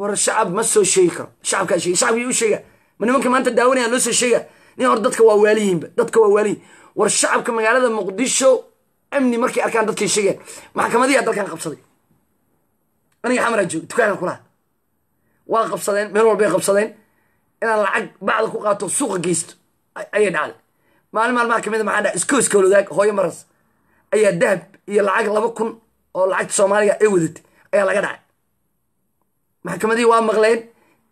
war shacab ma soo sheegi karo. Shacabkaa sheegi. Shacabkii u sheega. Ma nimanka maanta daawanaya loo soo sheega. Nin hor dadka waa waaliyiinba dadka waa waaliyin war shacabka magaalada muqdisho amni markay arkaan dadkay sheegeen. Maxkamadiyaa dalkan qabsaday? Aniga xamaraa jooga dukaankan kulaha waa qabsadeen meel walbay qabsadeen. Inaan lacag bacda ku qaato suuqa geysto. Ayay dhacday. Maalin maalmaha ka mid a maxaa dhaca iskooskawladaag hooyo maras. Ayaa dahab iyo lacag laba kun oo lacagta soomaaliga ay wadatay ayaa laga dhacay maxkamadihii waa maqleen.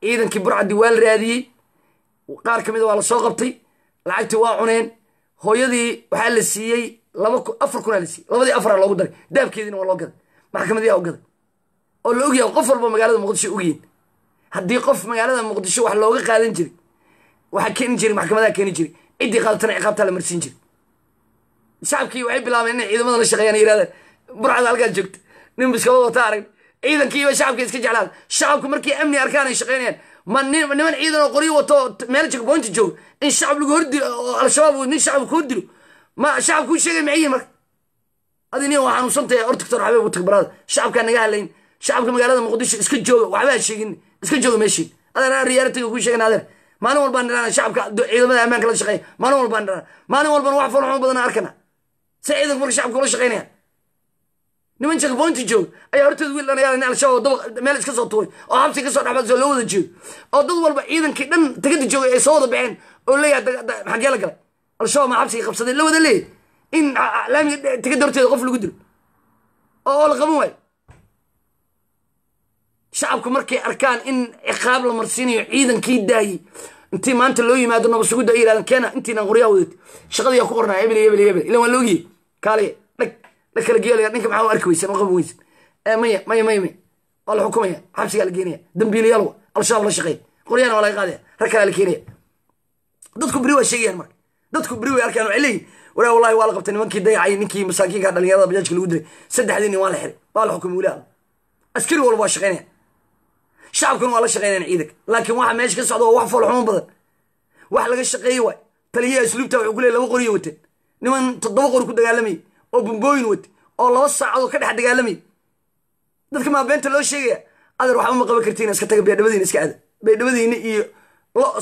Ciidankii burcadii waa la raadiyey. Qaar ka mida waa la soo qabtay. Lacagtii waa cuneen. Hooyadii waxaa la siiyey afar kunaa la siiyey. Labadii afaraa loogu daray. Daabkeediina waa loo gaday. Maxkamadiyaa u gaday. Oo la ogyahay qof walba magaalada muqdisho ogyihiin haddii qof magaalada muqdisho wax looga qaadan jiray waxaa keeni jiray maxkamadaha keeni jiray ciddii qaadatana ciqaabtaa la marsiin jiray. Shacabkii waxay bilaabeen inay ciidamada la shaqeeyaan yirahdaan burcada halkaad joogta. Nin biskabad wata arag ciidankiiba shacabka iska jeclaan. Shacabku markii amni arkaan ay shaqeynayaan ma niman ciidan oo qoryo wato meel jagboonti jooga. In shacab lagu hordilo oo al-shabaab nin shacab ku hordilo ma shacabku u sheegay maxay marka? Adi nin waa xanuunsantahay or doctor xabeeb u tag barada shacabkaa naga hadlayn. Shacabka magaalada muqdisho iska jooga waxbaa sheegin. Iska jooga meeshiin adeer aan riyaaratiga kuu sheegana adeer maalin walbaan dhirana shacabka ciidamada ammaanka la shaqeeya. Maalin walbaan dhirana maalin walbana wax falxumo badan arkana. Se ciidanku marka shacabka ula shaqeynaya niman jagboonti joog ayaa horteed wiil dhanayaa nin al-shabaab daba meel iska soo tuuray oo xabsi ka soo dhexbadso loo wada jeedo oo dad walba ciidankii dhan tagada joogay ay soo wada baxeen oo leeyahay maxagee la galay al-shabaab maa qabsaday la wada leeyahy in laamiga tagada horteeda qof lagu dilo oo la qaban waayo. Shacabku markay arkaan in ciqaab la marsiinayo ciidankii daayey intii maanta loo yimaado nabasugudda ay yirahdaan keena intiinan qoryaa wadat shaqadii yaa ku qornaa ebel ebel ebel ilan waa loogiye kaaliya dhag la kala geelaya ninka maxaa arki weysan oo qaban weysan maya maya maya maya. Waa la xukumaya. Xabsigaa la geenaya. Dambiilayaal wa. Al-shabaab la shaqeeya. Qoryaana waa laga qaadaya. Rag kalaa la keenaya. Dadku beri waa sheegayaan marka. Dadku beri way arkaan waxay leeyihiin waraa wallahi waa la qabtay. Nimankii dayacay ninkii masaakiinka dhalinyarada bajaajka lagu dilay saddexdii nin waa la xiray. Waa la xukumay weli askari walba waa shaqeynaya shacabkuna waa la shaqeynayan ciidanka laakiin waxa meesha ka socda waa wax foolxumo badan. Wax laga shaqeeye waay. Taliyaha asluubta wuxuu ku leey laba qoriyo wateen niman toddoba qori ku dagaalamayay oo bumbooyin wate oo laba saacadoo ka dhex dagaalamayay dadka maa loo sheegaya adeer waxba ma qaban kartiin iska taga beedhabadiina iska aada. Beedhabadiina iyo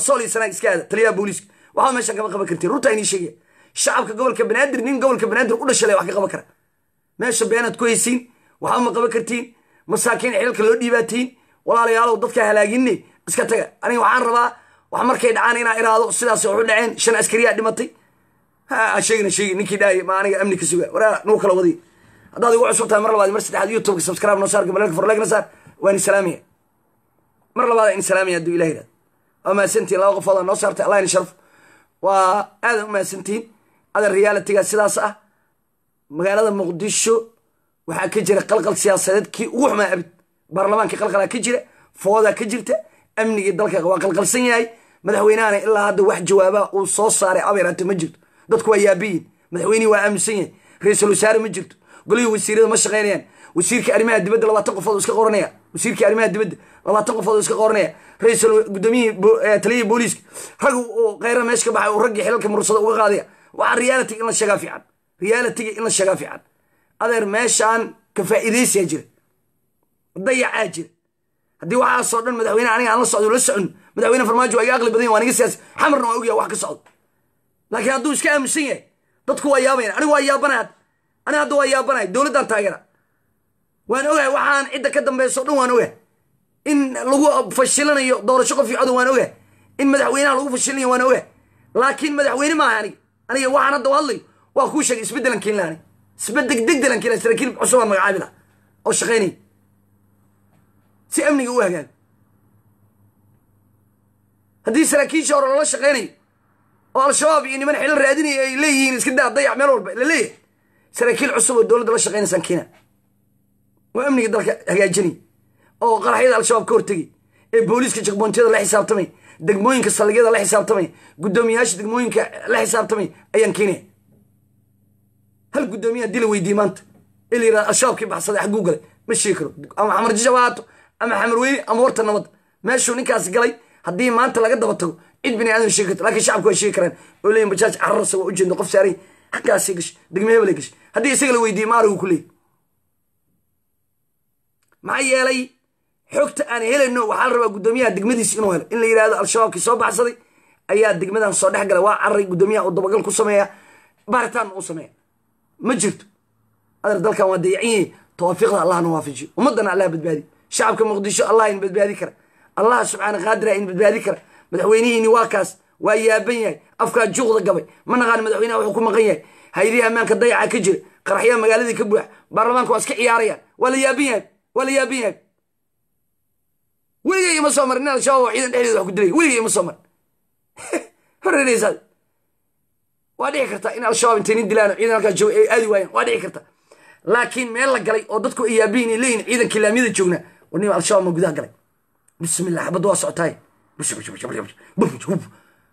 sool iyo sanaag iska aada. Taliyaha booliiska waxba meeshaan kama qaban kartiin. Runtaa inii sheegaya shacabka gobolka banaadir nin gobolka banaadir u dhashalay wax ka qaban kara. Meesha beenaad ku haysiin waxba ma qaban kartiin. Masaakiin xilka loo dhiibaatiin walaalayaalow dadka halaaginne iska taga. Aniga waxaan rabaa wax markay dhacaan inaa iraado sidaas waxu dhaceen. Shan askariyaa dhimatay sheegina sheegi ninkii dhahay ma aniga amni ka suga. Waraa nuu kala wadi. Haddaad igu cusub tahay mar labaad mar saddexaad youtubeka subscribe noo saar gabalelka forlegna saar waan islaamaya mar labaad in islaamaya hadduu ilah yidhahdo waa mahadsantihin laba qofood noo saartay allah in sharf waa aadan u mahadsantihin adan realitiga sidaas ah. Magaalada muqdisho waxaa ka jira qalqal siyaasadeed kii ugu xumaa abid baarlamaanka qalqalaa ka jira foodaa ka jirta amnigii dalka waa qalqalsan yahay. Madaxweynahana ilaa hadda wax jawaabaa uu soo saaray abeerato ma jirto dadku waa yaabiyin madaxweynihii waa aaminsan yahay. Ra'iisul wasaare ma jirto. Golihii wasiirada ma shaqaynayaan. Wasiirka arrimaha dibadda labaatan qofood iska qoranaya. Wasiirkii arrimaha dibadda labaatan qofood iska qoranaya. Ra'iisul gudoomiyihii taliyihii booliiska. Rag uu kheyra meesha ka baxay uu raggii xilalka mursada uga qaadaya. Waxaa reality in la sheegaa fiican. Realitiga in la sheegaa fiican. Adeer meeshaan ka faa'iidaysiyaa jira. Dayacaa jira. Haddii waxaasoo dhan madaxweyne aniga aan la socdo la socon. Madaxweyne farmaajo waa iga aqli badan waa niga siyaasi. Xamarna waa ogyaha wax ka socdo laakiin hadduu iska aaminsan yahay dadku waa yaabayan anigu waa yaabanay aniga hadda waa yaabanay dowladdan taageera. Waan ogahay waxaan cidda ka dambayso dhan waan ogahay. In lagu fashilanayo doorasho qof codow waan ogahay. In madaxweynaha lagu fashilanayo waan ogahay. Laakiin madaxweyne maaha aniga aniga waxaan hadda hadlayo waa kuu sheegay isbeddelan keenla aniga isbedeg degdelan keena saraakiil cusub aan magacaabi laha oo shaqaynaya si amniga u hagaago haddii saraakiisha hore loola shaqaynayo oo al-shabaab iyo niman xilal raadinaya ay leeyihiin iska daa dayac meel walba la leeyahay. Saraakiil cusub oo dowladda la shaqaynaysaan keena waa amniga dalka hagaajinay oo qaraxyada al-shabaab ka hortegay ee booliiska jaqboontiyada la xisaabtamay degmooyinka saldhigyada la xisaabtamay guddoomiyaasha degmooyinka la xisaabtamay ayaan keenaya hal guddoomiya haddii la weydiiye maanta. Ee la yidhahda al-shabaabkii baxsaday xagguu galay. Ma sheegi karo ama xamar haato ama xamar weyne ama warta nabadda meeshuu ninkaas galay. Haddii maanta laga daba tago cid bini aadam sheegi karto laakiin shacabku waa sheegi karaan. Oo leeyin bajaaj cararsa waa ujeedo qof saaray xaggaasay gashay degme gashay haddii isaga la weydiiye maarigu ku leeyay maxaa yeelay xogta aan helayno waxaa la rabaa guddoomiyaha degmadiis inuu helo. In la yidhahdo al-shabaabkii soo baxsaday ayaa degmadan soo dhex galay waa cararay guddoomiyaha uu dabagal ku sameeya baaritaan u sameeya. Ma jirto. Adeer dalkan waa dayacan tawaafiiqda allahna waafajiyo. Ummaddana allah badbaadi. Shacabka muqdisho allah in badbaadi kara. Allah subxaana qaadira in badbaadi kara madaxweynihiini waa kaas waa yaaban yahay afkaa juuqda gabay. Ma naqaan madaxweynaha wuxuu ku maqan yahay hayrihi ammaanka dayaca ka jira qaraxyaha magaaladii ka buuxa baarlamaanka waa iska ciyaarayaan. Waa la yaaban yahay waa la yaabin yahay. Weligay ima soo marin in al-shabaab oo ciidan dhexdeeda wax ku dilay. Weligay ima soo marin. Horreeraysaa waa dhici karta in al-shabaab intay nin dilaan ciidan halkaa jooga ay aadi waayeen. Waa dhici karta. Laakiin meel la galay oo dadku ay yaabiin ay leeyihiin ciidankii laamiyada joogna war nin al-shabaab ma gudaha galay. Bismillah xabadda waa socotaay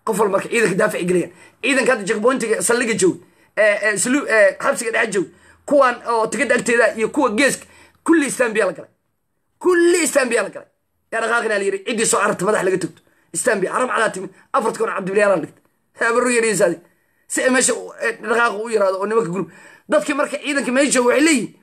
qof walba marka ciidanka daafaci gelayaan ciidanka hadda jekbointiga saldhiga joog xabsiga dhexe joog kuwan oo tigada agteeda iyo kuwa geeska kulli istanbiya la galay kulli istanbiya la galay yaa dhaqaaqina la yiri ciddii soo cararta madax laga togto istanbiya haram calaa timid afarta kun cabdibilyaala dhigta habaru yadhiisaadi si meesha dhaqaaqa u yaraado oo nimanka gurub dadkii marka ciidanka meesha waxay leeyihiin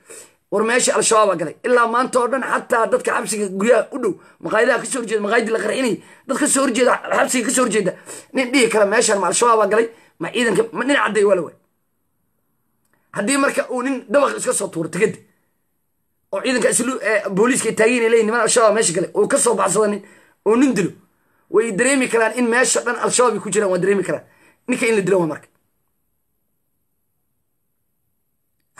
war meesha al-shabaaba galay. Ilaa maanta oo dhan xataa dadka xabsiga guryaha u dhow maqaayadaha ka soo horjeeda maqaayadii la qarxinayay dad ka soo horjeeda xabsiga ka soo horjeeda nin dhihi kara meeshan ma al-shabaaba galay ma ciidanka ma nin cadday waa la waay haddii marka uu nin dabaq iska soo tuuro tegada oo ciidanka islu booliiska ay taageyn leeyihiin niman al-shabaab meesha galay oo ka soo baxsada nin oo nin dilo way dareemi karaan in meesha dhan al-shabaab ku jiraan waa dareemi karaan. Ninka in la dilo waa marka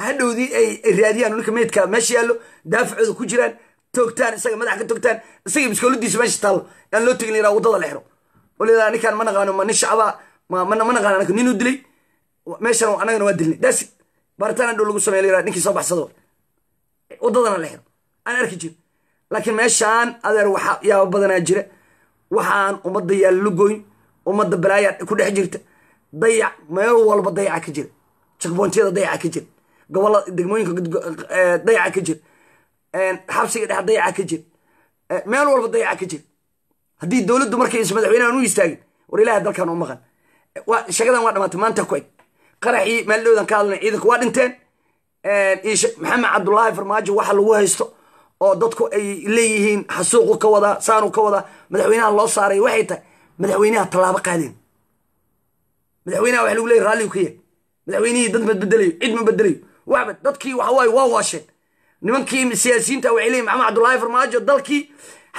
hadhowdii ay raadiyaan ninka meydka meesha yaallo daafacooda ku jiraan toogtaan isaga madax ka toogtaan isaga biskooladiisa meesha taallo yaan loo tegin layiraa waddada la xiro. Oo ninkaan ma naqaano ma nin shacbaa ma naqaano anaka ninuu dilay? Meeshana annagana waa dilnay. Daasi baaritaan hadhow lagu sameya layiraa ninkii soo baxsado. Waddadana la xiro. Aan arki jiro laakiin meeshaan adeer waxa yaaba badanaa jira. Waxaan ummadda yaalla lugoyn ummadda balaaya ku dhex jirta. Dayac meel walba dayaca ka jira. Jakboontiyada dayaca ka jira gobollada degmooyinka dayaca ka jir. Xabsiga dhex dayaca ka jir. Meel walba dayaca ka jir. Haddii dowladdu markaysa madaxweynehan u istaagin war ilaha dalkan u maqan. Sheekadan waa dhamaatay maanta ku eg qaraxii maaldhowdan ka hadlana ciidanku waa dhinteen. Maxamed cabdulaahi farmaajo waxa lagu haysto oo dadku ay leeyihiin xasuuqu ka wadaa saanu ka wadaa madaxweynaha loo saaray waxay tahay madaxweynaha tallaabo qaadeen. Madaxweynaha waxa lagu leeyay raalligu ka yahay. Madaxweynihii dad ma bedelayo cid ma bedelayo waxba dadkii waxa waa waasheen nimankii siyaasiyiinta waxay leeyihiin maxamed cabdullaahi farmaajo dalkii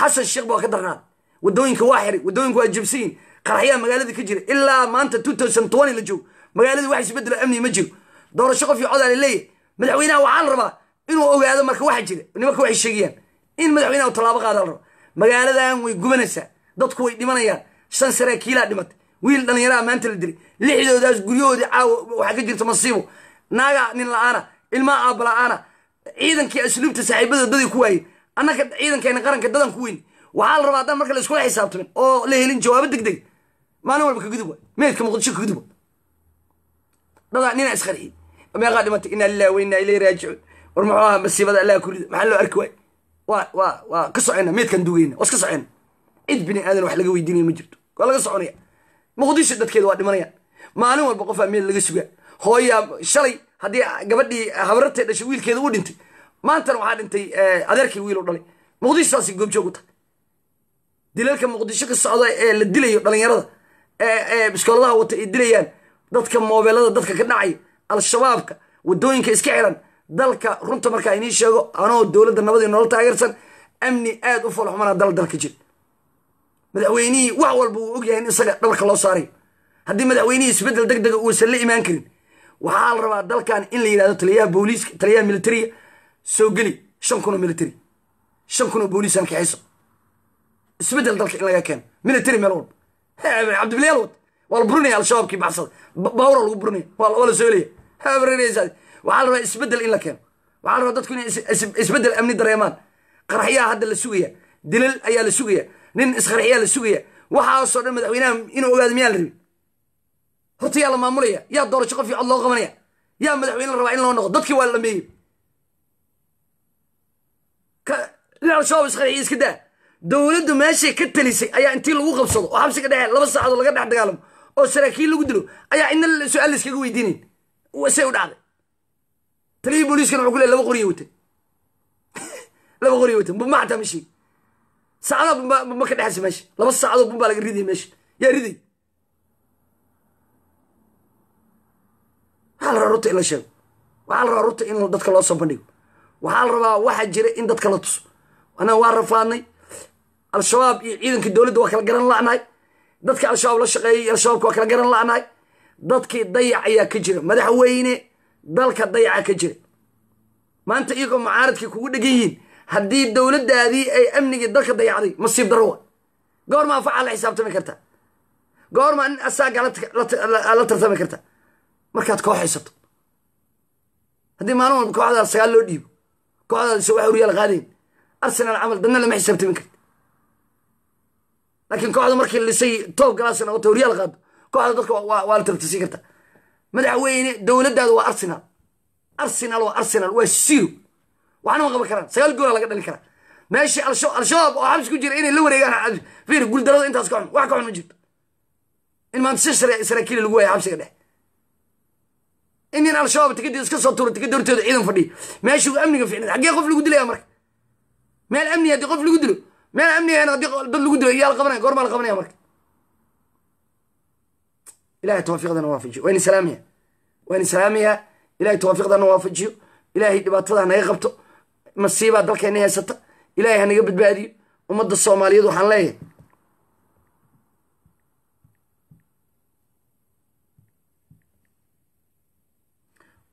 xasan sheekh baa ka darnaad. Wadooyinka waa xiray waddooyinka waa jabsayin qaraxyaha magaalada ka jira ilaa maanta la joogo. Magaaladii wax isbedelo amni ma jiro. Doorasho qof iyo codaa la leeyahay. Madaxweynaha waxaa la rabaa inuu ogaado marka waxa jira nimanka waxay sheegayaan. In madaxweynaha tallaabo qaada la rabo. Magaaladan way gubanaysaa. Dadku way dhimanayaan. Shan saraakiilaa dhimatay wiil dhallinyaraha maanta la dilay. Lixdoodaas guryahoodii caawa waxaa ka jirta masiibo naaga nin la'aana ilmaha aabba la'aana ciidankii asluubta saaxiibada dadii ku waayeen annaka ciidankeena qaranka dadan ku weyn. Waxaa la rabaa haddaan marka la xisaabtamin oo la helin jawaabo deg deg maalin walba ka gudub waay. Meydka muqdisho ka gudub waay. Dadaa nina isqarxiyey meeqaa dhimatay inaa lillahi wa ilayhi raajicuun. War muxuu ahaa masiibada allah kulida maxaa loo arki waay waa waa waa ka socayna meydkan dugayna waa iska socayna. Cid bini aadan wax laga weydiinaya ma jirto. Waa laga soconaya. Muqdisho dadkeeda waa dhimanayaan maalin walba qofaa meel laga sugaa hooyaa shalay haddii gabadhii habarartay dhashay wiilkeeda u dhintay. Maantana waxaa dhintay adeerkii wiil u dhalay. Muqdisho saasay goobjoog u tahay. Dilalka muqdisho ka socda ee la dilayo dhallinyarada ee biskooladaha wata ay dilayaan dadka moobeelada dadka ka dhacaya al-shabaabka waddooyinka iska xiran dalka runta markaa inii sheego anoo dowladda nabadii nolol taageersan amni aad u folxumana dal dalka jir. Madaxweynihii wax walba uu ogyahay in isaga dhabarka loo saarayo. Haddii madaxweynihii isbeddel deg dega uusan la imaan karin waxaa la rabaa dalkan in la yidhahdo taliyaha booliiska taliyaha militariga soo geli shan kun oo military. Shan kun oo booliisaan kaxayso isbeddel dalka in laga keeno military meel walba. Cabdibilyaal wad waa la burinaya al-shabaabkii baxsada. Bawra lagu burinaya waa la soo helaya waxaa la rabaa isbeddel in la keeno waxaa la rabaa dadku inay isbeddel amni dareemaan. Qaraxyaha hadda la sugaya dilal ayaa la sugaya nin isqarxiyaa la sugaya waxaasoo dhan madaxweynaha inuu ogaado miyaa la rabin horta yaa la maamulaya yaa doorasho qof cod loo qabanaya yaa madaxweyne la rabaa in loo noqo dadkii waa la dhameeyey nin al-shabaab isqarxiya iska daa dowladdu meeshay ka talisay ayaa intii lagu qabsado oo xabsiga dhexe laba saacadood laga dhex dagaalamo oo saraakiil lagu dilo ayaa ina su'aal la iskaga weydiinayn say u dhacday. Taliyii booliiskana wuxuu ku leey laba qoriya wata laba qoriya wata bumba xataa ma sheegi saacada bumba ka dhexaysa meesha laba saacadood bumbaa laga ridaya meesha yaa riday waxaa la rabaa rurta in la sheego. Waxaa la rabaa rurta in dadka loo soo bandhigo. Waxaa la rabaa waxa jira in dadka la tuso. Annaga waa rafaadnay. Al-shabaab iyo ciidankii dowladda waa kala garan la'nahay dadka al-shabaab la shaqeeyay al-shabaabka waa kala garan la'nahay dadkii dayac ayaa ka jira. Madaxweyne dalka dayaca ka jira. Maanta iyagoo mucaaradkii kugu dhegan yihiin haddii dowladdaadii ay amnigii dalka dayacday masiib darro wa goormaa facaa la xisaabtami karta. Goormaa nin asaaga la tartami karta markaad koox haysato haddii maalin walba kooxdaada sagaal loo dhiibo kooxdaada se wax horyaal qaadayn arsenal camal dadna lama xisaabtami karta laakiin kooxda markii lisay toob galaasna noqoto horyaal qaado kooxda dadka waa la tartisiin karta. Madaxweyne dowladdaada waa arsenal. Arsenal waa arsenal waa siro waxna ma qaban karaan sagaal goola laga dhalin karaa. Meeshii al-shabaab oo xabsi ku jira inay la wareegaan fiir guuldarada intaas ka xun wax ka xun ma jirto. In maanta si saraakiili lagu waaya xabsiga dhex in nin al-shabaab tikadii iska soo tuuro tikadii hortooda ciidan fadhiya meeshuu amniga ficnad xaggee qof lagu dilaya marka meel amniga haddii qof lagu dilo meel amniga haddii dad lagu dilo iyaa la qabanaya goormaa la qabanaya marka ilahay tawaafiqdana waafajiyo wayna salaamaya wayna salaamaya ilahay tawaafiqdana waafajiyo ilaahay dhibaatada naga qabto masiibaa dalkeena haysata ilaahay hanaga badbaadiyo ummadda soomaaliyeed waxaan leeyahay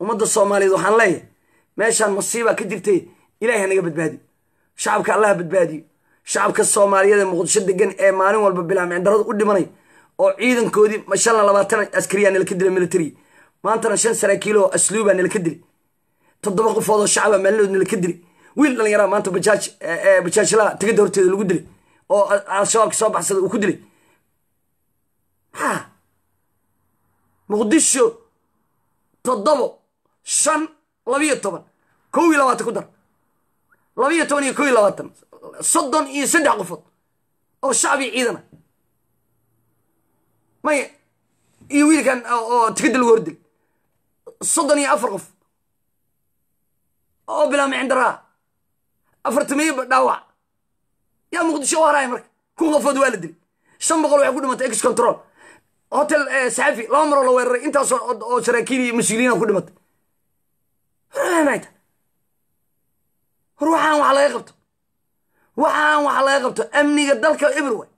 ummadda soomaaliyeed waxaan leeyahay meeshaan masiibaa ka jirtay ilaahay hanaga badbaadiyo shacabka allaha badbaadiyo shacabka soomaaliyeed ee muqdisho degan ee maalin walba bilaamicdarada u dhimanay oo ciidankoodii shanla labaatan askariyaa nala ka dilay military. Maantana shan saraakiiloo asluubaa nala ka dilay. Toddoba qofood oo shacaba maalinood nala ka dilay. Wiil dhalinyaraa maanta bajaaj bajaajlaa tigada horteeda lagu dilay oo al-shabaabka soo baxsada uu ku dilay. Maxaa muqdisho toddobo shan labiyo toban kow iyo labaatan ku dar labiyo toban iyo kow iyo labaatan soddon iyo saddex qofood oo shacab iyo ciidana maya iyo wiilkan oo tigada lagu hordilay soddon iyo afar qof oo bilaamicindaraha afartamiyo dhaawac yaa muqdisho u haraaya marka kun qofood waa la dilay shan boqol waxay ku dhimatay ex control hotel saxafi laba maroo la weeraray intaas oo saraakiil iyo mas'uuliyiina ku dhimatay hor waxaan wax laga qabto. Waxaan wax laga qabto. Amniga dalka eber waay.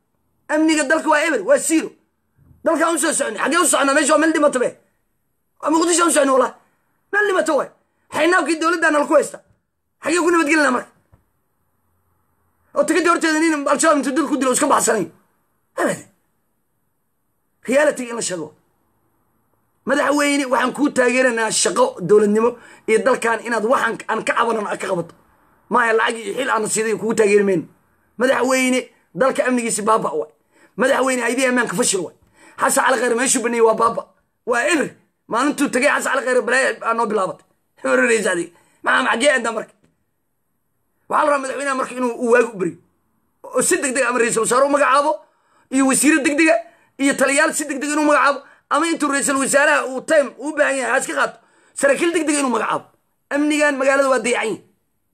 Amniga dalka waa eber waa zero dalkaan u soo socnay xaggee u socnaa meesha waa meel dhimato be waa muqdisho u socnay wallahi meel dhimato waay. Xaynaabkii dowladdaana laku haysta. Xaggee ku nabadgelina marka. Oo tikadii horteeda nin al-shabaab dul ku dilo iska baxsanayo. Reality in la sheego madaxweyne waxaan kuu taageeranaa shaqo dowladnimo iyo dalkan inaad waxaan aan ka cabanan ka qabato. Maaha lacag iyo xil aana siiday kugu taageeri mayno madaxweyne dalka amnigiisi baaba waay. Madaxweyne haydii ammaanka fashil waay. Xasan cali khayre meeshuu baneeyey waa baaba. Waa eber. Maalintuu tagay xasan cali khayre noo bilaabatay. Orareysa adig maxaa maxagee aadaa marka? Waxaa la rabaa madaxweynaha marka inuu uu waagu u beriyo oo si deg deg ama ra'iisul wasaare u magacaabo iyo wasiiro deg dega iyo taliyaal si deg deg inuu magacaabo ama intuu ra'iisul wasaaraha uu time uu baahan yahay haska qaato saraakiil deg inuu magacaabo. Amnigan magaalada waa dayacan yahay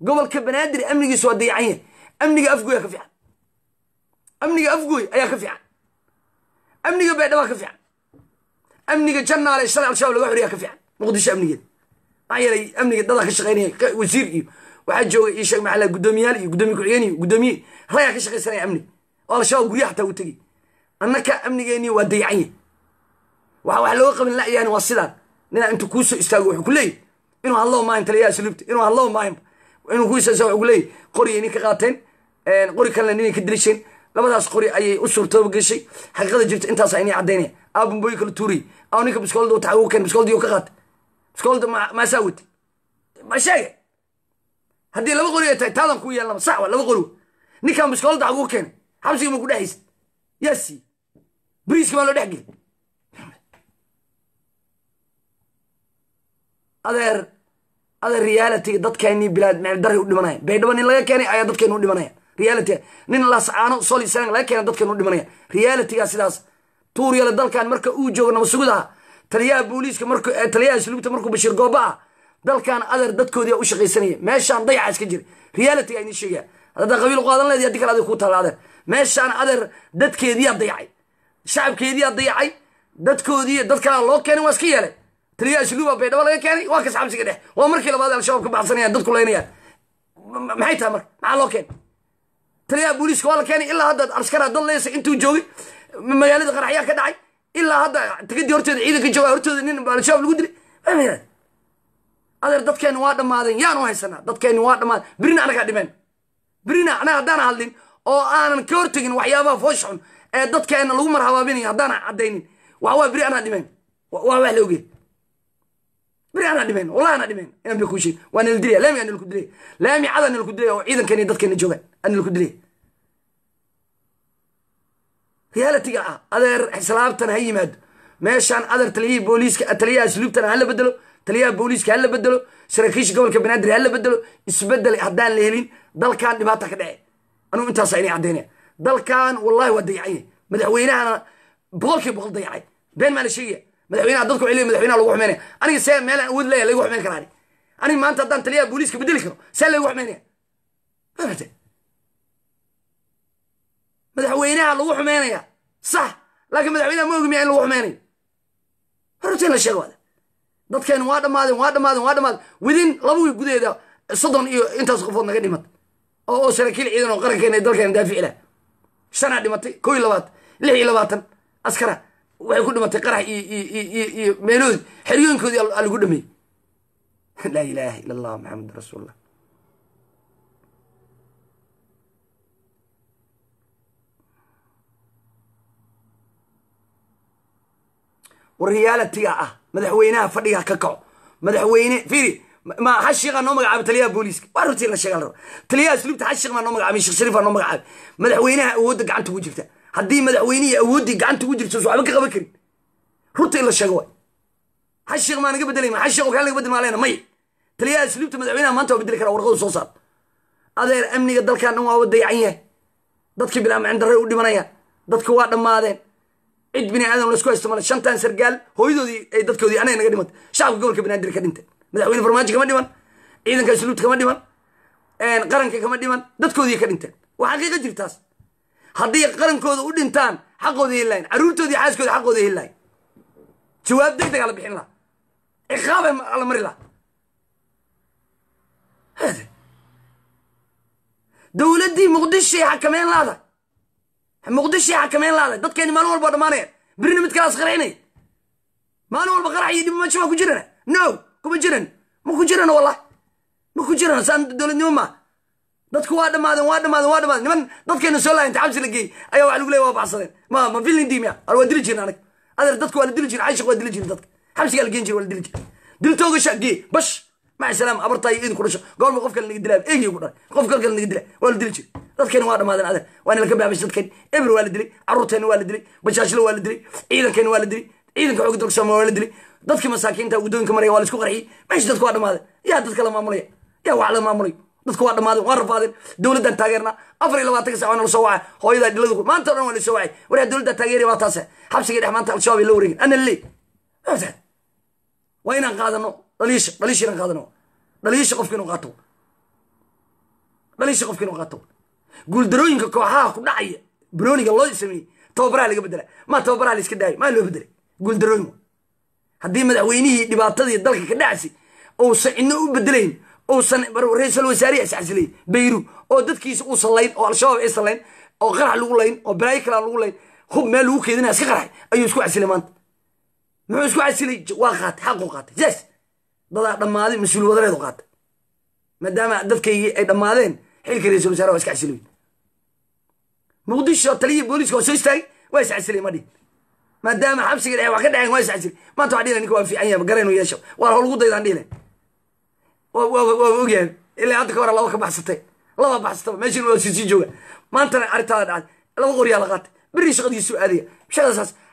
gobolka banaadir amnigiisu waa dayacan yahay amniga afgooy ka fiican. Amniga afgooy ayaa ka fiican. Amniga beedhabaa ka fiican. Amniga jannaale shalay al-shabaab laga xoriyaa ka fiican. Muqdisho amnigeeda maxaa yeelay amniga dadaa ka shaqaynaya wasiir iyo waxaa jooga ii sheeg maxaa guddoomiyaal iyo guddoomiye ku-xigeen iyo guddoomiye ragaa ka shaqaysanaya amniga oo al-shabaab guryaha xataa u tegay annaka amnigeennii waa dayacan yahay waxa wax looga qaban la'yahan waa sidaan ninaa intuu kuu soo istaago wuxuu ku leeyahy inuu hadloo maahin taliyaha asluubta inuu hadloo maahin inuu kuu istaago wuxuu ku leeyahy qoriyay nin ka qaateen qori kalena ninay ka dilisheen labadaas qori ayay u suurtooba geshay xaqiiqada jirta intaasaa inay caddaynaya aabambooyi kala tuuriyay aa ninka biskoolada u taxagu keen biskooladiyo ka qaatay biskoolada maasaa wati ma sheege. Haddii laba qori ay tahay taadan kuu yeelnaba sax wa laba qori ninkan biskoolada xaguu keenay xabsiga ma ku dhexaysa yaa sii bariiska maa loo dhex adeer adeer reality dadkeennii bilaad meeldaray u dhimanaya baydhabo nin laga keenay ayaa dadkeenu u dhimanaya reality nin lascaano soli sanang laga keenay dadkeenu u dhimanaya realitygaa sidaas. Tuuryale dalkan marka uu joogo nabasugudaha taliyaha booliiska taliyaha asluubta markuu bashiir gooba ah dalkan adeer dadkoodii u shaqaysanaya meeshaan dayaca iska jira reality aa idin sheegaya haddaa qabiil qaadan leedi haddii kale adig kuu taalla adeer meeshaan adeer dadkeediyaa dayacay. Shacabkeediyaa dayacay. Dadkoodii dad kalea loo keenay waa iska yeelay taliyaha asluuba baydhabo laga keenay? Waa kas xabsiga dhex. Waa markii labaad al-shabaab ka baxsanayaan dadku laynayaan maxay tahay marka maxaa loo keenay taliyaha booliiska waa la keenay ilaa hadda askara dad leysa intuu joogay. Magaalada qaraxyaa ka dhacay. Ilaa hadda tikadii horteeda ciidanka jooga hortooda nin al-shabaab lagu dilay. Adeer dadkeeni waa dhammaadeen yaan haysanaa. Dadkeeni waa dhammaadeen birina anagaa dhimeen. Berina anaga haddaan hadlin oo aanan ka hortegin waxyaabaha foosh xun ee dadkeena lagu marhabaabinayo haddaanan caddaynin. Waxawaa beri anaa dhimeen. Waa wax la ogeen ah adeer xislaabtan ha yimaado. Meeshaan adeer taliyihii bedelo taliyaha booliiska hala bedelo saraakiisha gobolka banaadir hala bedelo isbeddel haddaan la helin dalkan dhibaata waa dayacanya madaxweynahana boqolkii boqol dayacay. Been maa la sheegaya madaxweynaha dadku leeyihiin madaxweynaha lagu xumeynaya aniga see meelaan awood leeyahay lagu xumeyn karaa aniga maanta haddaan taliyaha booliiska bedeli karo see lagu xumeynaya maarate madaxweynaha lagu xumeynaya sax. Laakiin madaxweynaha ma ogi miya in lagu xumeynayo horta in la sheego waada dadkeenu waa dhammaadeen waa dhammaadeen waa dhammaadeen. Widin laba wiil gudaheeda soddon iyo intaas qofood naga dhimat oo saraakiil ciidan oo qarankeena ee dalkeena daafici lah shanaa dhimatay koo iyo labaatan lix iyo labaatan askara waxay ku dhimatay qarax iyo meeloodi xeryooyinkoodii lagu dhameeyey laa ilaaha ila allah maxamed rasuulullah. War realitiga ah. Madaxweynaha fadhiga ka kaco. Madaxweyne fiiri ma xashiiqa noo magacaabay taliyaha booliiska. Waa runtii la sheegaa la raba taliyaha asluubta xashiiq maa noo magacaabay. Sheekh shariif noo magacaabay. Madaxweynaha awoodda gacanta ugu jirta haddii madaxweynihii awooddii gacanta ugu jirto waxba ka qaban karin runtii la sheego waay xashiiq maa naga bedelay ma xashiiq oo kale naga bedel maalena may. Taliyaha asluubta madaxweynaha maanta waa bedeli karaa warqadu soo saar. Adeer amniga dalkan dhan waa dayacan yahay. Dadkii bilaa macin darray u dhimanayaan. Dadka waa dhammaadeen. Cid bini aadam la isku haysto male shantan sargaal hooyadoodii ay dadkoodii anay naga dhimantay. Shacabka gobolka banaadir ka dhintay. Madaxweyne farmaajo kama dhiman. Ciidanka asluubta kama dhiman. Qaranka kama dhiman. Dadkoodii ka dhinteen waa xaqiiqa jirtaas haddii qarankooda u dhintaan xaqooda heli lahayn. Carruurtoodii xaaskooda xaqooda heli lahayn. Jawaab deg deg ala bixin laha ciqaabay ala mari laha dowladdii muqdishoay xakameyn laadahay muqdishoay xakameyn laadahay dadkeeni maalin walba dhamaanaya birina mid kalaas qarxinaya maalin walba qarax iyo dhimamasho maa ku jirana? No kuma jiran. Ma ku jirano wallahi. Ma ku jirano saan dowladnimo maa dadku waa dhammaadeen waa dhammaadeen waa dhammaadeen niman dadkeena soo laayinta xabsi la geeyey ayaa waxa lagu leeya waa baxsadeen ma ma filin diimiya waa dili jirin anag adeer dadku waa la dili jirin. Xayshiq waa dili jirin dadka. Xabsigaa la geen jiri waa la dili jiri diltooga sha gee bash. Maca salaam abartaa iyo idinku dhasho. Goorma qof kale naga dilaa eegii ku dharay qof kale kale naga dilaa waa la dili jiri dadkeena waa dhammaadeen adeer waa in laka baabash dadkeeni. Eber waa la dilay carruurteena waa la dilay bashaashlo waa la dilay ciidankeena waa la dilay ciidanka xoogga dalka waa la dilay. Dadkii masaakiinta waddooyinka maraya waa la isku qarxiyey. Meesha dadku waa dhammaadeen yaa dadka la maamulaya. Yaa wax la maamulay dadku waa dhammaadeen waa rafaadeen dowladdan taageernaa afar iyo labaatanka sac waa nala soo wacay hooyadaa dhiladu maanta o waa la soo wacay. War yaa dowladda taageeraya waa taase. Xabsiga dhex maanta al-shabaab la wareegin. Ana waa inaan qaadano. Dhaliisha dhaliisha inaan qaadano. Dhaliisha qofka inuu qaato. Dhaliisha qofka inuu qaato. Guuldarooyinka kooxaha ku dhacaya broniga loo sameeyey tababaraha laga bedela maa tababaraha la iska maa loo bedelay guuldarooyin. Haddii madaxweynihii dhibaatadii dalka ka dhacsi uusan cidno u bedelayn uusan ra'iisul wasaarihi isxasilay bayru oo dadkiisa uusan layn oo al-shabaab aysan layn oo qarax lagu layn oo balaayo kale lagu layn. Hub meel lagu keedinaya iska qaraxay ayuu isku casilay maanta. Muxuu isku casilay waa qaatay xaqu qaatay. Saas dadaa dhammaaday mas'uul qaatay. Maadaama dadkaygii ay dhammaadeen xilka ra'isul wasaare waa iska casilay muqdisho taliyii booliiska waa soo istaagay waa iscasilay ma dhihin maadaama xabsiga dhexe wax ka dhaceen waa iscasilay maanta waa dhihilan ninka waa fiican yahay garaynu yeesho. Waa howlgu daydaan dhihilan waa ogyahay ilaa hadda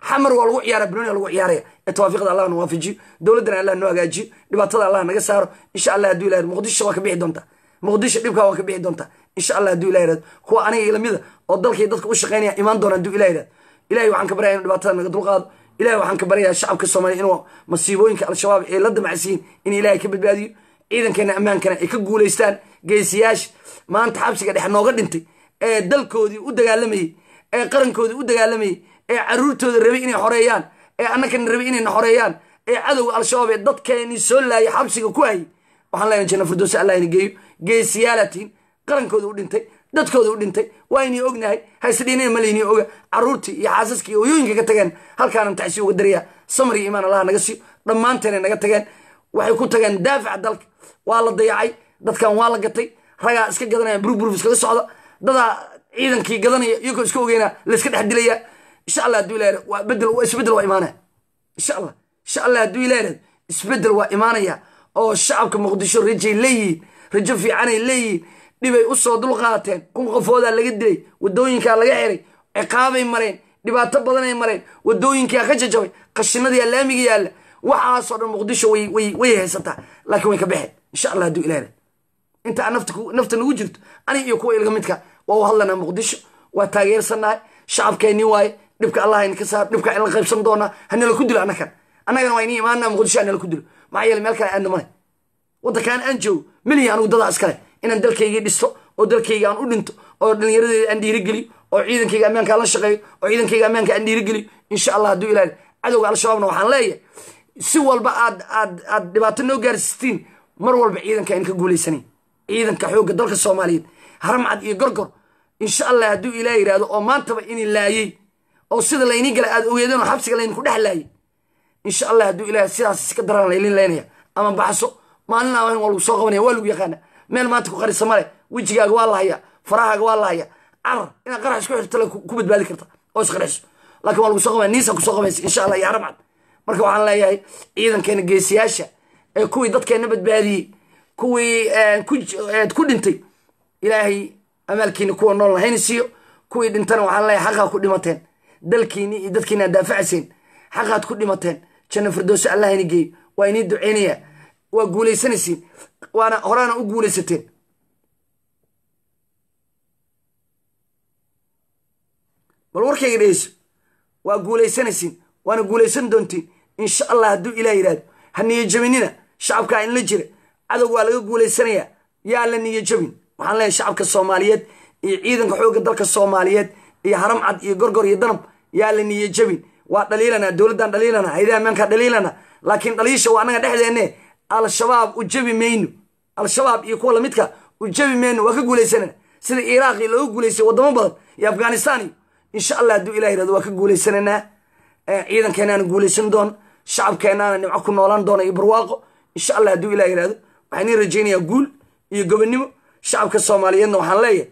xamar waa lagu ciyaara broni lagu ciyaaraya. Ee tawaafiqda allah na waafajiyo dowladdana allah noo hagaajiyo. Dhibaatada allah naga saaro. Insha allah hadduu ilahay muqdisho waa ka bixi doontaa muqdisho dhibkaa waa ka bixi doontaa insha allah hadduu ilahay irahdo kuwa aniga lamida oo dalkii dadka u shaqaynaya imaan doona hadduu ilahay irahdo ilahay waxaan ka baraya inu dhibaatada naga dulqaado. Ilahay waxaan ka baraya shacabka soomaaliya inuu masiibooyinka al-shabaab ee la damacsiyin in ilahay ka badbaadiyo ciidankeena ammaankana ay ka guulaystaan geesiyaasha maanta xabsiga dhex nooga dhintay ee dalkoodii u dagaalamayey ee qarankoodii u dagaalamayey ee caruurtooda rabay inay xoreeyaan ee annakana rabay inayna xoreeyaan ee cadowga al-shabaab ee dadkeenii soo laayay xabsiga ku hayay waxaan leenahay janna firdowsi allah ina geeyo. Geesiyaalatiin qarankooda u dhintay dadkooda u dhintay waa inii ognahay. Haysdhiinina malaynii oga caruurtii iyo xaasaskii iyo hoyooyinka ka tageen. Halkaanan taxsi uga daraya samar iyo allaha naga siiyo. Dhammaanteena naga tageen. Waxay ku tageen daafaca dalka waa la dayacay. Dadkan waa la gatay. Ragaa iska gadanaya burburuf iskaga socda. Dadaa ciidankii gadanaya iyagoo iska ogeyna layska dhex dilaya. Insha allah hadduu ilaah waa bedel isbeddel waa imaanaya. Insha allah insha allah hadduu ilaah isbeddel waa imaanaya. Oo shacabka muqdisho rajay leeyihiin rajo fiicanay leeyihiin dhibay u soo dulqaateen kun qofoodaa laga dilay wadooyinkaa laga xiray ciqaabay mareen dhibaato badanay mareen wadooyinkaa ka jajabay qashinadii laamiga yaalla waxaasoo dhan muqdisho way haysataa laakiin way ka baxeen. Insha allah hadduu ilaah inta nafta nagu jirto. Aniga iyo kuwa ilga midka waa hadlanaa muqdisho waa taageersanahay shacabkeenii waaye dhibka allah in ka saar dhibka la qaybsan doonaa hanala ku dilo annakan annagana waa inii imaanaa muqdisho hanala ku dilo. Maxaa yeele meel kale aadna male waddankaan aan joogo melihi anugu dadaa iskale inaan dalkaygii dhisto oo dalkayga aan u dhinto oo dhallinyaradeeda aan dhiirigeliyo oo ciidankayga ammaanka aan la shaqeeyo oo ciidankayga ammaanka aan dhiirigeliyo insha allah hadduu ilaali cadowga al-shabaabna waxaan leeyahay si walba aad aad aad dhibaato noo gaarsiistiin mar walba ciidanka aan ka guulaysanayn ciidanka xoogga dalka soomaaliyeed haramcad iyo gorgor. Insha allah hadduu ilaah yidhaahdo oo maantaba ini laayey oo sida laynii galay aad ogeedeen xabsiga laydinku dhex laayay insha allah hadduu ilaah sidaas iska daraan laylin laynaya ama baxso maalin aawahin waa lagu soo qabanaya waa lagu yaqaana. Meel maanta ku qarisa male wejigaaga waa la hayaa farahaaga waa la hayaa. Carar inaad qarax isku xirto ku badbaadi karta oo isqarxiso laakiin waa lagu soo qabaya niisa ku soo qabaysa insha allah iyo haramcad marka waxaan leeyahay ciidankeena geesiyaasha ee kuwii dadkeena badbaadiyey kuwii ku dhintay ilaahay amaalkiina kuwa nool lahayna siiyo. Kuwii dhintana waxaan leeyahay xaqaa ku dhimateen. Dalkiini iyo dadkiina daafacayseen xaqaad ku dhimateen. Janno firdowsi allahayna geeyo. Waa inii duceynayaa waa guuleysanaysiin waana horaana u guuleysateen bal warkayga dhegeyso waa guuleysanaysiin waana guuleysan doontiin insha allah hadduu ilaah yidhahdo ha niyo jabinina shacabkaa in la jira cadow waa laga guulaysanayaa yaa la niyo waxaan leeyahay shacabka soomaaliyeed iyo ciidanka xoogga dalka soomaaliyeed iyo haramcad iyo gorgor iyo danab yaa la niyo waa dhaliilana dowladdan dhaliilana haydaha ammaankaa dhaliilana. Laakiin dhaliisha waa annaga dhexdeenne. Al-shabaab u jabi mayno. Al-shabaab iyo kuwa lamidka u jabi mayno. Waa ka guulaysanana. Sida iraaqi looga guulaystay wadamo badan iyo afghanistan iyo insha allah hadduu ilah yiraahdo waa ka guulaysananaa ciidankeenaana guulaysan doon shacabkeenaana nimco ku noolaan doona iyo barwaaqo. Insha allah hadduu ilah yiraahdo waxaan ii rajaynayaa guul iyo gobonnimo. Shacabka soomaaliyeedna waxaan leeyahay.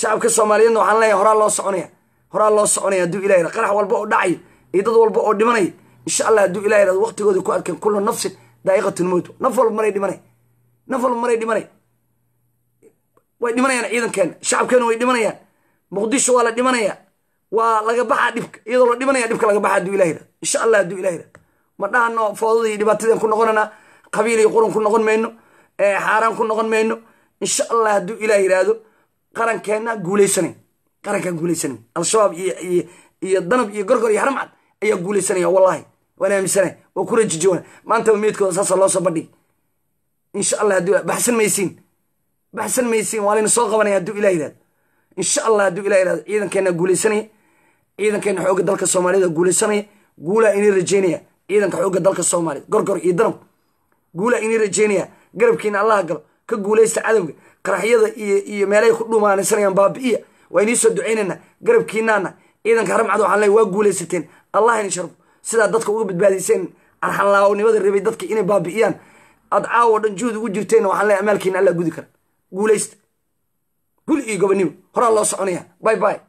Shacabka soomaaliyeedna waxaan leeyahay horaa loo soconaya. Horaa loo soconaya hadduu ilah yiraahdo qarax walba oo dhacaya iyo dad walba oo dhimanaya insha allah hadduu ilah yiraahdo waqtigooda ku arkeen kullu nafsin daa'iqatun mowt naf walba maray dhimanay. Naf walba maray dhimanay. Way dhimanayaan ciidankeena. Shacabkeena way dhimanayaan. Muqdisho waa la dhimanaya waa laga baxaa dhibka iyadoo la dhimanaya dhibka laga baxa hadduu ilah yiraahdo insha allah hadduu ilah yiraahdo ma dhahano foodada iyo dhibaatadeen ku noqonanaa qabiil iyo qurun ku noqon mayno xaaraan ku noqon mayno. Insha allah hadduu ilah yidhaahdo qarankeenna guulaysanay qarankaan guulaysanay al-shabaab iyo danab iyo gorgor iyo haramcad ayaa guulaysanaya wallahi waan aaminsanay waa ku rajijowana maantaba meydkooda saasa loo soo bandhigi. Insha allah hadduu baxsan maysiin. Baxsan maysiin waa layna soo qabanaya hadduu ilah yidhahdo insha allah hadduu ilah yidhahdo ciidankeenna guulaysanaya ciidankeena xoogga dalka soomaaliyada guulaysanaya guulaa inii rajaynaya ciidanka xoogga dalka soomaaliya gorgor iyo danab guulaa inii rajaynaya garabkiina allaha galo ka guulaysta cadowga qaraxyada iyo meelay ku dhumaanaysanayaan baabi'iya. Waa soo ducaynaynaa garabkiinaana. Ciidanka haramcad waxaan leey waa guulaysateen. Allah sharfo sidaa dadka uga badbaadiyseen arxanlaawnimada rabay dadka inay baabi'iyaan. Aad caawo dhan juhd ugu jirteenna waxaan leey amaalkiina allah gudi kara. Guulaysta. Gul iyo gobonnimo horaa loo soconaya bay bay